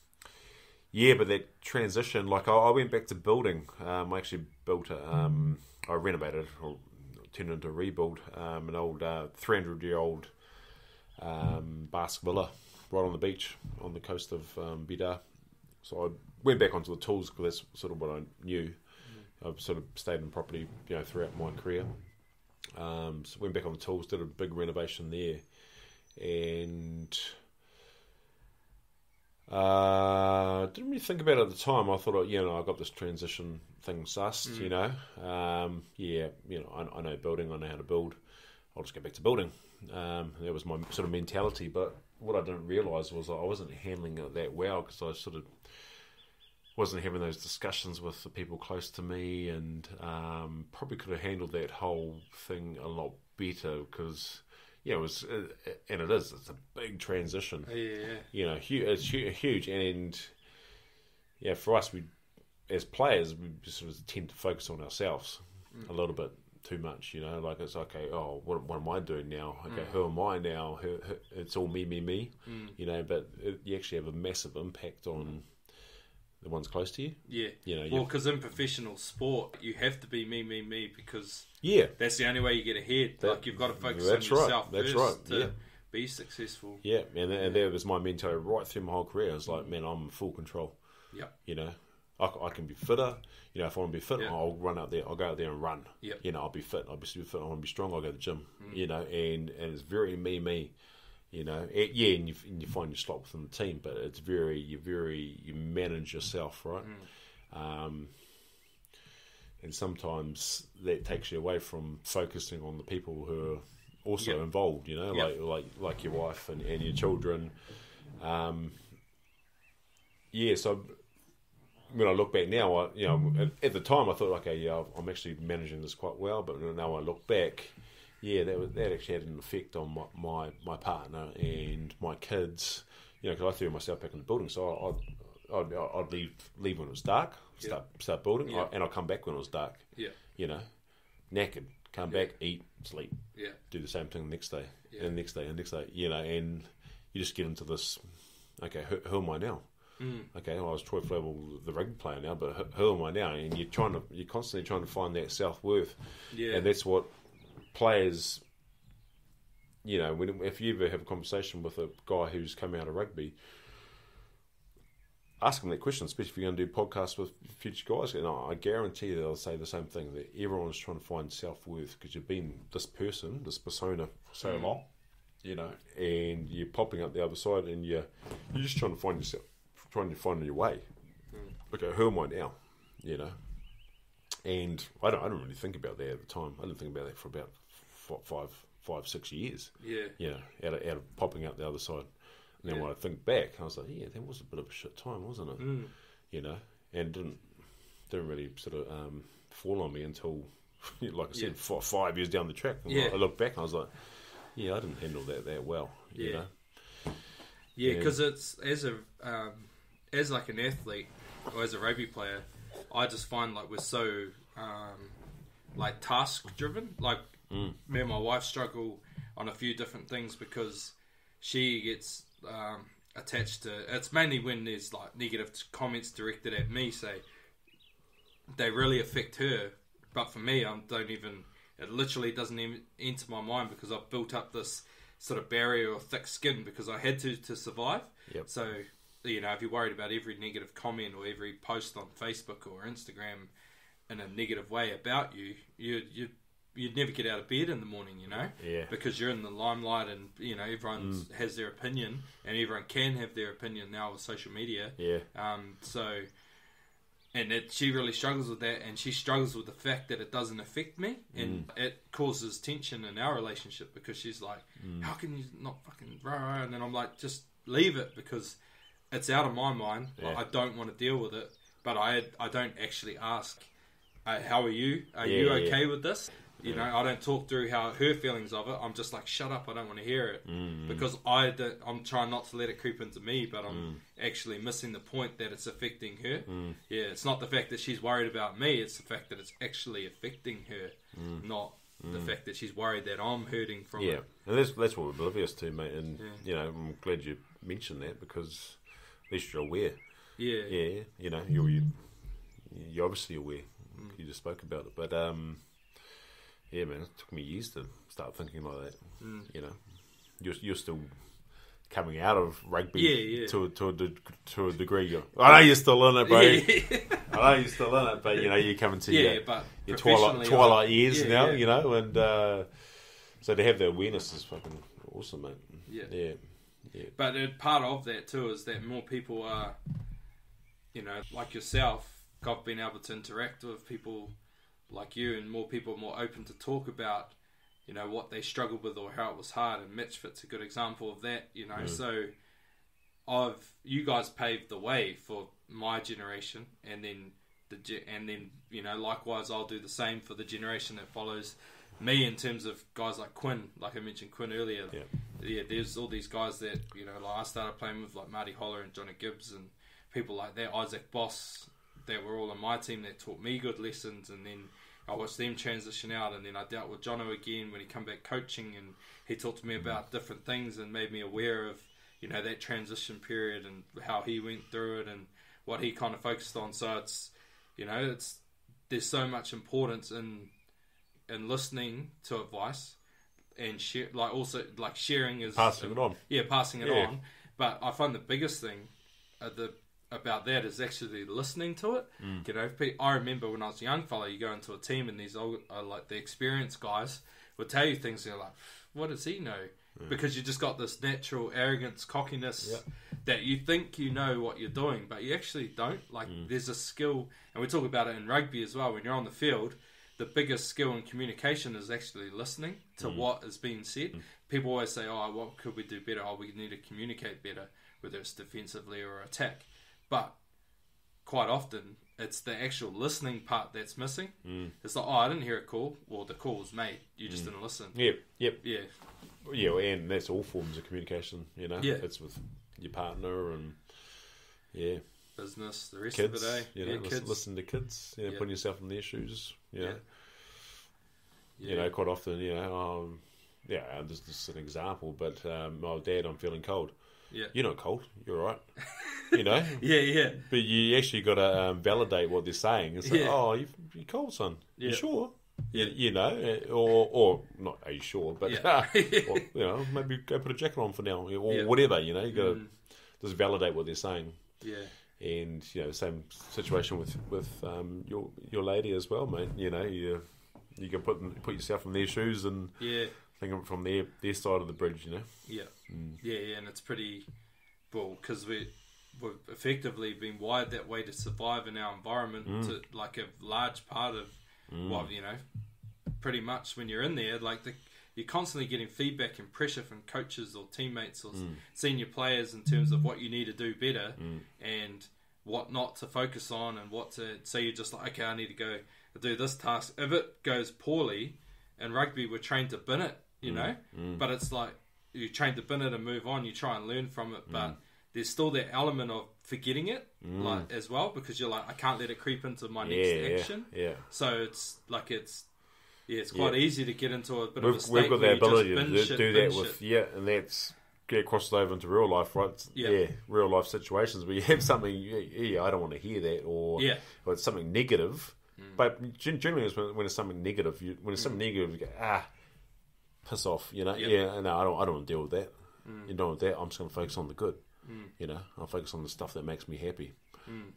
yeah, but that transition, like I, I went back to building. Um, I actually built, a, um, I renovated or turned into a rebuild, um, an old three hundred year old um, Basque villa right on the beach on the coast of um, Bidart. So I went back onto the tools because that's sort of what I knew. I've sort of stayed in property, you know, throughout my career. Um, so went back on the tools, did a big renovation there, and uh, didn't really think about it at the time. I thought, you know, I got this transition thing sussed, you know. Um, yeah, you know, I, I know building, I know how to build. I'll just get back to building. Um, that was my sort of mentality. But what I didn't realise was I wasn't handling it that well because I sort of wasn't having those discussions with the people close to me, and um, probably could have handled that whole thing a lot better because. Yeah, it was, and it is. It's a big transition oh, Yeah, yeah, you know, hu- it's hu- huge, and yeah, for us, we as players, we just sort of tend to focus on ourselves a little bit too much. You know, like it's okay. Oh, what, what am I doing now? Okay, mm. who am I now? Who, who, it's all me, me, me. Mm. You know, but it, you actually have a massive impact on mm. The ones close to you. Yeah. You know, well, because in professional sport, you have to be me, me, me because Yeah, that's the only way you get ahead. That- like, you've got to focus on right, yourself that's first right, to yeah. be successful. yeah, and, and that was my mentality right through my whole career. I was like, man, I'm full control. Yeah. You know, I can be fitter. You know, if I want to be fit, Yeah. I'll run out there. I'll go out there and run. Yeah. You know, I'll be fit. I'll be super fit. I want to be strong. I'll go to the gym. Mm. You know, and, and it's very me, me. You know, it, yeah, and you, and you find your slot within the team, but it's very, you very, you manage yourself, right? Um, and sometimes that takes you away from focusing on the people who are also Yeah. involved. You know, Yeah. like like like your wife and, and your children. Um, yeah, so when I look back now, I, you know, at, at the time I thought, okay, yeah, I'm actually managing this quite well. But now I look back, yeah, that was, that actually had an effect on my, my, my partner and my kids. You know, because I threw myself back in the building, so I'd, I'd, I'd leave leave when it was dark, start start building, Yeah. and I'd come back when it was dark. Yeah. You know, knackered, come back, eat, sleep, Yeah. do the same thing the next day, and the next day, and the next day. You know, and you you just get into this. Okay, who, who am I now? Mm. Okay, well, I was Troy Flavell, the rugby player now, but who, who am I now? And you're trying to, you're constantly trying to find that self worth, Yeah. and that's what players. You know, when if you ever have a conversation with a guy who's come out of rugby, ask them that question, especially if you're going to do podcasts with future guys. And I guarantee they'll say the same thing that everyone's trying to find self worth because you've been this person, this persona for so mm. long, you know, and you're popping up the other side and you're you're just trying to find yourself, trying to find your way. Mm. Okay, who am I now? You know, and I don't I don't really think about that at the time. I didn't think about that for about five five six years yeah. you know, out of, out of popping out the other side. And then Yeah. when I think back, I was like, yeah, that was a bit of a shit time, wasn't it? Mm. You know, and didn't didn't really sort of um, fall on me until, like I said, Yeah. fi- five years down the track. And Yeah. I look back and I was like, yeah, I didn't handle that that well. You Yeah. know, Yeah, Yeah. because it's as a um, as like an athlete or as a rugby player, I just find like we're so um, like task driven. Like me and my wife struggle on a few different things because she gets um, attached to. It's mainly when there's like negative comments directed at me, say they really affect her. But for me, I don't even. It literally doesn't even enter my mind because I've built up this sort of barrier or thick skin because I had to to survive. Yep. So you know, if you're worried about every negative comment or every post on Facebook or Instagram in a negative way about you, you you you'd never get out of bed in the morning, you know, Yeah. because you're in the limelight and you know everyone mm. has their opinion and everyone can have their opinion now with social media. yeah, Um, so, and it, she really struggles with that, and she struggles with the fact that it doesn't affect me, and mm. it causes tension in our relationship because she's like, mm. "How can you not fucking?" Rah, rah," And then I'm like, "Just leave it because it's out of my mind. Like, I don't want to deal with it, but I I don't actually ask, uh, "How are you? Are Yeah, you yeah. okay with this?" You know, I don't talk through how her feelings of it. I'm just like, shut up! I don't want to hear it Mm. because I I'm trying not to let it creep into me, but I'm Mm. actually missing the point that it's affecting her. Yeah, it's not the fact that she's worried about me; it's the fact that it's actually affecting her, not the fact that she's worried that I'm hurting from Mm. yeah. it. And that's that's what we're oblivious to, mate. And Yeah. you know, I'm glad you mentioned that because least you're aware. Yeah, Yeah, you know, you're you, you're obviously aware. You just spoke about it, but um, yeah, man, it took me years to start thinking like that. You know, you're you're still coming out of rugby Yeah, yeah. to a, to a to a degree. You're, I know you're still in it, bro. yeah, I know you're still in it, but you know you're coming to yeah, your, but your twilight twilight years now. You know, and uh, so to have the awareness is fucking awesome, mate. Yeah. yeah, But uh, part of that too is that more people are, you know, like yourself, I've been able to interact with people like you, and more people are more open to talk about, you know, what they struggled with or how it was hard. And Match Fit's a good example of that. You know, so I've you guys paved the way for my generation, and then the and then you know likewise I'll do the same for the generation that follows me in terms of guys like Quinn, like I mentioned Quinn earlier. Yeah. Yeah. There's all these guys that you know, like I started playing with like Marty Holah and Johnny Gibbes and people like that, Isaac Boss, that were all on my team that taught me good lessons, and then. I watched them transition out, and then I dealt with Jono again when he come back coaching, and he talked to me about different things and made me aware of, you know, that transition period and how he went through it and what he kind of focused on. So it's, you know, it's there's so much importance in in listening to advice and share, like also like sharing is Passing it on. Yeah, passing it Yeah. on. But I find the biggest thing uh, the about that is actually listening to it. Mm. You know, I remember when I was a young fella, you go into a team and these old, uh, like the experienced guys would tell you things. And you're like, what does he know? Because you just got this natural arrogance, cockiness Yeah. that you think you know what you're doing, but you actually don't. Like, Mm. there's a skill, and we talk about it in rugby as well. When you're on the field, the biggest skill in communication is actually listening to mm. what is being said. Mm. People always say, "Oh, what could we do better? Oh, we need to communicate better, whether it's defensively or attack." But quite often, it's the actual listening part that's missing. Mm. It's like, "Oh, I didn't hear a call." Well, the call was made. You just didn't listen. Yep, yep. Yeah, Yeah, and that's all forms of communication, you know. Yeah. It's with your partner and yeah, business, the rest kids. of it, eh? You know, yeah, listen, kids. listen to kids. You know, Yeah. putting yourself in their shoes. You know, Yeah. you know, quite often, you know, um, yeah, this, this is an example, but um, my dad, I'm feeling cold. Yeah. you're not cold. You're right. You know, Yeah, yeah, but you actually got to um, validate what they're saying and say, Yeah. "Oh, you you cold, son? Yeah. You sure?" You, you know, uh, or or not? Are you sure? But Yeah. or, you know, maybe go put a jacket on for now, or Yeah. Mm. whatever. You know, you got to just validate what they're saying. yeah, And you know, same situation with with um, your your lady as well, mate. You know, you you can put put yourself in their shoes and yeah. think of it from their their side of the bridge. You know, Yeah, Mm. yeah, yeah, and it's pretty well because we we've effectively been wired that way to survive in our environment. Mm. To like a large part of well, you know, pretty much when you're in there, like the you're constantly getting feedback and pressure from coaches or teammates or Mm. senior players in terms of what you need to do better mm. and what not to focus on and what to. So you're just like, okay, I need to go do this task. If it goes poorly, in rugby we're trained to bin it, you mm. know, mm. but it's like you train to bin it and move on. You try and learn from it, but there's still that element of forgetting it, like as well, because you're like, I can't let it creep into my next yeah, yeah, action. yeah. So it's like it's yeah, it's quite Yeah. easy to get into a bit of a We've, state we've got the ability to do, shit, do that with shit. yeah, and that's get crosses over into real life, right? Yeah. Yeah, real life situations where you have something. Yeah, I don't want to hear that, or Yeah. or it's something negative. Mm. But generally, it's when, when it's something negative, you, when it's something mm. negative, you go ah, piss off, you know? Yeah. Yeah, no, I don't, I don't want to deal with that. Mm. You know, with that, I'm just going to focus on the good. You know, I'll focus on the stuff that makes me happy.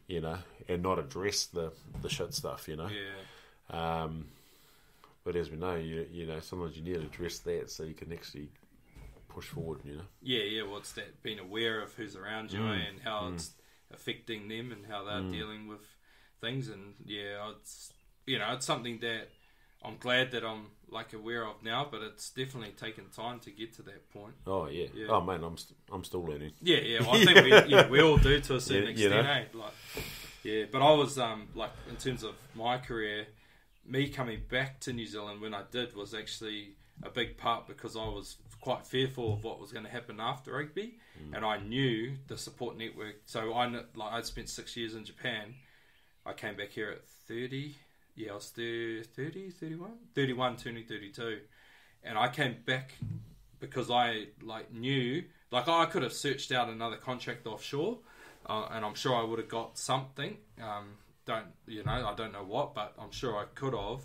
You know, and not address the the shit stuff. You know. Yeah, Um, but as we know, you you know sometimes you need to address that so you can actually push forward. You know. yeah, yeah. What's that? Being aware of who's around you Mm. and how it's affecting them and how they're dealing with things, and yeah, it's you know, it's something that I'm glad that I'm like aware of now, but it's definitely taken time to get to that point. Oh yeah. Yeah. Oh man, I'm st- I'm still learning. Yeah, yeah. Well, I think we, yeah, we all do to a certain Yeah, you extent, know. eh? Like, yeah. But I was um like in terms of my career, me coming back to New Zealand when I did was actually a big part because I was quite fearful of what was going to happen after rugby, Mm. and I knew the support network. So I like I'd spent six years in Japan. I came back here at thirty. Yeah, I was thir- 30, 31? 31, turning thirty-two, and I came back because I like knew like I could have searched out another contract offshore, uh, and I'm sure I would have got something. Um, don't you know? I don't know what, but I'm sure I could have.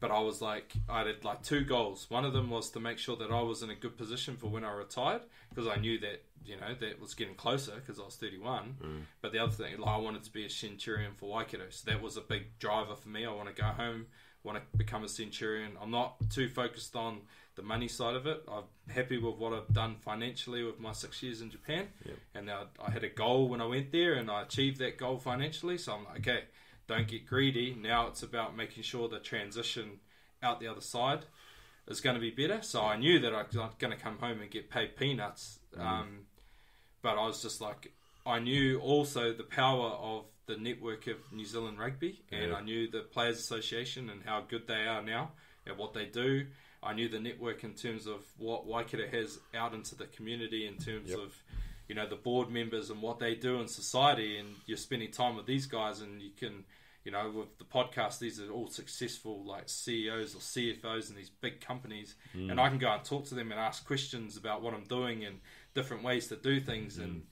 But I was like, I had like two goals. One of them was to make sure that I was in a good position for when I retired, because I knew that you know that was getting closer because I was 31. Mm. But the other thing, like, I wanted to be a centurion for Waikato, so that was a big driver for me. I want to go home, want to become a centurion. I'm not too focused on the money side of it. I'm happy with what I've done financially with my six years in Japan, and now I had a goal when I went there, and I achieved that goal financially. So I'm like, okay, don't get greedy. Now it's about making sure the transition out the other side is going to be better. So I knew that I was going to come home and get paid peanuts, um, but I was just like, I knew also the power of the network of New Zealand Rugby, and Yeah. I knew the Players Association and how good they are now at what they do. I knew the network in terms of what Waikato has out into the community in terms Yep. of you know the board members and what they do in society and you're spending time with these guys and you can you know with the podcast these are all successful like CEOs or CFOs in these big companies. Hmm. And I can go and talk to them and ask questions about what I'm doing and different ways to do things hmm. and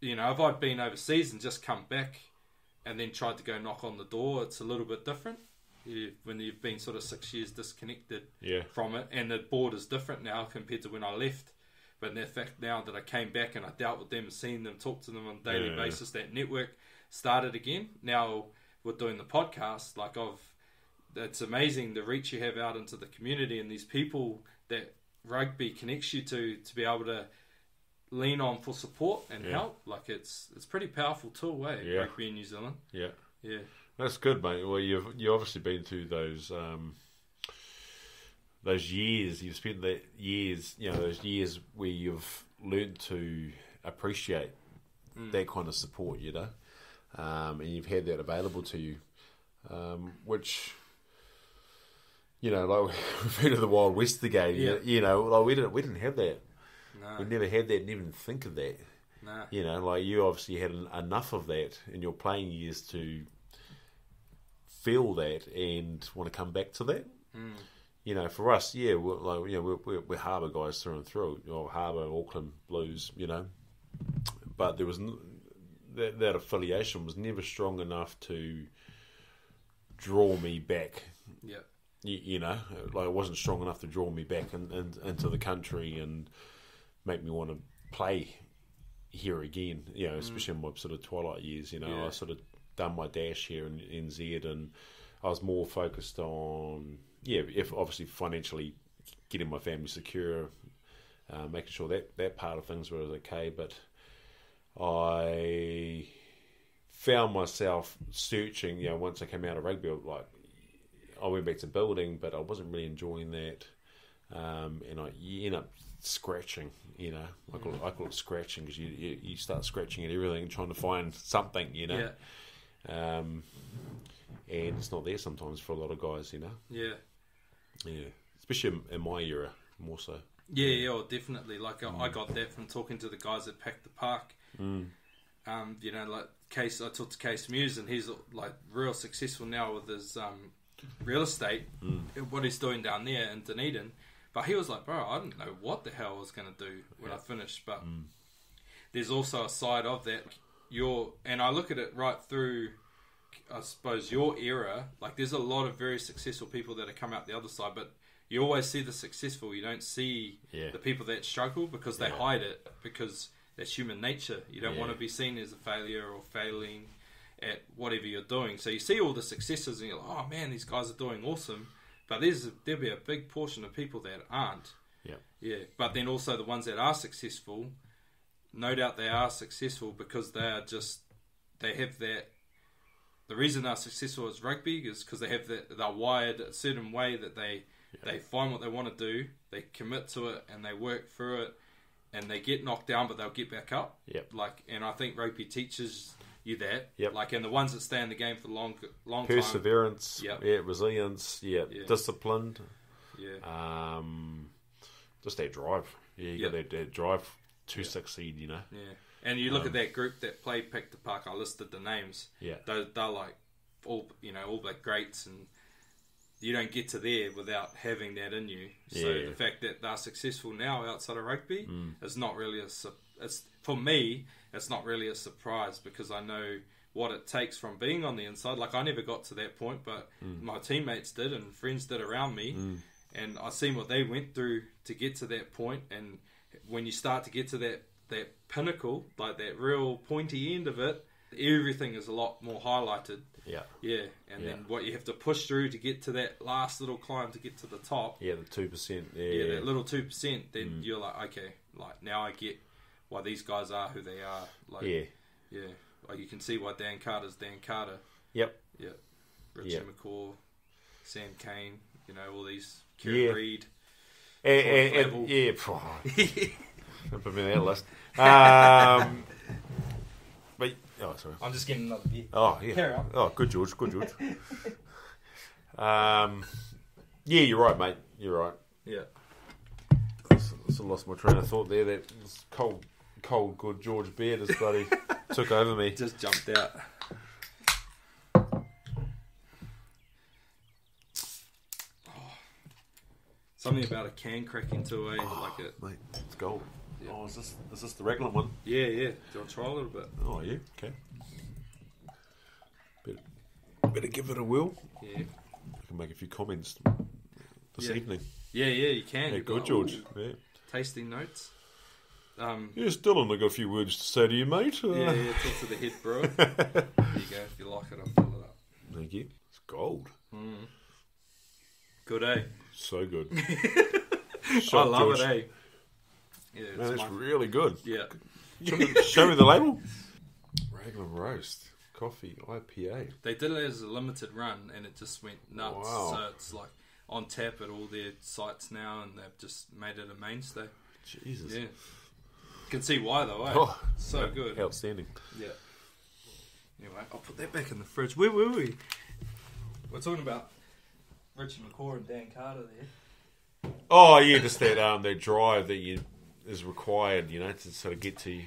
you know if I'd been overseas and just come back and then tried to go knock on the door it's a little bit different you, when you've been sort of six years disconnected Yeah. from it, and the board is different now compared to when I left. But in the fact now that I came back and I dealt with them, seen them, talked to them on a daily Yeah. basis, that network started again. Now we're doing the podcast. Like I've, it's amazing the reach you have out into the community and these people that rugby connects you to to be able to lean on for support and Yeah. help. Like it's it's pretty powerful tool, eh? Yeah. Rugby in New Zealand. Yeah. Yeah. That's good, mate. Well, you've you obviously been through those um, those years. You've spent that years, you know, those years where you've learned to appreciate that kind of support, you know, um, and you've had that available to you, um, which. You know, like we've heard of the Wild West again. Yeah. You, know, like we didn't we didn't have that. No, We never had that. Didn't even think of that. no. You know, like you obviously had enough of that in your playing years to feel that and want to come back to that. Mm. You know, for us, yeah, we're like you know we're, we're, we're harbour guys through and through. You know, harbour, Auckland Blues. You know, but there was n- that, that affiliation was never strong enough to draw me back. Yeah. You, you know, like it wasn't strong enough to draw me back in, in, into the country and make me want to play here again. You know, especially in my sort of twilight years. You know, Yeah. I sort of done my dash here in NZ, and I was more focused on yeah, if obviously financially getting my family secure, uh, making sure that that part of things was okay. But I found myself searching. You know, once I came out of rugby, like I went back to building, but I wasn't really enjoying that. Um, and I you end up scratching. You know, I call it, I call it scratching because you, you you start scratching at everything, trying to find something. You know, Yeah. Um, and it's not there sometimes for a lot of guys. You know, Yeah. yeah, especially in, in my era, more so. Yeah, yeah, well, definitely. Like I I got that from talking to the guys that packed the Park. Um, you know, like Kees, I talked to Kees Meeuws, and he's like real successful now with his um, real estate. What he's doing down there in Dunedin, but he was like, bro, I didn't know what the hell I was going to do when I finished. But there's also a side of that. Your and I look at it right through. I suppose your era, like there's a lot of very successful people that have come out the other side, but you always see the successful. You don't see Yeah. the people that struggle because they Yeah. hide it because that's human nature. You don't Yeah. want to be seen as a failure or failing at whatever you're doing. So you see all the successes and you're like, oh man, these guys are doing awesome. But there's there'll be a big portion of people that aren't. Yeah, Yeah, but then also the ones that are successful, no doubt they are successful because they are just they have that. The reason they're successful as rugby is because they have that they're wired a certain way that they they find what they want to do, they commit to it, and they work through it, and they get knocked down, but they'll get back up. Yep. Like, and I think rugby teaches you that. Yep. Like, and the ones that stay in the game for long, long time. perseverance. Yep. Yeah, resilience. Yeah, Yeah. disciplined. Yeah. Um, just that drive. Yeah, you Yep. got that, that drive to succeed. You know. Yeah, and you look at that group that played Pack the Park. I listed the names. Um, Yeah. they're, they're like all you know, all black greats, and you don't get to there without having that in you. So Yeah. the fact that they're successful now outside of rugby Mm. is not really a. It's for me, it's not really a surprise because I know what it takes from being on the inside. Like I never got to that point, but Mm. my teammates did and friends did around me, and I seen what they went through to get to that. And when you start to get to that that pinnacle, like that real pointy end of it, everything is a lot more highlighted. Yeah. Yeah, and then what you have to push through to get to that last little climb to get to the top. Yeah, the two percent. Yeah, Yeah, that little two percent. Then mm. you're like, okay, like now I get why these guys are who they are. Like, yeah. yeah, like you can see why Dan Carter's Dan Carter. Yep. Yeah, Richie Yeah. McCaw, Sam Cane. You know all these. Kieran Yeah. Read. And, and, level. and yeah, phew, don't put me on that list. Um, but oh, sorry. I'm just getting another beer. Oh yeah. Carry on. Oh, good George. Good George. um, yeah, you're right, mate. You're right. Yeah. So lost my train of thought there. That cold, cold, good George Beard has bloody took over me. Just jumped out. Something about a can cracking to a like a Mate, it's gold. Oh, is this is this the regular one? yeah yeah. Do you want to try a little bit? Oh yeah, okay. Better, better give it a whirl. Yeah I can make a few comments this Yeah. evening. yeah yeah. You can. Yeah, good George. ooh, Yeah. tasting notes. Um, Yes, Dylan, I got a few words to say to you, mate. Uh, yeah yeah. Talk to the head brewer. there you go. If you like it, I'll fill it up. Thank you. It's gold. Good eh? So good. I love George. it eh? Yeah, Man, it's my- really good. yeah. Show me, show me the label. Raglan Roast. Coffee. IPA. They did it as a limited run, and it just went nuts. Wow. So it's like on tap at all their sites now, and they've just made it a mainstay. Jesus. Yeah, can see why though. Eh? Oh, so good. Outstanding. Yeah. Anyway, I'll put that back in the fridge. Where were we? We're talking about Richie McCaw and Dan Carter there. Oh yeah, just that um that drive that you is required, you know, to sort of get to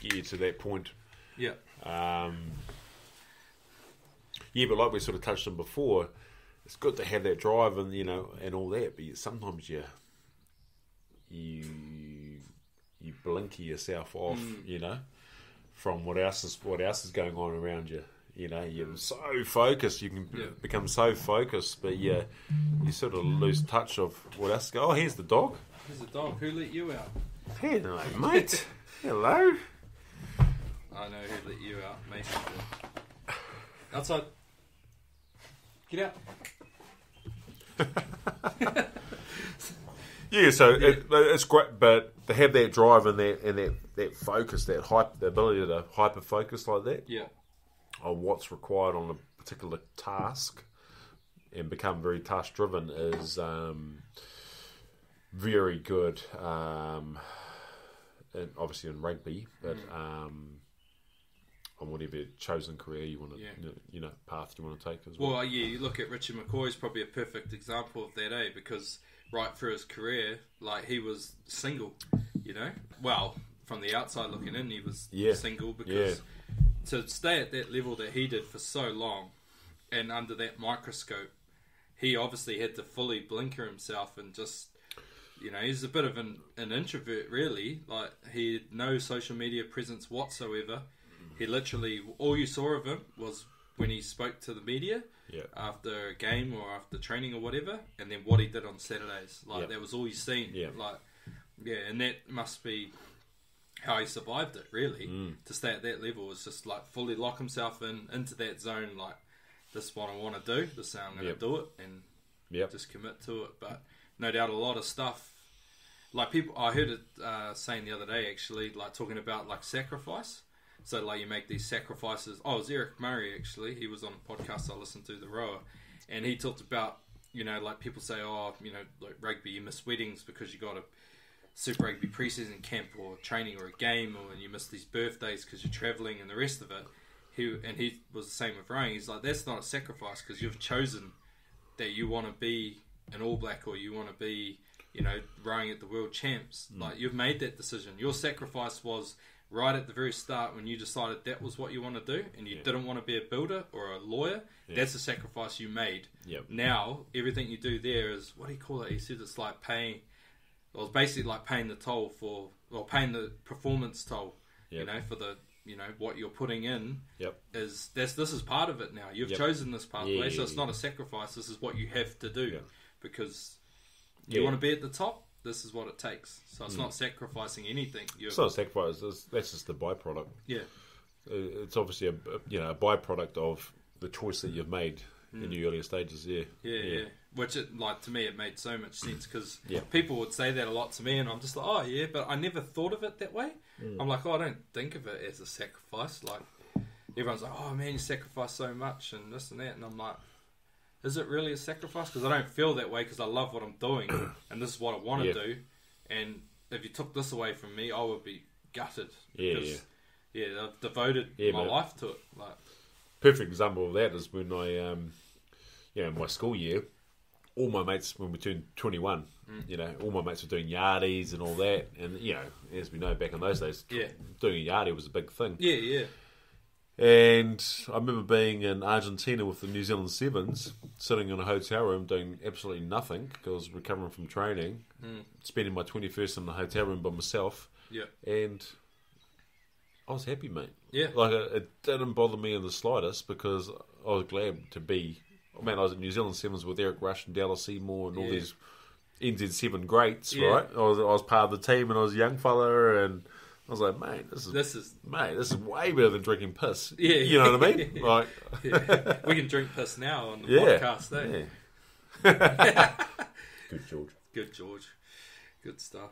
get you to that point. Yeah. Um, yeah, but like we sort of touched on before, it's good to have that drive and you know and all that. But you, sometimes you you you blinky yourself off, you know, from what else is what else is going on around you. You know, you're mm. so focused, you can Yeah. become so focused, but yeah, you sort of lose touch of what else. Go, oh, here's the dog. There's the dog. Who let you out? Hello, mate. Hello. I know who let you out. Mason did. Outside. Get out. Yeah, so it, it's great, but to have that drive and that and that, that focus, that hype, the ability to hyper focus like that Yeah. On what's required on a particular task and become very task driven is um, very good. Um, and obviously in rugby, but um, on whatever chosen career you want to, Yeah. you know, path you want to take as well. Well, yeah, you look at Richard McCaw is probably a perfect example of that, eh? Because right through his career, like he was single, you know. Well, from the outside looking in, he was Yeah. single because to stay at that level that he did for so long, and under that microscope, he obviously had to fully blinker himself and just. You know, he's a bit of an, an introvert, really. Like, he had no social media presence whatsoever. He literally, all you saw of him was when he spoke to the media, yeah, after a game or after training or whatever, and then what he did on Saturdays. Like Yep. that was all you seen. Yeah. Like yeah, and that must be how he survived it. Really, Mm. to stay at that level was just like fully lock himself in into that zone. Like this is what I want to do. This is how I'm going to Yep. do it, and yep, just commit to it. But no doubt, a lot of stuff. Like people, I heard it uh, saying the other day actually, like talking about like sacrifice. So like you make these sacrifices. Oh, it was Eric Murray actually. He was on a podcast I listened to, The Rower, and he talked about you know like people say, oh, you know, like rugby, you miss weddings because you got a Super Rugby preseason camp or training or a game, or and you miss these birthdays because you're traveling and the rest of it. He and he was the same with rowing. He's like, that's not a sacrifice because you've chosen that you want to be an All Black or you want to be, you know, rowing at the World Champs. Mm. Like you've made that decision. Your sacrifice was right at the very start when you decided that was what you want to do, and you didn't want to be a builder or a lawyer. That's a sacrifice you made. Yep. Now everything you do there is what do you call it? He said it's like paying. Well, was basically like paying the toll for, or paying the performance toll. You know, for the you know what you're putting in yep, is this this is part of it now. You've Yep. chosen this pathway, Yeah, so yeah, it's not a sacrifice. This is what you have to do Yeah. because you Yeah. want to be at the top. This is what it takes. So it's not sacrificing anything. You're, It's not a sacrifice. It's, that's just the byproduct. yeah, Uh, It's obviously a a- you know a byproduct of the choice that you've made in the earlier stages. Yeah, yeah, yeah. Which it like to me, it made so much sense because Yeah. people would say that a lot to me, and I'm just like, oh yeah, but I never thought of it that way. Mm. I'm like, oh, I don't think of it as a sacrifice. Like everyone's like, oh man, you sacrifice so much and this and that, and I'm like. Is it really a sacrifice? Because I don't feel that way because I love what I'm doing and this is what I want to Yeah. do. And if you took this away from me, I would be gutted. Yeah, because, yeah. I've devoted Yeah, my life to it. Like, Perfect example of that is when I, um, you know, my school year, all my mates when we turned twenty one, Mm. you know, all my mates were doing yardies and all that, and you know, as we know back in those days, Yeah. doing a yardie was a big thing. yeah, yeah, And I remember being in Argentina with the New Zealand Sevens, sitting in a hotel room doing absolutely nothing because I was recovering from training, Mm. spending my 21st in the hotel room by myself, yeah, and I was happy, mate. yeah. Like, it, it didn't bother me in the slightest because I was glad to be. I mean, I was at New Zealand Sevens with Eric Rush and Dallas Seymour and all Yeah. these NZ7 greats, Yeah. right? I was, I was part of the team and I was a young fella and I was like, mate, this is This is mate, this is way better than drinking piss. Yeah. you know what I mean? Like, yeah. we can drink piss now on the yeah, podcast, eh? yeah. Good George. Good, George. Good stuff.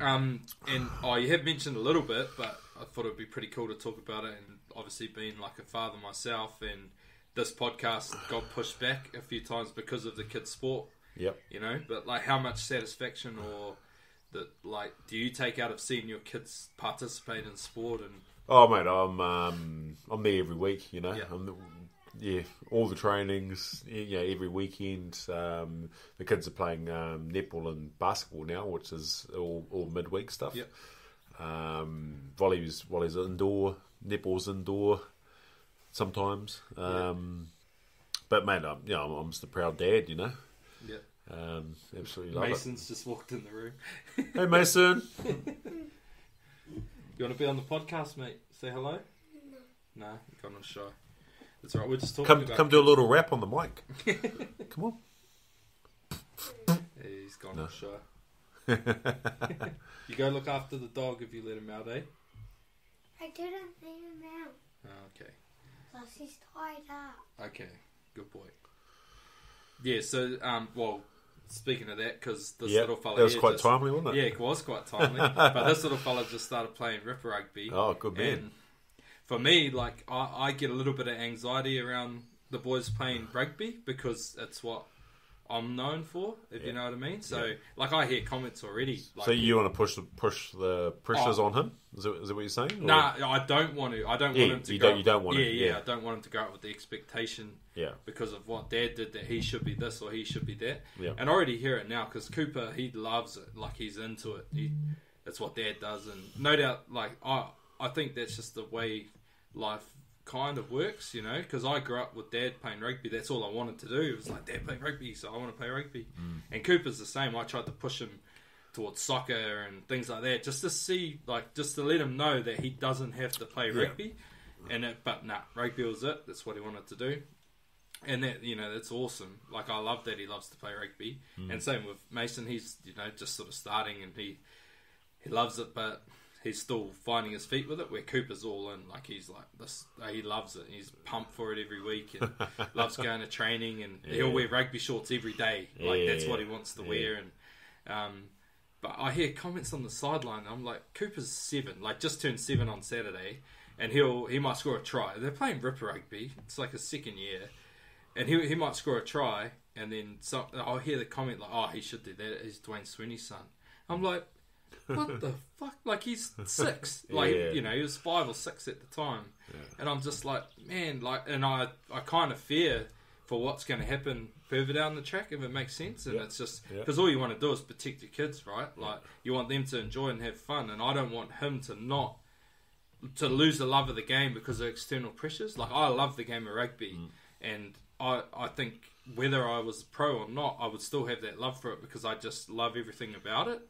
Um, and oh, you have mentioned a little bit, but I thought it'd be pretty cool to talk about it. And obviously, being like a father myself, and this podcast got pushed back a few times because of the kids' sport. Yep. You know, but like, how much satisfaction or that like do you take out of seeing your kids participate in sport and Oh mate, I'm um, I'm there every week. You know, Yeah. I'm the, yeah, all the trainings. You know, every weekend. Um, the kids are playing um, netball and basketball now, which is all, all midweek stuff. Yep. Um, volley's volley's indoor, netball's indoor. Sometimes, um, but mate, I'm, you know, I'm, I'm just a proud dad. You know, yeah, Um, absolutely love Mason's just walked in the room. Hey, Mason. You want to be on the podcast, mate? Say hello. No, no, you got on shy. That's all right. We're just talking Come, about. come do a little rap on the mic. come on. Yeah, he's gone on shy. you go look after the dog if you let him out, eh? I didn't leave him out. Oh, okay. Plus he's tied up. Okay, good boy. Yeah, so um, well, speaking of that, because this Yeah, little fella that was here quite just- timely, wasn't it? Yeah, it? it was quite timely. but this little fella just started playing ripper rugby. Oh, good man. And for me, like I, I get a little bit of anxiety around the boys playing rugby because it's what I'm known for, if you know what I mean. So, Yeah. like, I hear comments already. Like, so you want to push the push the pressures Oh. on him? Is that, is that what you're saying? Or- Nah, I don't want to. I don't Yeah, want him to you go. don't- you don't want yeah, yeah, yeah. I don't want him to go out with the expectation Yeah. because of what Dad did that he should be this or he should be that. Yeah. And I already hear it now because Cooper he loves it, like he's into it. He, that's what Dad does, and no doubt, like I, I think that's just the way life kind of works, you know. Because I grew up with Dad playing rugby. That's all I wanted to do. It was like Dad play rugby, so I want to play rugby. Mm. And Cooper's the same. I tried to push him towards soccer and things like that, just to see, like, just to let him know that he doesn't have to play Yeah. rugby. And it, but nah, rugby was it. That's what he wanted to do and that you know that's awesome. Like I love that he loves to play rugby, and same with Mason. He's you know just sort of starting, and he he loves it, but he's still finding his feet with it. Where Cooper's all in, like he's like this. He loves it. He's pumped for it every week, and loves going to training, and he'll wear rugby shorts every day. Like Yeah, that's what he wants to yeah. wear, and um. But I hear comments on the sideline. I'm like, Cooper's seven, like just turned seven on Saturday, and he'll he might score a try. They're playing ripper rugby. It's like a second year, and he he might score a try, and then some, I'll hear the comment like, "Oh, he should do that. He's Dwayne Sweeney's son." I'm like, "What the fuck?" Like he's six, like Yeah. you know, he was five or six at the time, and I'm just like, man, like, and I I kind of fear for what's going to happen further down the track if it makes sense, and Yeah. it's just Yeah. because all you want to do is protect your kids, right? Like you want them to enjoy and have fun, and I don't want him to not to lose the love of the game because of external pressures. Like I love the game of rugby, Mm. and I I think whether I was pro or not, I would still have that love for it because I just love everything about it,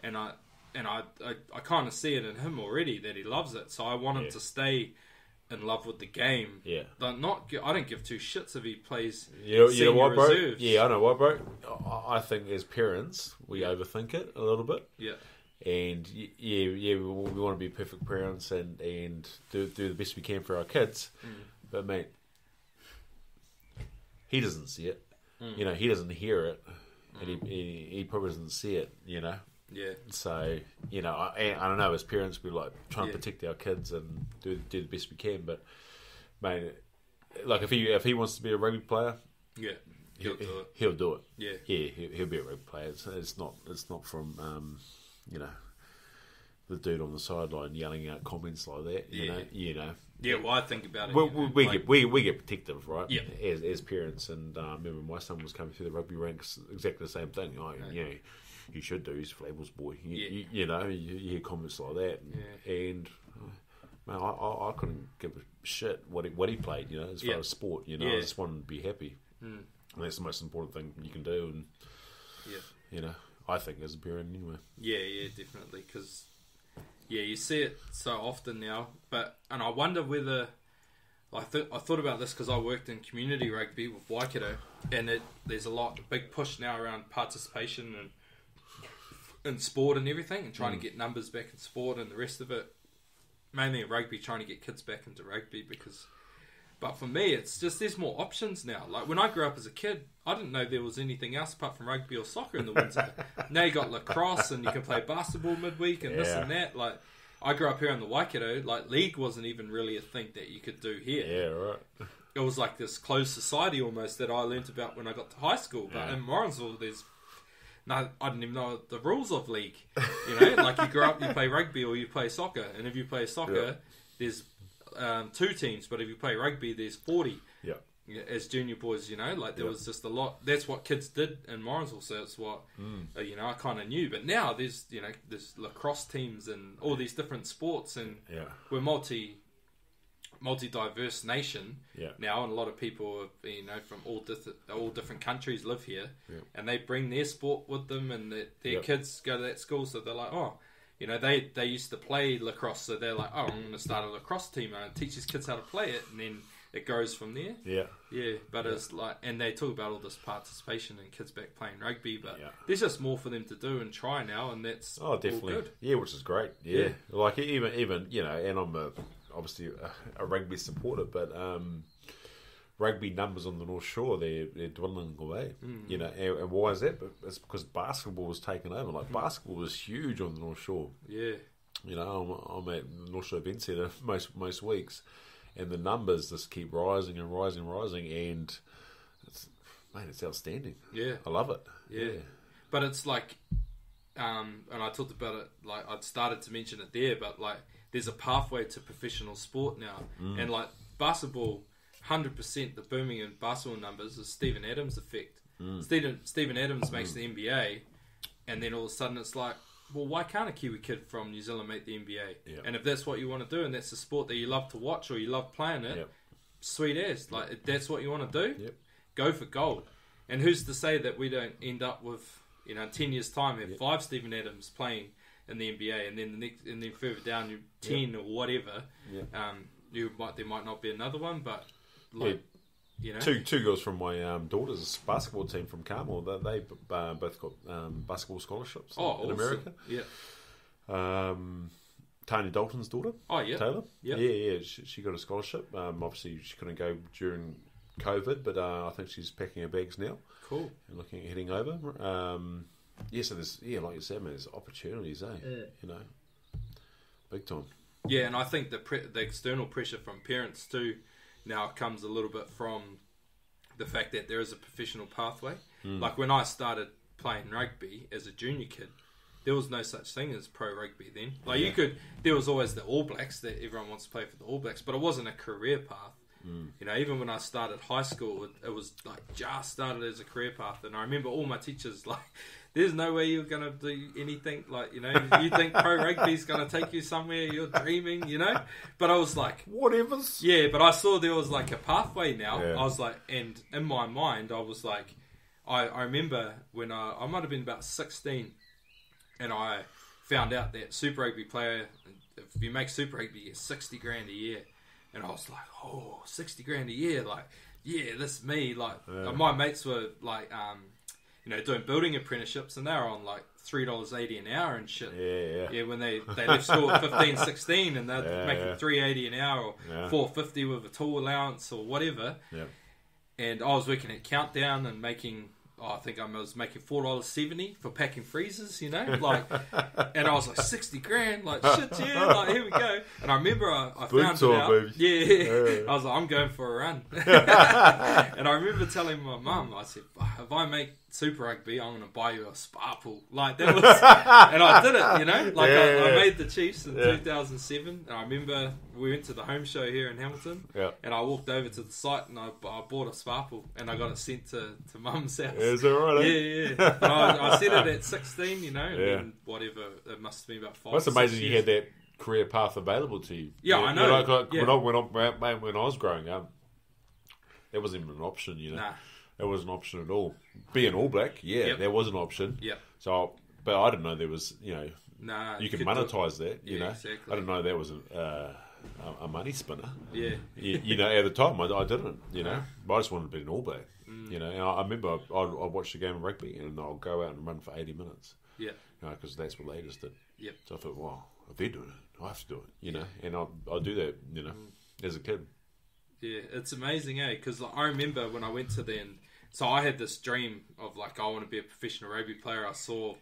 and I and I I, I kind of see it in him already that he loves it. So I want him Yeah. to stay in love with the game. Yeah. Like not I don't give two shits if he plays. You know, you know what, bro? reserves. Yeah, I know what, bro. I think as parents, we overthink it a little bit. yeah, and yeah, yeah, we, want to be perfect parents and and do do the best we can for our kids. Mm. But mate, he doesn't see it. Mm. You know, he doesn't hear it, and he, mm. he he probably doesn't see it. You know, yeah, so you know, I, I don't know. As parents, we like trying Yeah. to protect our kids and do do the best we can. But man, like if he if he wants to be a rugby player, yeah. He'll do it. He'll do it. Yeah. yeah, he'll, he'll be a rugby player. It's, it's not, it's not from, um, you know, the dude on the sideline yelling out comments like that. You Yeah. know, you know. Yeah, well, I think about it. We, you know, we, we like- get we, we get protective, right? Yeah. As, as parents, and uh, I remember my son was coming through the rugby ranks, exactly the same thing. You know, you should do. He's Flavell's boy. You, Yeah. you, you know, you, you hear comments like that, Yeah. and uh, man, I, I, I couldn't give a shit what he, what he played. You know, as far Yeah. as sport, you know. I just wanted to be happy. Mm. And that's the most important thing you can do, and Yeah. you know, I think as a parent anyway. Yeah, yeah, definitely. Because yeah, you see it so often now. But and I wonder whether I th- I thought about this because I worked in community rugby with Waikato, and it there's a lot a big push now around participation and in sport and everything, and trying to mm. get numbers back in sport and the rest of it. Mainly in rugby, trying to get kids back into rugby because. But for me, it's just there's more options now. Like when I grew up as a kid, I didn't know there was anything else apart from rugby or soccer in the winter. now you got lacrosse and you can play basketball midweek and this and that. Like I grew up here in the Waikato, like league wasn't even really a thing that you could do here. Yeah, right. It was like this closed society almost that I learnt about when I got to high school. But Yeah. in Morrinsville, there's no, I didn't even know the rules of league. You know, like you grow up, you play rugby or you play soccer, and if you play soccer, Yeah. there's um, two teams. But if you play rugby, there's forty Yeah, as junior boys, you know, like there Yeah. was just a lot. That's what kids did in Morrinsville, so it's what Mm. uh, you know. I kind of knew, but now there's you know there's lacrosse teams and all these different sports, and yeah, we're multi multi-diverse nation Yeah. now, and a lot of people, you know, from all different all different countries live here, Yeah. and they bring their sport with them, and their, their Yep. kids go to that school, so they're like, oh. You know, they, they used to play lacrosse, so they're like, oh, I'm going to start a lacrosse team and teach these kids how to play it, and then it goes from there. Yeah. Yeah, but it's like, and they talk about all this participation and kids back playing rugby, but Yeah. there's just more for them to do and try now, and that's Oh, definitely. good. Yeah, which is great. Yeah. Yeah. Like even even you know, and I'm a, obviously a, a rugby supporter, but um, rugby numbers on the North Shore they're they're dwindling away. Mm. You know, and, and why is that? But It's because basketball was taken over. Like basketball was huge on the North Shore. Yeah, You know, I'm, I'm at North Shore Event Centre most most weeks, and the numbers just keep rising and rising and rising, and it's mate, it's outstanding. yeah, I love it. yeah. But it's like, um, and I talked about it. Like I'd started to mention it there, but like, there's a pathway to professional sport now, Mm. and like basketball, hundred percent the Birmingham basketball numbers is Steven Adams effect. Mm. Steven Steven Adams makes the NBA, and then all of a sudden it's like. Well, why can't a Kiwi kid from New Zealand make the NBA? Yeah. And if that's what you want to do, and that's the sport that you love to watch or you love playing it, Yep. sweet ass, Like if that's what you want to do, Yep. go for gold. And who's to say that we don't end up with you know ten years time have five Steven Adams playing in the NBA, and then the next and then further down you ten or whatever. Yep. Um, you might there might not be another one, but like you know, Two two girls from my um, daughter's basketball team from Carmel. They, they uh, both got um, basketball scholarships oh, in awesome. America. Yeah. Um, Tony Dalton's daughter, Oh yeah. Taylor. Yeah. yeah, yeah. She, she got a scholarship. Um, obviously, she couldn't go during COVID, but uh, I think she's packing her bags now Cool. and looking at heading over. Um, yeah, so there's yeah, like you said, man, there's opportunities, eh? You know, big time. Yeah, and I think the pre- the external pressure from parents too now comes a little bit from the fact that there is a professional pathway. Like when I started playing rugby as a junior kid, there was no such thing as pro rugby then. Like you could, there was always the All Blacks that everyone wants to play for the All Blacks, but it wasn't a career path. You know, even when I started high school, it, it was like just started as a career path, and I remember all my teachers like, "There's no way you're gonna do anything like you know, you think pro rugby's gonna take you somewhere, you're dreaming, you know." But I was like, Whatever's. yeah, but I saw there was like a pathway now. Yeah. I was like, and in my mind, I was like, I, I remember when I, I might have been about 16 and I found out that Super Rugby player, if you make Super Rugby, you get 60 grand a year. And I was like, oh, 60 grand a year. Like, yeah, that's me. Like, my mates were like, um, you know, doing building apprenticeships and they were on like $3.80 an hour and shit. Yeah, yeah. Yeah, when they, they left school at 15, 16 and they're Yeah, making yeah. 380 an hour or Yeah. 450 with a tool allowance or whatever. Yeah. And I was working at Countdown and making, oh, I think I was making $4.70 for packing freezers, you know? Like, and I was like, 60 grand, like, shit, yeah, like, here we go. And I remember I, I found it out. baby. Yeah. I was like, I'm going for a run. and I remember telling my mum, I said, if I make Super Rugby, I'm going to buy you a spa pool. Like, that was, and I did it, you know? Like, I, I Yeah. made the Chiefs in Yeah. 2007. And I remember we went to the home show here in Hamilton. Yeah. And I walked over to the site and I, I bought a sparkle and I got it sent to, to mum's house. Is that right? eh? Yeah, yeah. I, I said it at 16, you know, and Yeah. then whatever, it must have been about five. That's amazing you years. had that career path available to you. Yeah, I know. Like, like, Yeah. When, I, when, I, when, when I was growing up, that wasn't even an option, you know. Nah. That wasn't an option at all. Being All Black, yeah, Yep. there was an option. Yeah. So, but I didn't know there was, you know, Nah, you, could do- monetize that, you Yeah, know. exactly. I didn't know that was a, uh, a, money spinner. Yeah. you, you know, at the time, I, I didn't, you know. No. But I just wanted to be an All Black, Mm. you know. And I, I remember I'd, watch a game of rugby and I'll go out and run for 80 minutes, Yeah. you know, because that's what Laters did. Yep. So I thought, wow, if they're doing it, I have to do it, you know. And I'll, I'll do that, you know, Mm. as a kid. Yeah, it's amazing, eh? Because like, I remember when I went to the, so I had this dream of like I want to be a professional rugby player. I saw,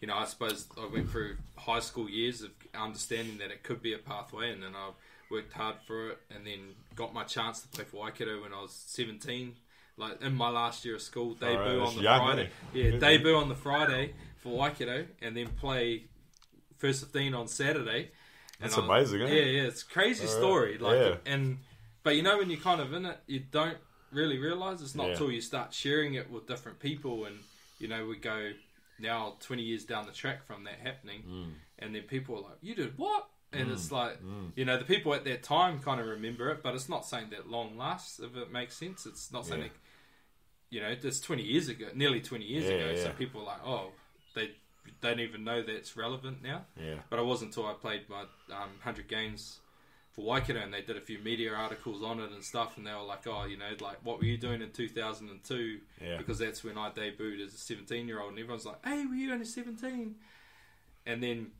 you know, I suppose I went through high school years of understanding that it could be a pathway, and then I worked hard for it, and then got my chance to play for Waikato when I was seventeen. Like in my last year of school, debut that's on the young, Friday. Yeah, debut on the Friday for Waikato, and then play first fifteen on Saturday. And That's was- amazing, eh? Yeah, yeah, it's a crazy story. Like, yeah. and but you know when you're kind of in it, you don't really realize it's not Yeah. until you start sharing it with different people, and you know we go now 20 years down the track from that happening, Mm. and then people are like, "You did what?" and it's like you know the people at that time kind of remember it, but it's not saying that long lasts. If it makes sense, it's not something. You know, it's twenty years ago, nearly twenty years Yeah, ago. So people are like, oh, they don't even know that's relevant now. Yeah. But it wasn't until I played my um, hundred games for Waikato, and they did a few media articles on it and stuff, and they were like, "Oh, you know, like what were you doing in 2002?" Yeah. Because that's when I debuted as a 17 year old, and everyone's like, "Hey, were you only 17?" And then,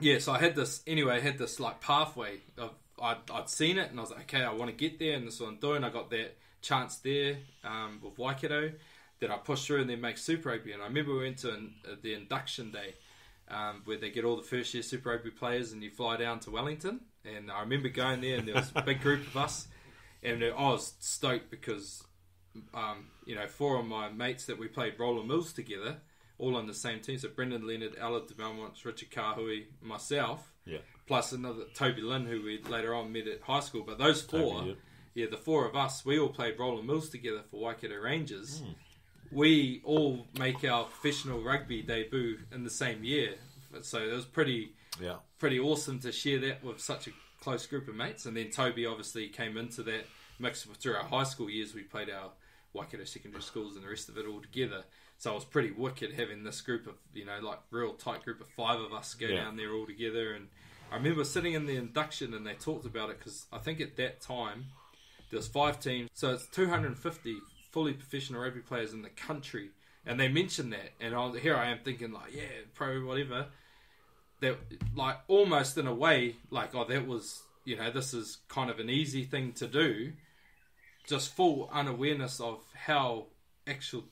yeah, so I had this anyway. I had this like pathway of I'd, I'd seen it, and I was like, "Okay, I want to get there," and this is what I'm doing. I got that chance there um, with Waikato. that I pushed through and then make Super Rugby, and I remember we went to an, uh, the induction day um, where they get all the first year Super Rugby players and you fly down to Wellington. And I remember going there and there was a big group of us. And I was stoked because, um, you know, four of my mates that we played Roller Mills together, all on the same team. So Brendon Leonard, Ella de Belmont, Richard Kahui, myself, Yeah. plus another Toby Lynn, who we later on met at high school. But those four, Toby, yeah, the four of us, we all played Roller Mills together for Waikato Rangers. We all make our professional rugby debut in the same year, so it was pretty Yeah. pretty awesome to share that with such a close group of mates. And then Toby obviously came into that mix through our high school years. We played our Waikato secondary schools and the rest of it all together. So it was pretty wicked having this group of, you know, like real tight group of five of us go Yeah. down there all together. And I remember sitting in the induction and they talked about it because I think at that time there was five teams. So it's 250 fully professional rugby players in the country. And they mentioned that. And I was, here I am thinking like, yeah, pro, whatever that like almost in a way like oh that was you know this is kind of an easy thing to do just full unawareness of how actual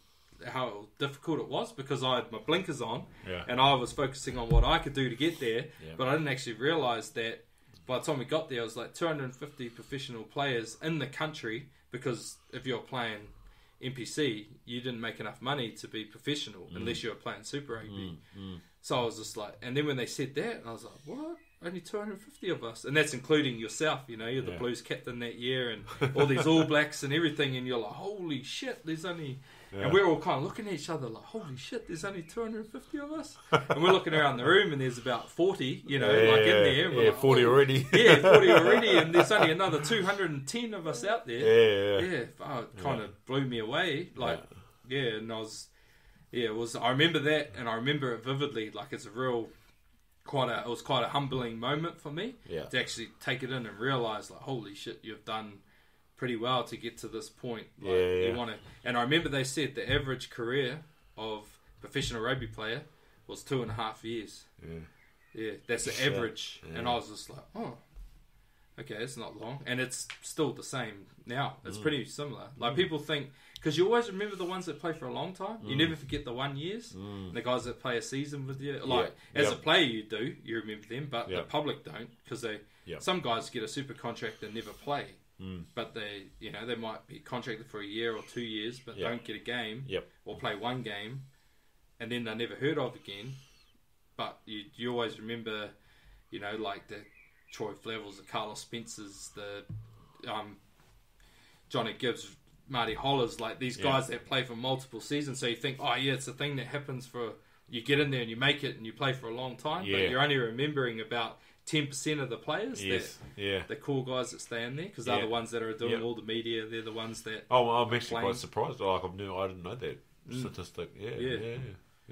how difficult it was because I had my blinkers on Yeah. and I was focusing on what I could do to get there Yeah. but I didn't actually realize that by the time we got there it was like 250 professional players in the country because if you're playing NPC you didn't make enough money to be professional mm. unless you were playing Super Rugby mm, mm. So I was just like, and then when they said that, I was like, what? Only 250 of us. And that's including yourself, you know, you're the Yeah. Blues captain that year and all these All Blacks and everything. And you're like, holy shit, there's only. Yeah. And we're all kind of looking at each other like, holy shit, there's only 250 of us. and we're looking around the room and there's about 40, you know, Yeah, like in there. Yeah, like, 40 "Oh." already. yeah, 40 already. And there's only another 210 of us out there Yeah. Yeah. yeah, oh, it kind of blew me away. Like, yeah. and I was, yeah, it was. I remember that, and I remember it vividly. Like, it's a real, quite a, it was quite a humbling moment for me Yeah. to actually take it in and realize, like, holy shit, you've done pretty well to get to this point. Like, Yeah, yeah. You want to, and I remember they said the average career of professional rugby player was two and a half years. Yeah. Yeah, that's the Shit. average. And I was just like, oh, okay, it's not long. And it's still the same now. Mm. It's pretty similar. Like people think, because you always remember the ones that play for a long time. Mm. You never forget the one years. The guys that play a season with you. Like, as Yep. a player, you do. You remember them. But Yep. the public don't. Because they, Yep. some guys get a super contract and never play. Mm. But they, you know, they might be contracted for a year or two years, but don't get a game Yep. or play one game, and then they're never heard of again. But you, you always remember, you know, like the Troy Flavells, the Carlos Spencers, the um, Johnny Gibbes, Marty Holahs, like these Yeah. guys that play for multiple seasons. So you think, oh yeah, it's a thing that happens for you get in there and you make it and you play for a long time, Yeah. but you're only remembering about ten percent of the players Yes. that Yeah. the cool guys that stay in there because they're Yeah. the ones that are doing Yep. all the media. They're the ones that Oh, well, I'm actually Playing. quite surprised. Like, I've I didn't know that statistic. Yeah. Mm. Yeah. Yeah.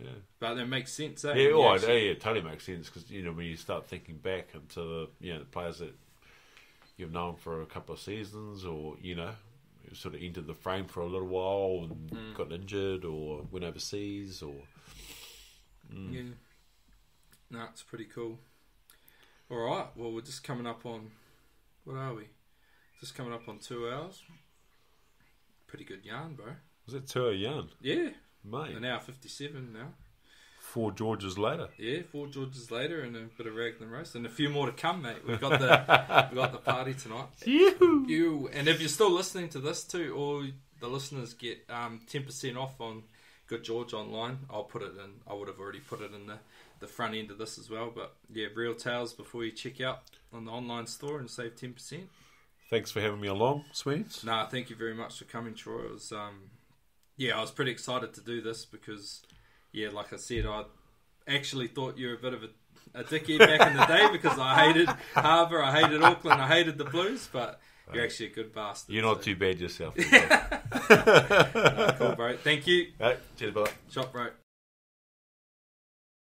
Yeah. But that makes sense, eh? Yeah, oh, actually- yeah, it totally makes sense because you know when you start thinking back into the you know the players that you've known for a couple of seasons, or you know sort of entered the frame for a little while and Mm. got injured or went overseas or Yeah. No, it's pretty cool. All right. Well, we're just coming up on. What are we? Just coming up on two hours. Pretty good yarn, bro. was it two young Yeah. mate? An hour fifty-seven now. Four Georges later. Yeah, four Georges later and a bit of Raglan roast and a few more to come, mate. We've got the we've got the party tonight. You and if you're still listening to this too, all the listeners get um ten percent off on Good George online. I'll put it in. I would have already put it in the the front end of this as well. But yeah, REELTAILS before you check out on the online store and save ten percent. Thanks for having me along, Sweens. Nah, thank you very much for coming, Troy. It was, um, yeah, I was pretty excited to do this because, yeah, like I said, I actually thought you were a bit of a a dickhead back in the day because I hated Harbour, I hated Auckland, I hated the Blues, but you're actually a good bastard. You're not so- too bad yourself. cool, bro. Thank you. Right, cheers, brother. Shop, bro.